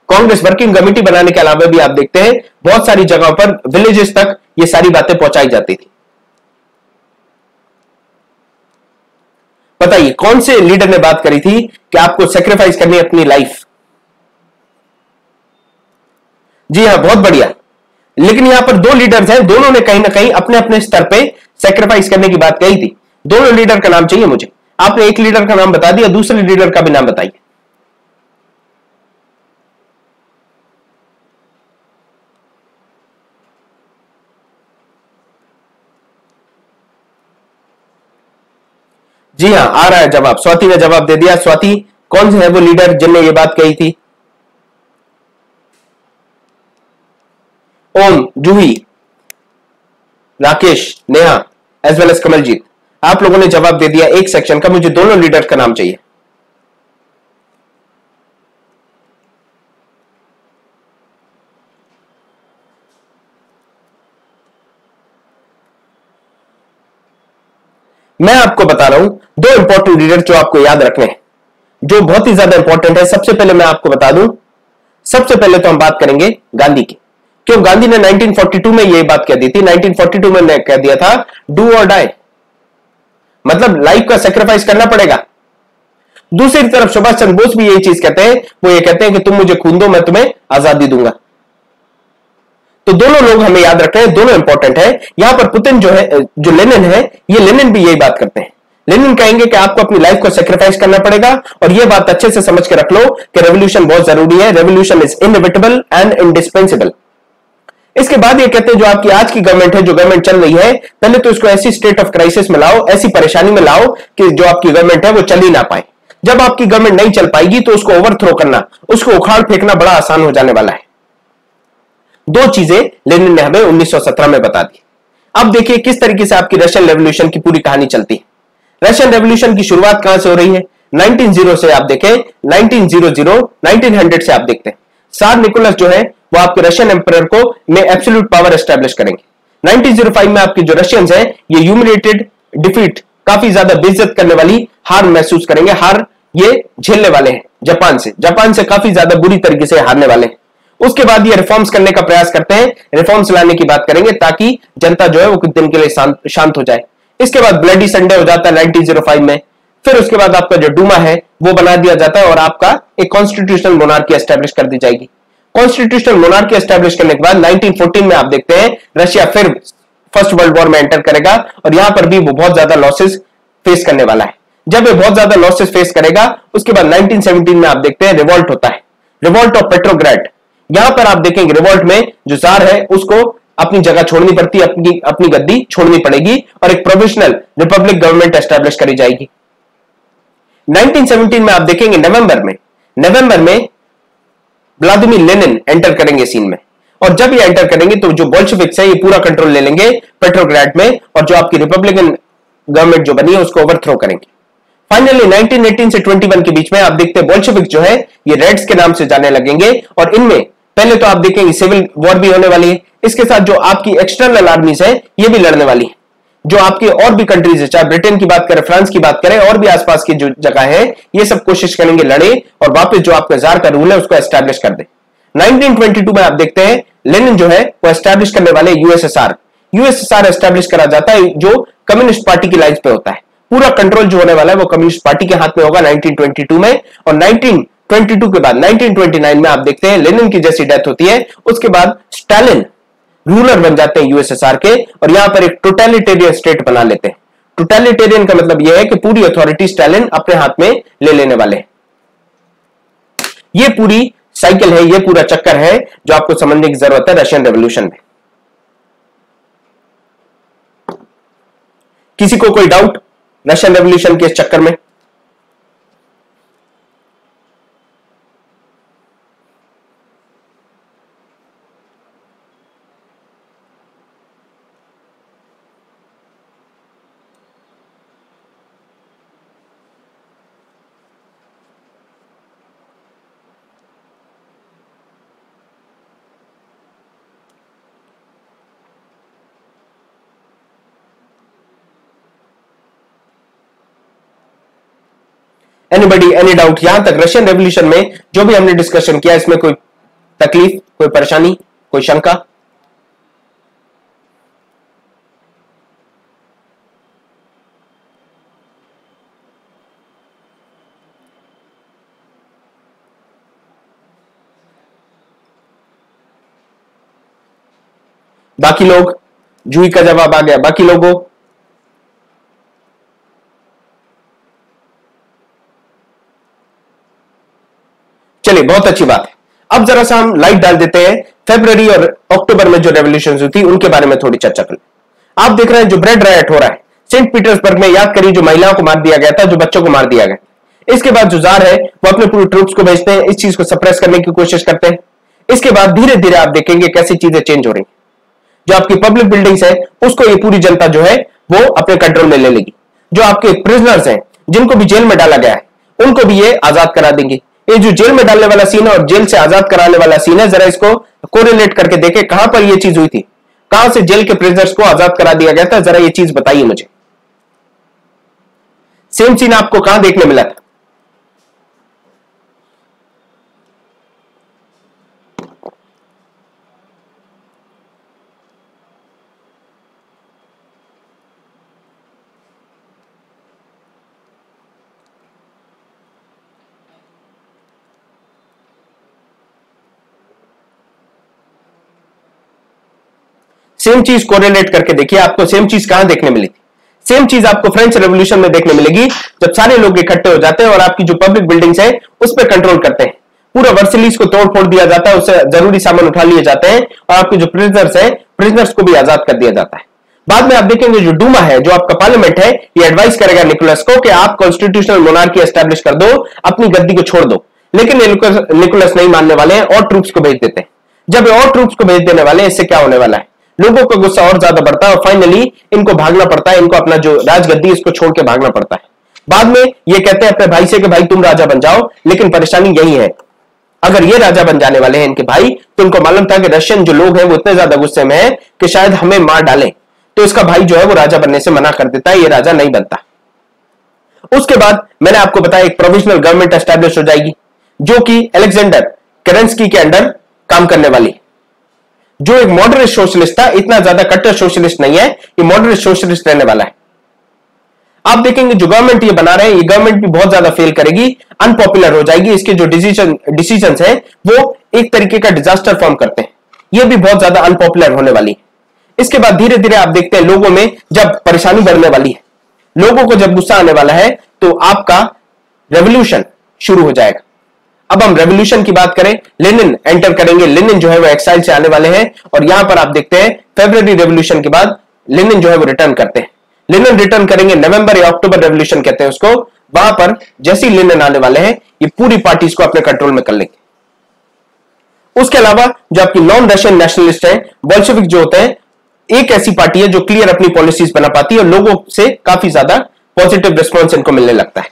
कांग्रेस वर्किंग कमेटी बनाने के अलावा भी आप देखते हैं, बहुत सारी जगहों पर विलेजेस तक ये सारी बातें पहुंचाई जाती थी। बताइए, कौन से लीडर ने बात करी थी कि आपको सेक्रीफाइस करनी है अपनी लाइफ जी हाँ, बहुत बढ़िया। लेकिन यहाँ पर दो लीडर्स हैं, दोनों ने कहीं ना कहीं अपने अपने स्तर पे सेक्रीफाइस करने की बात कही थी। दोनों लीडर का नाम चाहिए मुझे। आपने एक लीडर का नाम बता दिया, दूसरे लीडर का भी नाम बताइए। जी हाँ, आ रहा है जवाब। स्वाति ने जवाब दे दिया। स्वाति, कौन से है वो लीडर जिनने ये बात कही थी? Om, Juhi, Rakesh, Neha as well as Kamaljeet. आप लोगों ने जवाब दे दिया एक सेक्शन का, मुझे दोनों लीडर का नाम चाहिए। मैं आपको बता रहा हूँ, दो इंपॉर्टेंट लीडर जो आपको याद रखने हैं, जो बहुत ही ज़्यादा इंपॉर्टेंट है, सबसे पहले मैं आपको बता दूँ, सबसे पहले तो हम बात करेंगे गांधी की। क्यों? गांधी ने 1942 में यह बात कह दी थी 1942 में कह दिया था डू और डाई मतलब लाइफ का सेक्रीफाइस करना पड़ेगा। दूसरी तरफ़ सुभाष चंद्र बोस भी यही चीज़ कहते हैं, वो ये कहते हैं कि तुम मुझे खून दो, मैं तुम्हें आज़ादी दूँगा। तो दोनों लोग हमें याद रखते हैं, दोनों इंपॉर्टेंट है। यहाँ पर पुतिन जो है, जो लेनिन है, ये लेनिन भी यही बात करते हैं। लेनिन कहेंगे कि आपको अपनी लाइफ को सेक्रीफाइस करना पड़ेगा, और यह बात अच्छे से समझ के रख लो कि रेवोल्यूशन बहुत ज़रूरी है। Revolution is inevitable and indispensable इसके बाद ये कहते हैं जो आपकी आज की गवर्नमेंट है, जो गवर्नमेंट चल रही है, पहले तो इसको ऐसी स्टेट ऑफ़ क्राइसिस में लाओ, ऐसी परेशानी में लाओ कि जो आपकी गवर्नमेंट है वो चल ही ना पाए। जब आपकी गवर्नमेंट नहीं चल पाएगी तो उसको ओवरथ्रो करना, उसको उखाड़ फेंकना बड़ा आसान हो जाने वाला है। दो चीज़ें लेनिन ने हमें 1917 में बता दी। अब देखिए किस तरीके से आपकी रशियन रेवोल्यूशन की पूरी कहानी चलती है। रशियन रेवोल्यूशन की शुरुआत कहाँ से हो रही है? 1900 से आप देखें 1900 1900 से आप देखते हैं। सार निकोलस जो है वो आपके रशियन एम्पर को में एब्सोल्यूट पावर एस्टेब्लिश करेंगे। 1905 में आपके जो रशियंस हैं, ये ह्यूमिलेटेड डिफीट काफ़ी ज़्यादा बेइज्जत करने वाली हार महसूस करेंगे। हार ये झेलने वाले हैं, जापान से। जापान से काफ़ी ज़्यादा बुरी तरीके से हारने वाले हैं। उसके बाद ये रिफॉर्म्स करने का प्रयास करते हैं। रिफॉर्म्स लाने की बात करेंगे ताकि जनता जो है वो कुछ दिन के लिए शांत हो जाए। इसके बाद ब्लडी संडे हो जाता है 1905 में। फिर उसके बाद आपका जो डूमा है, वो बना दिया जाता है और आपका एक कॉन्स्टिट्यूशनल मोनार्की एस्टेब्लिश कर दी जाएगी। कॉन्स्टिट्यूशनल मोनार्की एस्टेब्लिश करने के बाद 1914 में आप देखते हैं, रशिया फिर फ़र्स्ट वर्ल्ड वॉर में एंटर करेगा और यहाँ पर भी वो बहुत ज़्यादा लॉसेस फेस करने वाला है। जब ये बहुत ज़्यादा लॉसेस फेस करेगा, उसके बाद 1917 में आप देखते हैं रिवॉल्ट होता है। रिवॉल्ट ऑफ़ पेट्रोग्रेड यहाँ पर आप देखेंगे रिवॉल्ट में जो जार है, उसको अपनी जगह छोड़नी पड़ती, अपनी अपनी गद्दी छोड़नी पड़ेगी और एक प्रोविजनल रिपब्लिक गवर्नमेंट एस्टेब्लिश करी जाएगी। 1917 में आप देखेंगे नवंबर में नवंबर में व्लादिमीर लेनिन एंटर करेंगे सीन में। और जब ये एंटर करेंगे तो जो बोल्शेविक्स है, ये पूरा कंट्रोल ले लेंगे पेट्रोग्राड में और जो आपकी रिपब्लिकन गवर्नमेंट जो बनी है, उसको ओवरथ्रो करेंगे। फाइनली 1918 से 21 के बीच में आप देखते हैं बोल्शेविक जो है, ये रेड्स के नाम से जाने लगेंगे और इनमें पहले तो आप देखेंगे सिविल वॉर भी होने वाली है। इसके साथ जो आपकी एक्सटर्नल आर्मीज है, ये भी लड़ने वाली है। जो आपके और भी कंट्रीज़ है, चाहे ब्रिटेन की बात करें फ्रांस की बात करें, और भी आसपास की जो जगह है, ये सब कोशिश करेंगे लड़े और वापस जो आपका जार का रूल है, उसको एस्टैब्लिश कर दे। 1922 में आप देखते हैं लेनिन जो है, वो एस्टैब्लिश करने वाले यूएसएसआर यूएसएसआर एस्टैब्लिश करा जाता है, जो कम्युनिस्ट पार्टी की लाइन पे होता है। पूरा कंट्रोल जो होने वाला है, वो कम्युनिस्ट पार्टी के हाथ में होगा 1922 में, और 1922 के बाद 1929 में आप देखते हैं लेनिन की जैसी डेथ होती है, उसके बाद स्टालिन रूलर बन जाते हैं यूएसएसआर के और यहाँ पर एक टोटलिटेरियन स्टेट बना लेते हैं। टोटलिटेरियन का मतलब यह है कि पूरी अथॉरिटी स्टैलिन अपने हाथ में ले लेने वाले ये पूरी साइकिल है, ये पूरा चक्कर है जो आपको समझने की ज़रूरत है रशियन रेवोल्यूशन में। किसी को कोई डाउट रशियन रेवोल्यूशन के इस चक्कर में? एनीबडी एनी डाउट यहाँ तक रशियन रेवोल्यूशन में जो भी हमने डिस्कशन किया, इसमें कोई तकलीफ़, कोई परेशानी, कोई शंका? बाकी लोग, जूही का जवाब आ गया। बाकी लोगों चलिए बहुत अच्छी बात है। अब जरा सा हम लाइट डाल देते हैं। फेब्रवरी और अक्टूबर में जो रेवोल्यूशन हुई थी, उनके बारे में थोड़ी चर्चा कर आप देख रहे हैं जो ब्रेड रायट हो रहा है। सेंट पीटर्सबर्ग में याद करिए, जो महिलाओं को मार दिया गया था, जो बच्चों को मार दिया गया। इसके बाद जो जार है, वो अपने पूरे ट्रूप्स को भेजते हैं। इस चीज़ को सप्रेस करने की कोशिश करते हैं। इसके बाद धीरे धीरे आप देखेंगे कैसी चीज़ें चेंज हो रही जो आपकी पब्लिक बिल्डिंग्स है, उसको ये पूरी जनता जो है, वो अपने कंट्रोल में ले लेगी। जो आपके प्रिजनर्स हैं, जिनको भी जेल में डाला गया है, उनको भी ये आज़ाद करा देंगे। ये जो जेल में डालने वाला सीन है और जेल से आज़ाद कराने वाला सीन है, जरा इसको कोरिलेट करके देखे कहाँ पर यह चीज़ हुई थी। कहाँ से जेल के प्रिजनर्स को आज़ाद करा दिया गया था, जरा ये चीज़ बताइए मुझे। सेम सीन आपको कहाँ देखने मिला था? सेम चीज़ कोरिलेट करके देखिए, आपको सेम चीज़ कहाँ देखने मिली थी? सेम चीज़ आपको फ्रेंच रेवोल्यूशन में देखने मिलेगी, जब सारे लोग इकट्ठे हो जाते हैं और आपकी जो पब्लिक बिल्डिंग्स है, उस पर कंट्रोल करते हैं। पूरा वर्सिलीज को तोड़ फोड़ दिया जाता है, उससे ज़रूरी सामान उठा लिए जाते हैं और आपके जो प्रिजनर्स हैं प्रिजनर्स को भी आज़ाद कर दिया जाता है। बाद में आप देखेंगे जो डूमा है, जो आपका पार्लियामेंट है, ये एडवाइस करेगा निकोलस को कि आप कॉन्स्टिट्यूशनल मोनार्की एस्टेब्लिश कर दो, अपनी गद्दी को छोड़ दो। लेकिन निकोलस नहीं मानने वाले हैं, और ट्रूप्स को भेज देते हैं। जब और ट्रूप्स को भेज देने वाले हैं, इससे क्या होने वाला है? लोगों का गुस्सा और ज़्यादा बढ़ता है और फाइनली इनको भागना पड़ता है, इनको अपना जो राजगद्दी इसको छोड़ के भागना पड़ता है। बाद में ये कहते हैं अपने भाई से कि भाई तुम राजा बन जाओ, लेकिन परेशानी यही है। अगर ये राजा बन जाने वाले हैं इनके भाई तो इनको मालूम था कि रशियन जो लोग हैं वो इतने ज़्यादा गुस्से में है कि शायद हमें मार डालें। तो इसका भाई जो है वो राजा बनने से मना कर देता है, ये राजा नहीं बनता। उसके बाद मैंने आपको बताया एक प्रोविजनल गवर्नमेंट एस्टेब्लिश हो जाएगी, जो कि अलेक्जेंडर करेंसकी के अंडर काम करने वाली जो एक मॉडरेट सोशलिस्ट था, इतना ज़्यादा कट्टर सोशलिस्ट नहीं है, ये मॉडरेट सोशलिस्ट रहने वाला है। आप देखेंगे जो गवर्नमेंट ये बना रहे हैं, ये गवर्नमेंट भी बहुत ज़्यादा फेल करेगी अनपॉपुलर हो जाएगी, इसके जो डिसीज़न डिसीज़न है, वो एक तरीके का डिजास्टर फॉर्म करते हैं। ये भी बहुत ज़्यादा अनपॉपुलर होने वाली है। इसके बाद धीरे धीरे आप देखते हैं लोगों में जब परेशानी बढ़ने वाली है। लोगों को जब गुस्सा आने वाला है तो आपका रेवोल्यूशन शुरू हो जाएगा। अब हम रेवोल्यूशन की बात करें लेनिन एंटर करेंगे। लेनिन जो है वो एक्साइल से आने वाले हैं और यहाँ पर आप देखते हैं फेब्रवरी रेवोल्यूशन के बाद लेनिन जो है वो रिटर्न करते हैं। लेनिन रिटर्न करेंगे नवंबर या अक्टूबर रेवोल्यूशन कहते हैं उसको। वहाँ पर जैसे ही लेनिन आने वाले हैं, ये पूरी पार्टीज़ को अपने कंट्रोल में कर लेंगे। उसके अलावा जो आपकी नॉन रशियन नेशनलिस्ट है बोल्शेविक जो होते हैं, एक ऐसी पार्टी है जो क्लियर अपनी पॉलिसीज़ बना पाती है और लोगों से काफ़ी ज़्यादा पॉजिटिव रिस्पॉन्स इनको मिलने लगता है।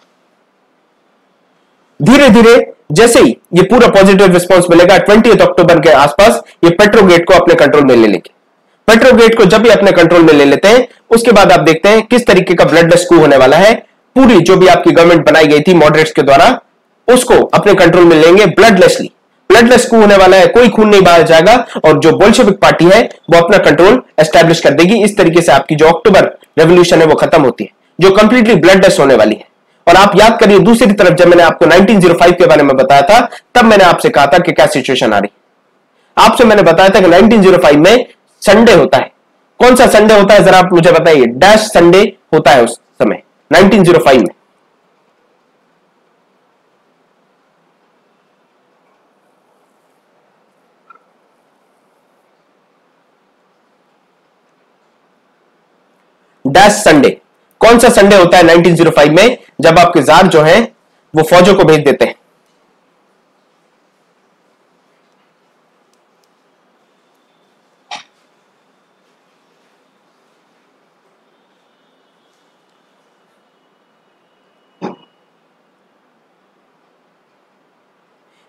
धीरे धीरे जैसे ही ये पूरा पॉजिटिव रिस्पॉन्स मिलेगा ट्वेंटी अक्टूबर के आसपास ये पेट्रोगेट को अपने कंट्रोल में ले लेंगे। पेट्रोगेट को जब भी अपने कंट्रोल में ले लेते हैं, उसके बाद आप देखते हैं किस तरीके का ब्लड स्कू होने वाला है। पूरी जो भी आपकी गवर्नमेंट बनाई गई थी मॉडरेट्स के द्वारा, उसको अपने कंट्रोल में लेंगे ब्लडलेसली ब्लडलेस कू होने वाला है, कोई खून नहीं बाहर जाएगा और जो बोल्शेविक पार्टी है, वो अपना कंट्रोल एस्टेब्लिश कर देगी। इस तरीके से आपकी जो अक्टूबर रेवोल्यूशन है, वो खत्म होती है, जो कंप्लीटली ब्लडलेस होने वाली है। और आप याद करिए, दूसरी तरफ़ जब मैंने आपको 1905 के बारे में बताया था, तब मैंने आपसे कहा था कि क्या सिचुएशन आ रही आपसे मैंने बताया था कि 1905 में संडे होता है। कौन सा संडे होता है? जरा आप मुझे बताइए। डैश संडे होता है उस समय 1905 में। डैश संडे कौन सा संडे होता है 1905 में? जब आपके जार जो है, वो फौजों को भेज देते हैं।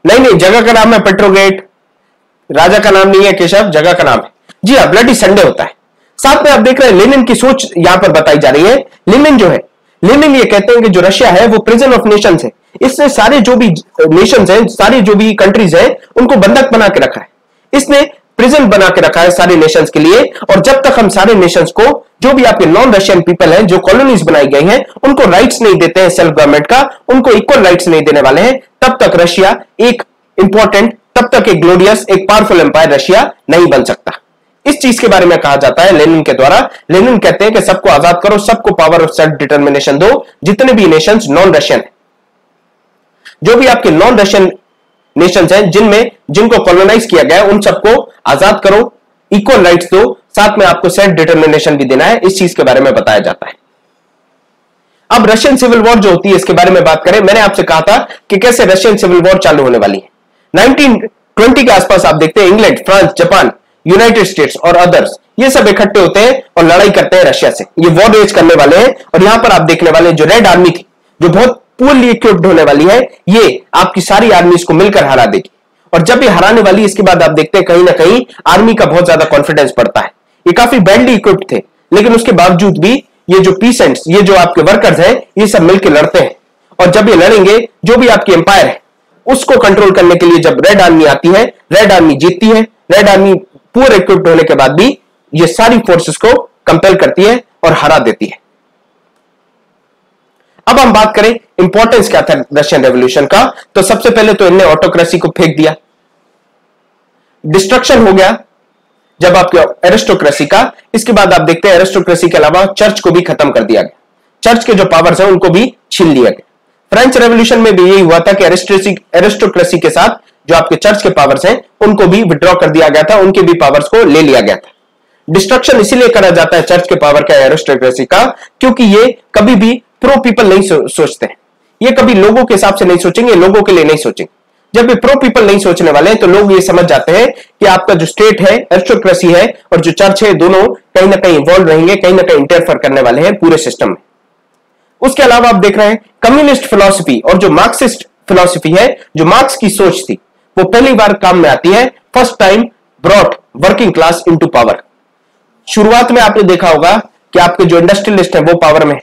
नहीं नहीं, जगह का नाम है पेट्रोगेट राजा का नाम नहीं है, केशव, जगह का नाम है। जी हाँ ब्लडी संडे होता है। साथ में आप देख रहे हैं, लेनिन की सोच यहाँ पर बताई जा रही है। लेनिन जो है, लेनिन ये कहते हैं कि जो रशिया है, वो प्रिजन ऑफ़ नेशन है। इसने सारे जो भी नेशन है, सारी जो भी कंट्रीज़ है, उनको बंधक बना के रखा है। इसने प्रिजन बना के रखा है सारे नेशन के लिए, और जब तक हम सारे नेशन को, जो भी आपके नॉन रशियन पीपल हैं, जो कॉलोनीज बनाई गई हैं, उनको राइट्स नहीं देते हैं सेल्फ गवर्नमेंट का, उनको इक्वल राइट्स नहीं देने वाले हैं, तब तक रशिया एक इंपॉर्टेंट तब तक एक ग्लोरियस एक पावरफुल एम्पायर रशिया नहीं बन सकता। इस चीज़ के बारे में कहा जाता है लेनिन के द्वारा। लेनिन कहते हैं कि सबको आज़ाद करो, सबको पावर ऑफ़ सेल्फ डिटर्मिनेशन दो, जितने भी नेशन नॉन रशियन जो भी आपके नॉन रशियन नेशन हैं, जिनमें, जिनको कॉलोनाइज किया गया उन सबको आज़ाद करो इक्वल राइट्स दो, साथ में आपको सेल्फ डिटर्मिनेशन भी देना है, इस चीज़ के बारे में बताया जाता है। अब रशियन सिविल वॉर जो होती है, इसके बारे में बात करें, मैंने आपसे कहा था कि कैसे रशियन सिविल वॉर चालू होने वाली है। ट्वेंटी के आसपास आप देखते हैं, England, France, Japan United States और अदर्स ये सब इकट्ठे होते हैं और लड़ाई करते हैं रशिया से। ये वॉर रेज करने वाले हैं और यहाँ पर आप देखने वाले जो रेड आर्मी थी, जो बहुत पुअरली इक्विप्ड होने वाली है, ये आपकी सारी आर्मी को मिलकर हरा देगी। और जब ये हराने वाली, इसके बाद आप देखते हैं कहीं ना कहीं आर्मी का बहुत ज़्यादा कॉन्फिडेंस बढ़ता है। ये काफ़ी बैडली इक्विप्ड थे, लेकिन उसके बावजूद भी ये जो पीसेंट्स ये जो आपके वर्कर्स हैं, ये सब मिलकर लड़ते हैं। और जब ये लड़ेंगे, जो भी आपकी एम्पायर है, उसको कंट्रोल करने के लिए जब रेड आर्मी आती है रेड आर्मी जीतती है रेड आर्मी पूरे इक्विप्ड होने के बाद भी ये सारी फोर्सेस को कंपेल करती है और हरा देती है। अब हम बात करें इंपॉर्टेंस क्या था रशियन रेवोल्यूशन का। तो सबसे पहले तो इनने ऑटोक्रेसी को फेंक दिया। डिस्ट्रक्शन हो गया जब आपके एरिस्टोक्रेसी का। इसके बाद आप देखते हैं एरिस्टोक्रेसी के अलावा चर्च को भी खत्म कर दिया गया। चर्च के जो पावर्स हैं, उनको भी छीन लिया गया। फ्रेंच रेवोल्यूशन में भी यही हुआ था कि एरिस्टोक्रेसी के साथ जो आपके चर्च के पावर्स हैं उनको भी विड्रॉ कर दिया गया था उनके भी पावर्स को ले लिया गया था। डिस्ट्रक्शन इसीलिए करा जाता है चर्च के पावर का एरोस्टोक्रेसी का क्योंकि ये कभी भी प्रो पीपल नहीं सो, सोचते। हैं ये कभी लोगों के हिसाब से नहीं सोचेंगे लोगों के लिए नहीं सोचेंगे। जब ये प्रो पीपल नहीं सोचने वाले हैं तो लोग ये समझ जाते हैं कि आपका जो स्टेट है एरिस्टोक्रेसी है और जो चर्च है दोनों कहीं ना कहीं इन्वॉल्व रहेंगे कहीं ना कहीं इंटरफेयर करने वाले हैं पूरे सिस्टम में। उसके अलावा आप देख रहे हैं कम्युनिस्ट फिलोसफी और जो मार्क्सिस्ट फिलोसफी है जो मार्क्स की सोच थी वो पहली बार काम में आती है first time brought working class into power शुरुआत में आपने देखा होगा कि आपके जो इंडस्ट्रियलिस्ट है वो पावर में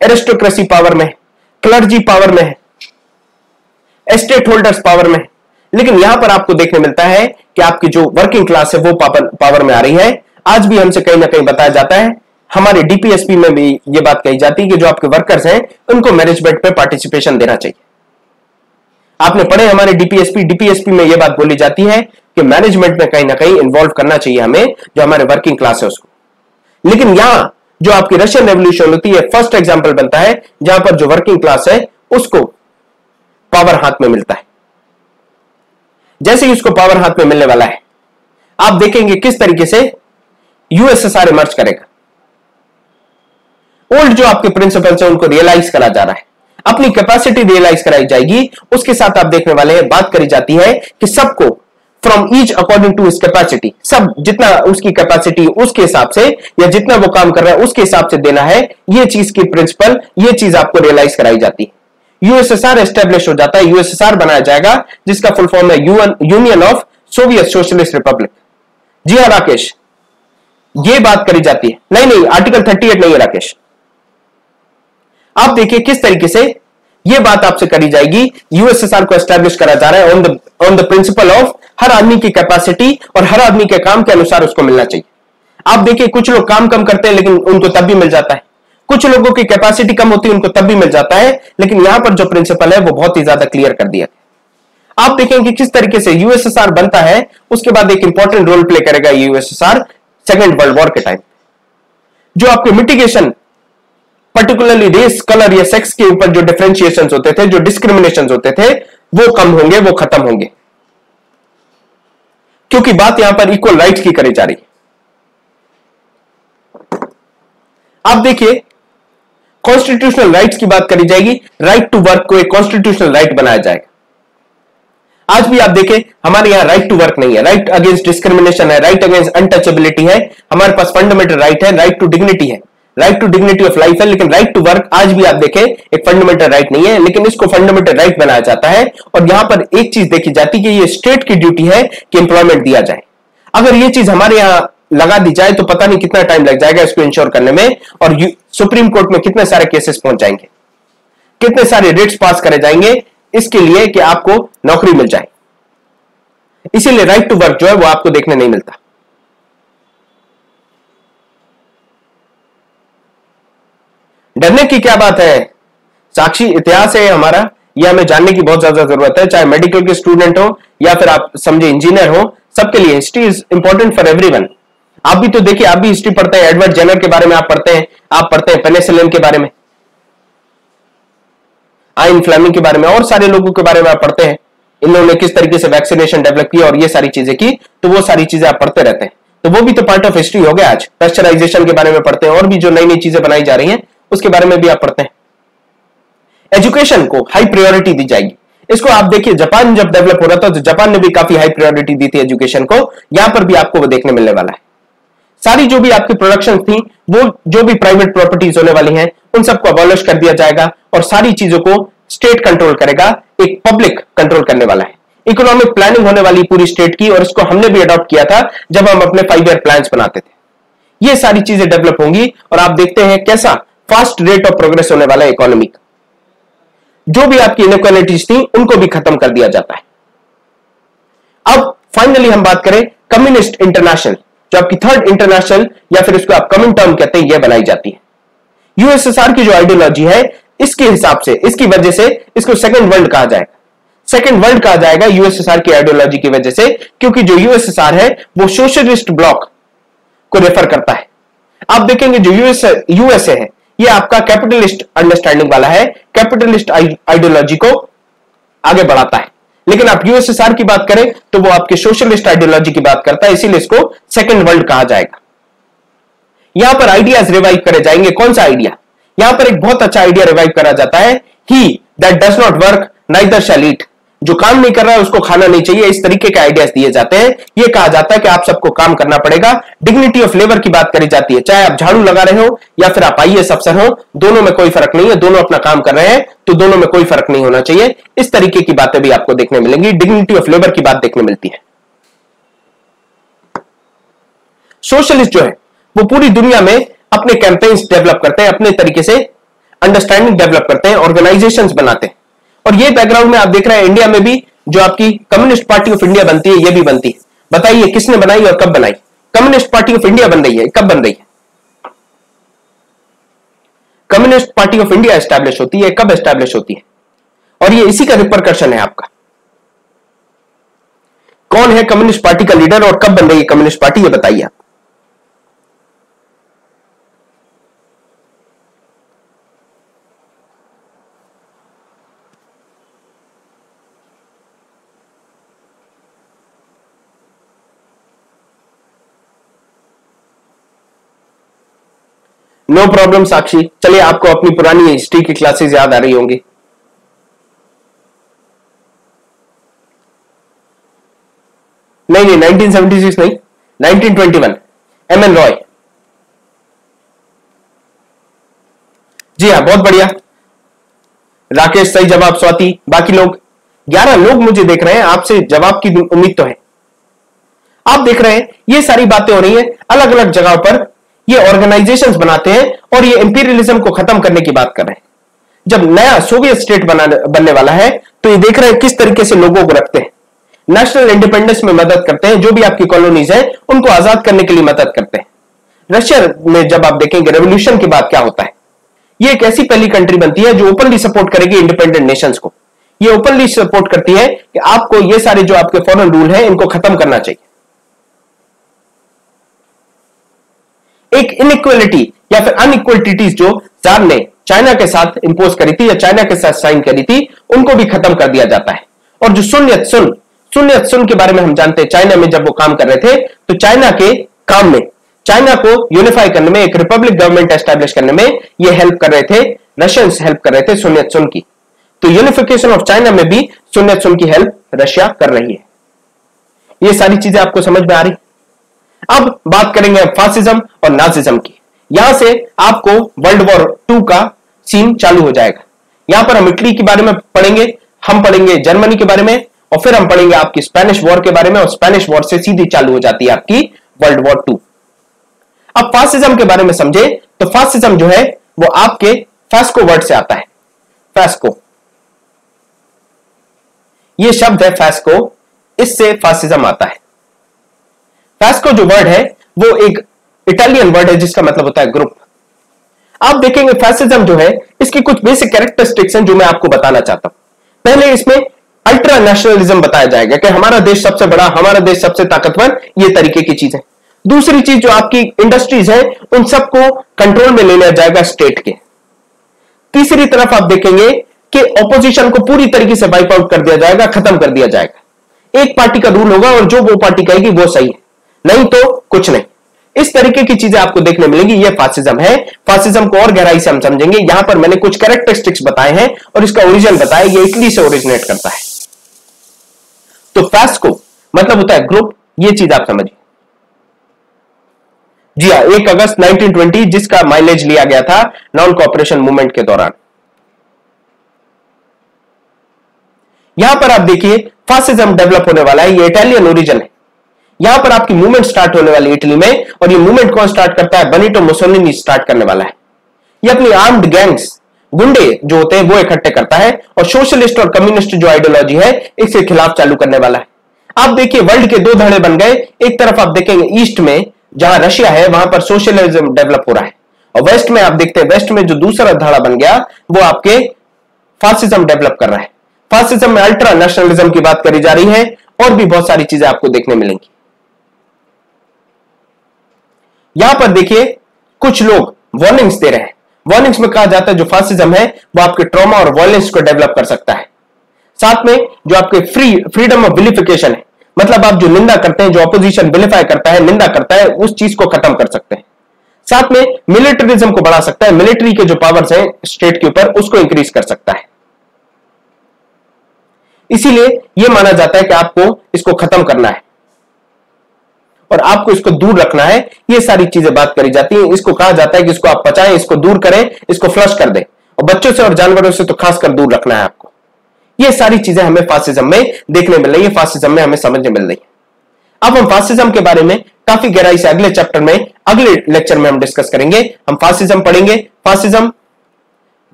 एरिस्टोक्रेसी पावर में क्लर्जी पावर में एस्टेट होल्डर्स पावर में लेकिन यहाँ पर आपको देखने मिलता है कि आपकी जो वर्किंग क्लास है वो पावर पावर में आ रही है। आज भी हमसे कहीं ना कहीं बताया जाता है, हमारे डीपीएसपी में भी ये बात कही जाती है कि जो आपके वर्कर्स हैं, उनको मैनेजमेंट पे पार्टिसिपेशन देना चाहिए। आपने पढ़े हमारे डीपीएसपी डीपीएसपी में यह बात बोली जाती है कि मैनेजमेंट में कहीं ना कहीं इन्वॉल्व करना चाहिए हमें जो हमारे वर्किंग क्लास है उसको। लेकिन यहाँ जो आपकी रशियन रेवोल्यूशन होती है फ़र्स्ट एग्ज़ाम्पल बनता है, जहाँ पर जो वर्किंग क्लास है, उसको पावर हाथ में मिलता है। जैसे ही उसको पावर हाथ में मिलने वाला है, आप देखेंगे किस तरीके से यूएसएसआर इमर्ज करेगा। ओल्ड जो आपके प्रिंसिपल्स है, उनको रियलाइज़ करा जा रहा है। अपनी कैपेसिटी रियलाइज़ कराई जाएगी। उसके साथ आप देखने वाले हैं, बात करी जाती है कि सबको from each according to his capacity सब जितना उसकी कैपेसिटी उसके हिसाब से या जितना वो काम कर रहा है उसके हिसाब से देना है। ये चीज़ की प्रिंसिपल ये चीज़ आपको रियलाइज़ कराई जाती है। यूएसएसआर एस्टेब्लिश हो जाता है यूएसएसआर बनाया जाएगा, जिसका फुल फॉर्म है Union of Soviet Socialist Republic जी हाँ राकेश, ये बात करी जाती है। नहीं नहीं आर्टिकल 38 नहीं है, राकेश। आप देखिए किस तरीके से यह बात आपसे करी जाएगी। यूएसएसआर को एस्टेब्लिश करा जा रहा है on the on the principle of हर आदमी की कैपेसिटी और हर आदमी के काम के अनुसार उसको मिलना चाहिए। आप देखिए, कुछ लोग काम कम करते हैं लेकिन उनको तब भी मिल जाता है। कुछ लोगों की कैपेसिटी कम होती है, उनको तब भी मिल जाता है, लेकिन यहाँ पर जो प्रिंसिपल है, वो बहुत ही ज़्यादा क्लियर कर दिया। आप देखेंगे किस तरीके से यूएसएसआर बनता है, उसके बाद एक इंपॉर्टेंट रोल प्ले करेगा यूएसएसआर सेकेंड वर्ल्ड वॉर के टाइम जो आपके मिटिगेशन पर्टिकुलरली रेस कलर या सेक्स के ऊपर जो डिफ्रेंशिएशन होते थे, जो डिस्क्रिमिनेशन होते थे, वो कम होंगे, वो खत्म होंगे। क्योंकि बात यहाँ पर इक्वल राइट की करी जा रही। आप देखिए कॉन्स्टिट्यूशनल राइट्स की बात करी जाएगी। राइट टू वर्क को एक कॉन्स्टिट्यूशनल राइट बनाया जाएगा। आज भी आप देखें, हमारे यहाँ राइट टू वर्क नहीं है। राइट अगेंस्ट डिस्क्रिमिनेशन है राइट अगेंस्ट अनटचेबिलिटी है। हमारे पास फंडामेंटल राइट है राइट टू डिग्निटी है। Right to dignity of life है, लेकिन राइट टू वर्क आज भी आप देखें, एक फंडामेंटल राइट नहीं है, लेकिन इसको फंडामेंटल राइट बनाया जाता है। और यहाँ पर एक चीज़ देखी जाती है कि ये स्टेट की ड्यूटी है कि इंप्लॉयमेंट दिया जाए। अगर ये चीज़ हमारे यहाँ लगा दी जाए तो पता नहीं कितना टाइम लग जाएगा इसको इंश्योर करने में, और सुप्रीम कोर्ट में कितने सारे केसेस पहुँच जाएँगे। कितने सारे रेट्स पास करे जाएँगे, इसके लिए कि आपको नौकरी मिल जाए। इसीलिए राइट टू वर्क जो है, वो आपको देखने नहीं मिलता। डरने की क्या बात है? साक्षी, इतिहास है हमारा। यह हमें जानने की बहुत ज़्यादा ज़रूरत है, चाहे मेडिकल के स्टूडेंट हो, या फिर आप समझे इंजीनियर हो, सबके लिए history is important for everyone आप भी तो देखिए, आप भी हिस्ट्री पढ़ते हैं एडवर्ड जेनर के बारे में आप पढ़ते हैं, आप पढ़ते हैं पेनेसिलिन के बारे में आइन फ्लेमिंग के बारे में, और सारे लोगों के बारे में आप पढ़ते हैं। इन्होंने किस तरीके से वैक्सीनेशन डेवलप किया और ये सारी चीज़ें की तो वो सारी चीज़ें आप पढ़ते रहते हैं। तो वो भी तो पार्ट ऑफ़ हिस्ट्री हो गया आज। पेस्चराइजेशन के बारे में पढ़ते हैं, और भी जो नई नई चीज़ें बनाई जा रही हैं उसके बारे में भी आप पढ़ते हैं। एजुकेशन को हाई प्रायोरिटी दी जाएगी। इसको आप देखिए, जापान जब डेवलप हो रहा था तो जापान ने भी काफ़ी हाई प्रायोरिटी दी थी एजुकेशन को। यहाँ पर भी आपको वो देखने मिलने वाला है। सारी जो भी आपकी प्रोडक्शन थी, वो जो भी प्राइवेट प्रॉपर्टीज़ होने वाली हैं, उन सबको अबॉलिश कर दिया जाएगा और सारी चीज़ों को स्टेट कंट्रोल करेगा, एक पब्लिक कंट्रोल करने वाला है। इकोनॉमिक प्लानिंग होने वाली पूरी स्टेट की और इसको हमने भी अडॉप्ट किया था जब हम अपने फाइव ईयर प्लान बनाते थे। ये सारी चीज़ें डेवलप होंगी और आप देखते हैं कैसा फास्ट रेट ऑफ़ प्रोग्रेस होने वाला है इकोनॉमी का। जो भी आपकी इनक्वालिटीज थी, उनको भी खत्म कर दिया जाता है। अब फाइनली हम बात करें कम्युनिस्ट इंटरनेशनल जो आपकी थर्ड इंटरनेशनल या फिर इसको आप कम्युन टर्म कहते हैं यह बनाई जाती है। यूएसएसआर की जो आइडियोलॉजी है, इसके हिसाब से, इसकी वजह से इसको सेकेंड वर्ल्ड कहा जाएगा। सेकेंड वर्ल्ड कहा जाएगा यूएसएसआर की आइडियोलॉजी की वजह से, क्योंकि जो यूएसएसआर है, वो सोशलिस्ट ब्लॉक को रेफर करता है। आप देखेंगे जो यूएस यूएसए है ये आपका कैपिटलिस्ट अंडरस्टैंडिंग वाला है। कैपिटलिस्ट आइडियोलॉजी को आगे बढ़ाता है। लेकिन आप यूएसएसआर की बात करें तो वो आपके सोशलिस्ट आइडियोलॉजी की बात करता है, इसीलिए इसको सेकेंड वर्ल्ड कहा जाएगा। यहाँ पर आइडियाज़ रिवाइव करे जाएँगे। कौन सा आइडिया यहाँ पर एक बहुत अच्छा आइडिया रिवाइव करा जाता है he that does not work neither shall eat जो काम नहीं कर रहा है, उसको खाना नहीं चाहिए। इस तरीके के आइडियाज़ दिए जाते हैं। ये कहा जाता है कि आप सबको काम करना पड़ेगा। डिग्निटी ऑफ़ लेबर की बात करी जाती है। चाहे आप झाड़ू लगा रहे हो या फिर आप आईएएस अफसर हो, दोनों में कोई फ़र्क नहीं है। दोनों अपना काम कर रहे हैं तो दोनों में कोई फ़र्क नहीं होना चाहिए। इस तरीके की बातें भी आपको देखने मिलेंगी। डिग्निटी ऑफ़ लेबर की बात देखने मिलती है। सोशलिस्ट जो है, वो पूरी दुनिया में अपने कैंपेन्स डेवलप करते हैं, अपने तरीके से अंडरस्टैंडिंग डेवलप करते हैं ऑर्गेनाइजेशंस बनाते हैं। और ये बैकग्राउंड में आप देख रहे हैं इंडिया में भी जो आपकी कम्युनिस्ट पार्टी ऑफ़ इंडिया बनती है, ये भी बनती है। बताइए, किसने बनाई और कब बनाई? कम्युनिस्ट पार्टी ऑफ़ इंडिया बन रही है, कब बन रही है? Communist Party of India establish होती है, कब एस्टैब्लिश होती है? और ये इसी का रिपरकर्शन है आपका। कौन है कम्युनिस्ट पार्टी का लीडर और कब बन रही है कम्युनिस्ट पार्टी ये बताइए आप। नो प्रॉब्लम साक्षी चलिए, आपको अपनी पुरानी हिस्ट्री की क्लासेस याद आ रही होंगी। नहीं नहीं 1976 नहीं 1921 एम एन रॉय जी हाँ बहुत बढ़िया। राकेश, सही जवाब, स्वाति, बाकी लोग। 11 लोग मुझे देख रहे हैं, आपसे जवाब की उम्मीद तो है। आप देख रहे हैं, ये सारी बातें हो रही हैं अलग अलग जगह पर ये ऑर्गेनाइजेशंस बनाते हैं और ये इंपीरियलिज्म को खत्म करने की बात कर रहे हैं। जब नया सोवियत स्टेट बना, बनने वाला है तो ये देख रहे हैं किस तरीके से लोगों को रखते हैं। नेशनल इंडिपेंडेंस में मदद करते हैं, जो भी आपकी कॉलोनीज है, उनको आज़ाद करने के लिए मदद करते हैं। रशिया में जब आप देखेंगे रेवोल्यूशन के बाद क्या होता है? ये एक ऐसी पहली कंट्री बनती है, जो ओपनली सपोर्ट करेगी इंडिपेंडेंट नेशंस को। ये ओपनली सपोर्ट करती है कि आपको ये सारे जो आपके फॉरन रूल है, इनको खत्म करना चाहिए। एक इनइक्वलिटी या फिर अनइक्वलिटीज जो जार ने चाइना के साथ इंपोज करी थी या चाइना के साथ साइन करी थी, उनको भी खत्म कर दिया जाता है। और जो सुन सुन्यत सुन के बारे में हम जानते हैं चाइना में जब वो काम कर रहे थे तो चाइना के काम में चाइना को यूनिफाई करने में, एक रिपब्लिक गवर्नमेंट एस्टेब्लिश करने में ये हेल्प कर रहे थे रशियंस हेल्प कर रहे थे सुन की। तो यूनिफिकेशन ऑफ़ चाइना में भी सुन की हेल्प रशिया कर रही है। ये सारी चीज़ें आपको समझ में आ रही? अब बात करेंगे फासिज्म और नाजिज्म की। यहाँ से आपको वर्ल्ड वॉर टू का सीन चालू हो जाएगा। यहाँ पर हम इटली के बारे में पढ़ेंगे, हम पढ़ेंगे जर्मनी के बारे में और फिर हम पढ़ेंगे आपकी स्पेनिश वॉर के बारे में और स्पेनिश वॉर से सीधी चालू हो जाती है आपकी वर्ल्ड वॉर टू अब फासिज्म के बारे में समझे तो फासिज्म जो है, वो आपके फैस्को वर्ड से आता है। फैस्को ये शब्द है फैस्को इससे फासिज्म आता है। फैस्को जो वर्ड है, वो एक इटालियन वर्ड है जिसका मतलब होता है ग्रुप आप देखेंगे फैसिज्म जो है, इसकी कुछ बेसिक कैरेक्टरिस्टिक्स हैं जो मैं आपको बताना चाहता हूँ। पहले इसमें अल्ट्रा नेशनलिज्म बताया जाएगा कि हमारा देश सबसे बड़ा, हमारा देश सबसे ताकतवर, ये तरीके की चीज़ है। दूसरी चीज़ जो आपकी इंडस्ट्रीज़ है, उन सबको कंट्रोल में ले लिया जाएगा स्टेट के। तीसरी तरफ़ आप देखेंगे कि ऑपोजिशन को पूरी तरीके से वाइप आउट कर दिया जाएगा, खत्म कर दिया जाएगा। एक पार्टी का रूल होगा और जो वो पार्टी कहेगी, वो सही है। नहीं तो कुछ नहीं। इस तरीके की चीज़ें आपको देखने मिलेंगी, ये फासिज्म है। फासिज्म को और गहराई से हम समझेंगे। यहाँ पर मैंने कुछ कैरेक्टरिस्टिक्स बताए हैं और इसका ओरिजिन बताया, ये इटली से ओरिजिनेट करता है। तो फैस्को मतलब होता है ग्रुप ये चीज़ आप समझिए। जी हाँ एक अगस्त 1920 जिसका माइलेज लिया गया था नॉन कॉपरेशन मूवमेंट के दौरान। यहाँ पर आप देखिए फासिज्म डेवलप होने वाला है, ये इटालियन ओरिजिन है। यहाँ पर आपकी मूवमेंट स्टार्ट होने वाली इटली में, और ये मूवमेंट कौन स्टार्ट करता है? बनीटो मुसोलिनी स्टार्ट करने वाला है। ये अपनी आर्म्ड गैंग्स गुंडे जो होते हैं, वो इकट्ठे करता है, और सोशलिस्ट और कम्युनिस्ट जो आइडियोलॉजी है, इसके खिलाफ चालू करने वाला है। आप देखिए वर्ल्ड के दो धड़े बन गए। एक तरफ़ आप देखेंगे ईस्ट में, जहाँ रशिया है, वहाँ पर सोशलिज्म डेवलप हो रहा है। और वेस्ट में आप देखते हैं वेस्ट में जो दूसरा धड़ा बन गया, वो आपके फासिज्म डेवलप कर रहा है। फासिज्म में अल्ट्रा नेशनलिज्म की बात करी जा रही है, और भी बहुत सारी चीज़ें आपको देखने मिलेंगी। यहाँ पर देखिए, कुछ लोग वार्निंग्स दे रहे हैं। वार्निंग्स में कहा जाता है जो फासिज्म है, वो आपके ट्रॉमा और वायलेंस को डेवलप कर सकता है। साथ में जो आपके फ्री फ्रीडम ऑफ़ बिलिफिकेशन है मतलब आप जो निंदा करते हैं, जो ऑपोजिशन बिलिफाई करता है, निंदा करता है, उस चीज़ को खत्म कर सकते हैं। साथ में मिलिटरिज्म को बढ़ा सकता है मिलिट्री के जो पावर्स हैं स्टेट के ऊपर, उसको इंक्रीज कर सकता है। इसीलिए यह माना जाता है कि आपको इसको खत्म करना है। और आपको इसको दूर रखना है। ये सारी चीज़ें बात करी जाती है। इसको कहा जाता है कि इसको आप पचाएँ, इसको दूर करें, इसको फ्लश कर दें। और बच्चों से और जानवरों से तो खासकर दूर रखना है आपको। ये सारी चीज़ें हमें फासिज्म में देखने मिल रही है, फासिज्म में हमें समझने मिल रही है। अब हम फासिज्म के बारे में काफ़ी गहराई से अगले चैप्टर में, अगले लेक्चर में हम डिस्कस करेंगे। हम फासिज्म पढ़ेंगे। फासिज्म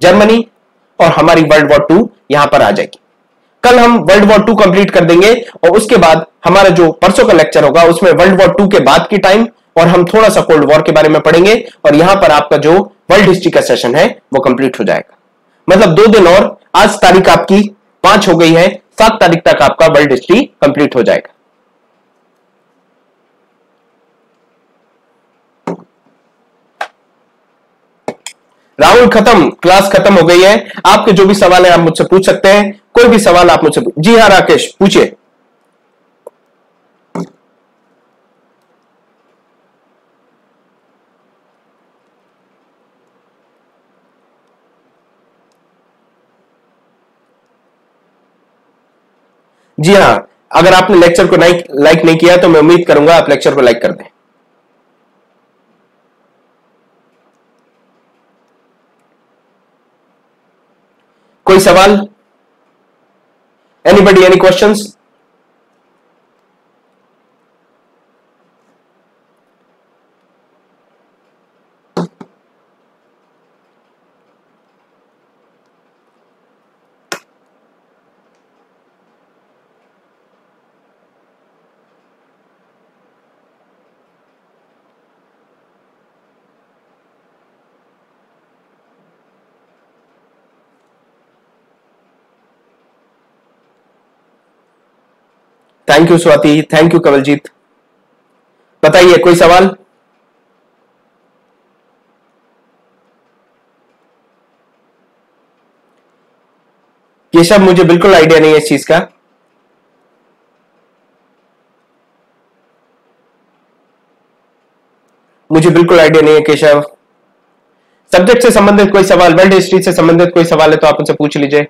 जर्मनी और हमारी वर्ल्ड वॉर टू यहाँ पर आ जाएगी। कल हम वर्ल्ड वॉर टू कंप्लीट कर देंगे और उसके बाद हमारा जो परसों का लेक्चर होगा, उसमें वर्ल्ड वॉर टू के बाद की टाइम और हम थोड़ा सा कोल्ड वॉर के बारे में पढ़ेंगे और यहाँ पर आपका जो वर्ल्ड हिस्ट्री का सेशन है, वो कंप्लीट हो जाएगा। मतलब दो दिन और, आज तारीख आपकी पाँच हो गई है, सात तारीख तक आपका वर्ल्ड हिस्ट्री कंप्लीट हो जाएगा। राहुल, खत्म। क्लास खत्म हो गई है। आपके जो भी सवाल है, आप मुझसे पूछ सकते हैं। कोई भी सवाल आप मुझसे जी हाँ राकेश, पूछिए। जी हाँ अगर आपने लेक्चर को लाइक नहीं किया तो मैं उम्मीद करूँगा आप लेक्चर को लाइक कर दें। कोई सवाल anybody any questions thank you Swati thank you Kawaljeet बताइए, कोई सवाल? केशव मुझे बिल्कुल आइडिया नहीं है इस चीज़ का। मुझे बिल्कुल आइडिया नहीं है, केशव। सब्जेक्ट से संबंधित कोई सवाल, वर्ल्ड हिस्ट्री से संबंधित कोई सवाल है तो आप उनसे पूछ लीजिए।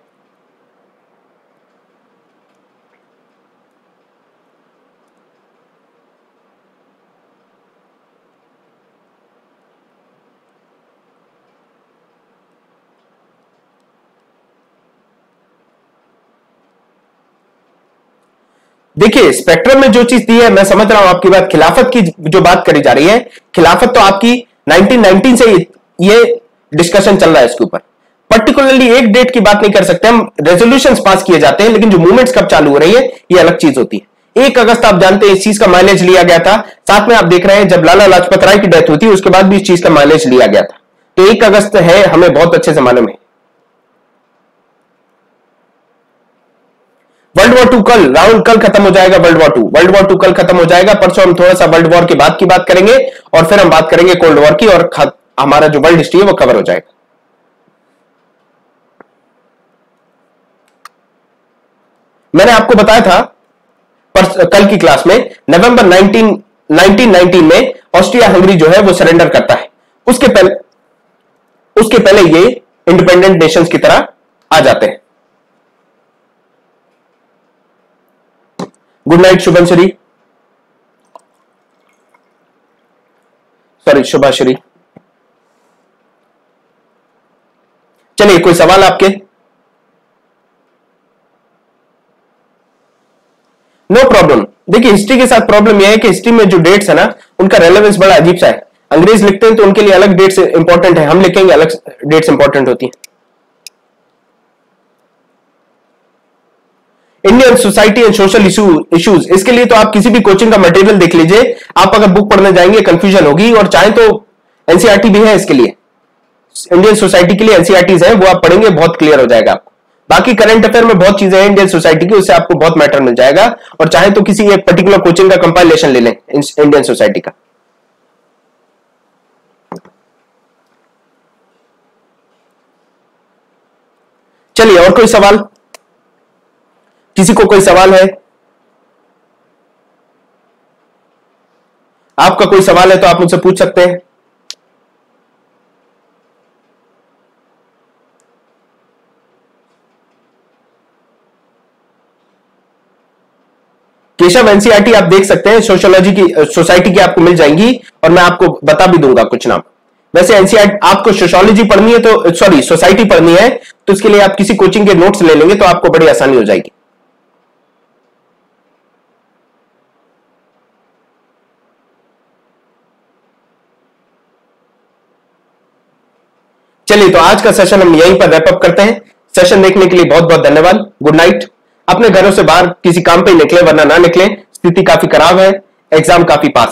देखिए स्पेक्ट्रम में जो चीज़ दी है, मैं समझ रहा हूँ आपकी बात, खिलाफत की जो बात करी जा रही है, खिलाफत तो आपकी 1919 से ये डिस्कशन चल रहा है इसके ऊपर। पर्टिकुलरली एक डेट की बात नहीं कर सकते हम रेजोल्यूशन पास किए जाते हैं, लेकिन जो मूवमेंट्स कब चालू हो रही है, ये अलग चीज़ होती है। एक अगस्त आप जानते हैं, इस चीज़ का माइलेज लिया गया था। साथ में आप देख रहे हैं, जब लाला लाजपत राय की डेथ हुई थी, उसके बाद भी इस चीज़ का माइलेज लिया गया था। तो एक अगस्त है, हमें बहुत अच्छे जमाने में वर्ल्ड वॉर टू कल राहुल कल खत्म हो जाएगा world war two world war two कल खत्म हो जाएगा परसों हम थोड़ा सा वर्ल्ड वॉर के बाद की बात करेंगे और फिर हम बात करेंगे कोल्ड वॉर की और हमारा जो वर्ल्ड हिस्ट्री है वो कवर हो जाएगा। मैंने आपको बताया था पर, कल की क्लास में नवंबर 19 1919 में ऑस्ट्रिया हंगरी जो है वो सरेंडर करता है। उसके पहले उसके पहले ये इंडिपेंडेंट नेशंस की तरह आ जाते हैं। Good night Shubhanshree sorry Shubhashree चलिए, कोई सवाल आपके? नो प्रॉब्लम देखिए हिस्ट्री के साथ प्रॉब्लम यह है कि हिस्ट्री में जो डेट्स है ना, उनका रेलेवेंस बड़ा अजीब सा है। अंग्रेज़ लिखते हैं तो उनके लिए अलग डेट्स इंपॉर्टेंट है। हम लिखेंगे अलग डेट्स इंपॉर्टेंट होती है। Indian society and social issues इसके लिए तो आप किसी भी कोचिंग का मटेरियल देख लीजिए। आप अगर बुक पढ़ने जाएँगे कंफ्यूजन होगी और चाहे तो एनसीआरटी भी है इसके लिए। इंडियन सोसाइटी के लिए एनसीआरटीज है, वो आप पढ़ेंगे, बहुत क्लियर हो जाएगा आपको। बाकी करंट अफेयर में बहुत चीज़ें हैं इंडियन सोसाइटी की, उससे आपको बहुत मैटर मिल जाएगा। और चाहे तो किसी एक पर्टिकुलर कोचिंग का कंपाइलेशन ले लें इंडियन सोसाइटी का। चलिए, और कोई सवाल? किसी को कोई सवाल है? आपका कोई सवाल है तो आप मुझसे पूछ सकते हैं। केशव एनसीआरटी आप देख सकते हैं सोशोलॉजी की, सोसाइटी की आपको मिल जाएँगी और मैं आपको बता भी दूँगा कुछ नाम। वैसे एनसीआर आपको सोशोलॉजी पढ़नी है तो सॉरी सोसाइटी पढ़नी है तो इसके लिए आप किसी कोचिंग के नोट्स ले लेंगे तो आपको बड़ी आसानी हो जाएगी। चलिए तो आज का सेशन हम यहीं पर रैपअप करते हैं। सेशन देखने के लिए बहुत बहुत धन्यवाद। गुड नाइट अपने घरों से बाहर किसी काम पे निकले, वरना ना निकले। स्थिति काफ़ी खराब है। एग्ज़ाम काफ़ी पास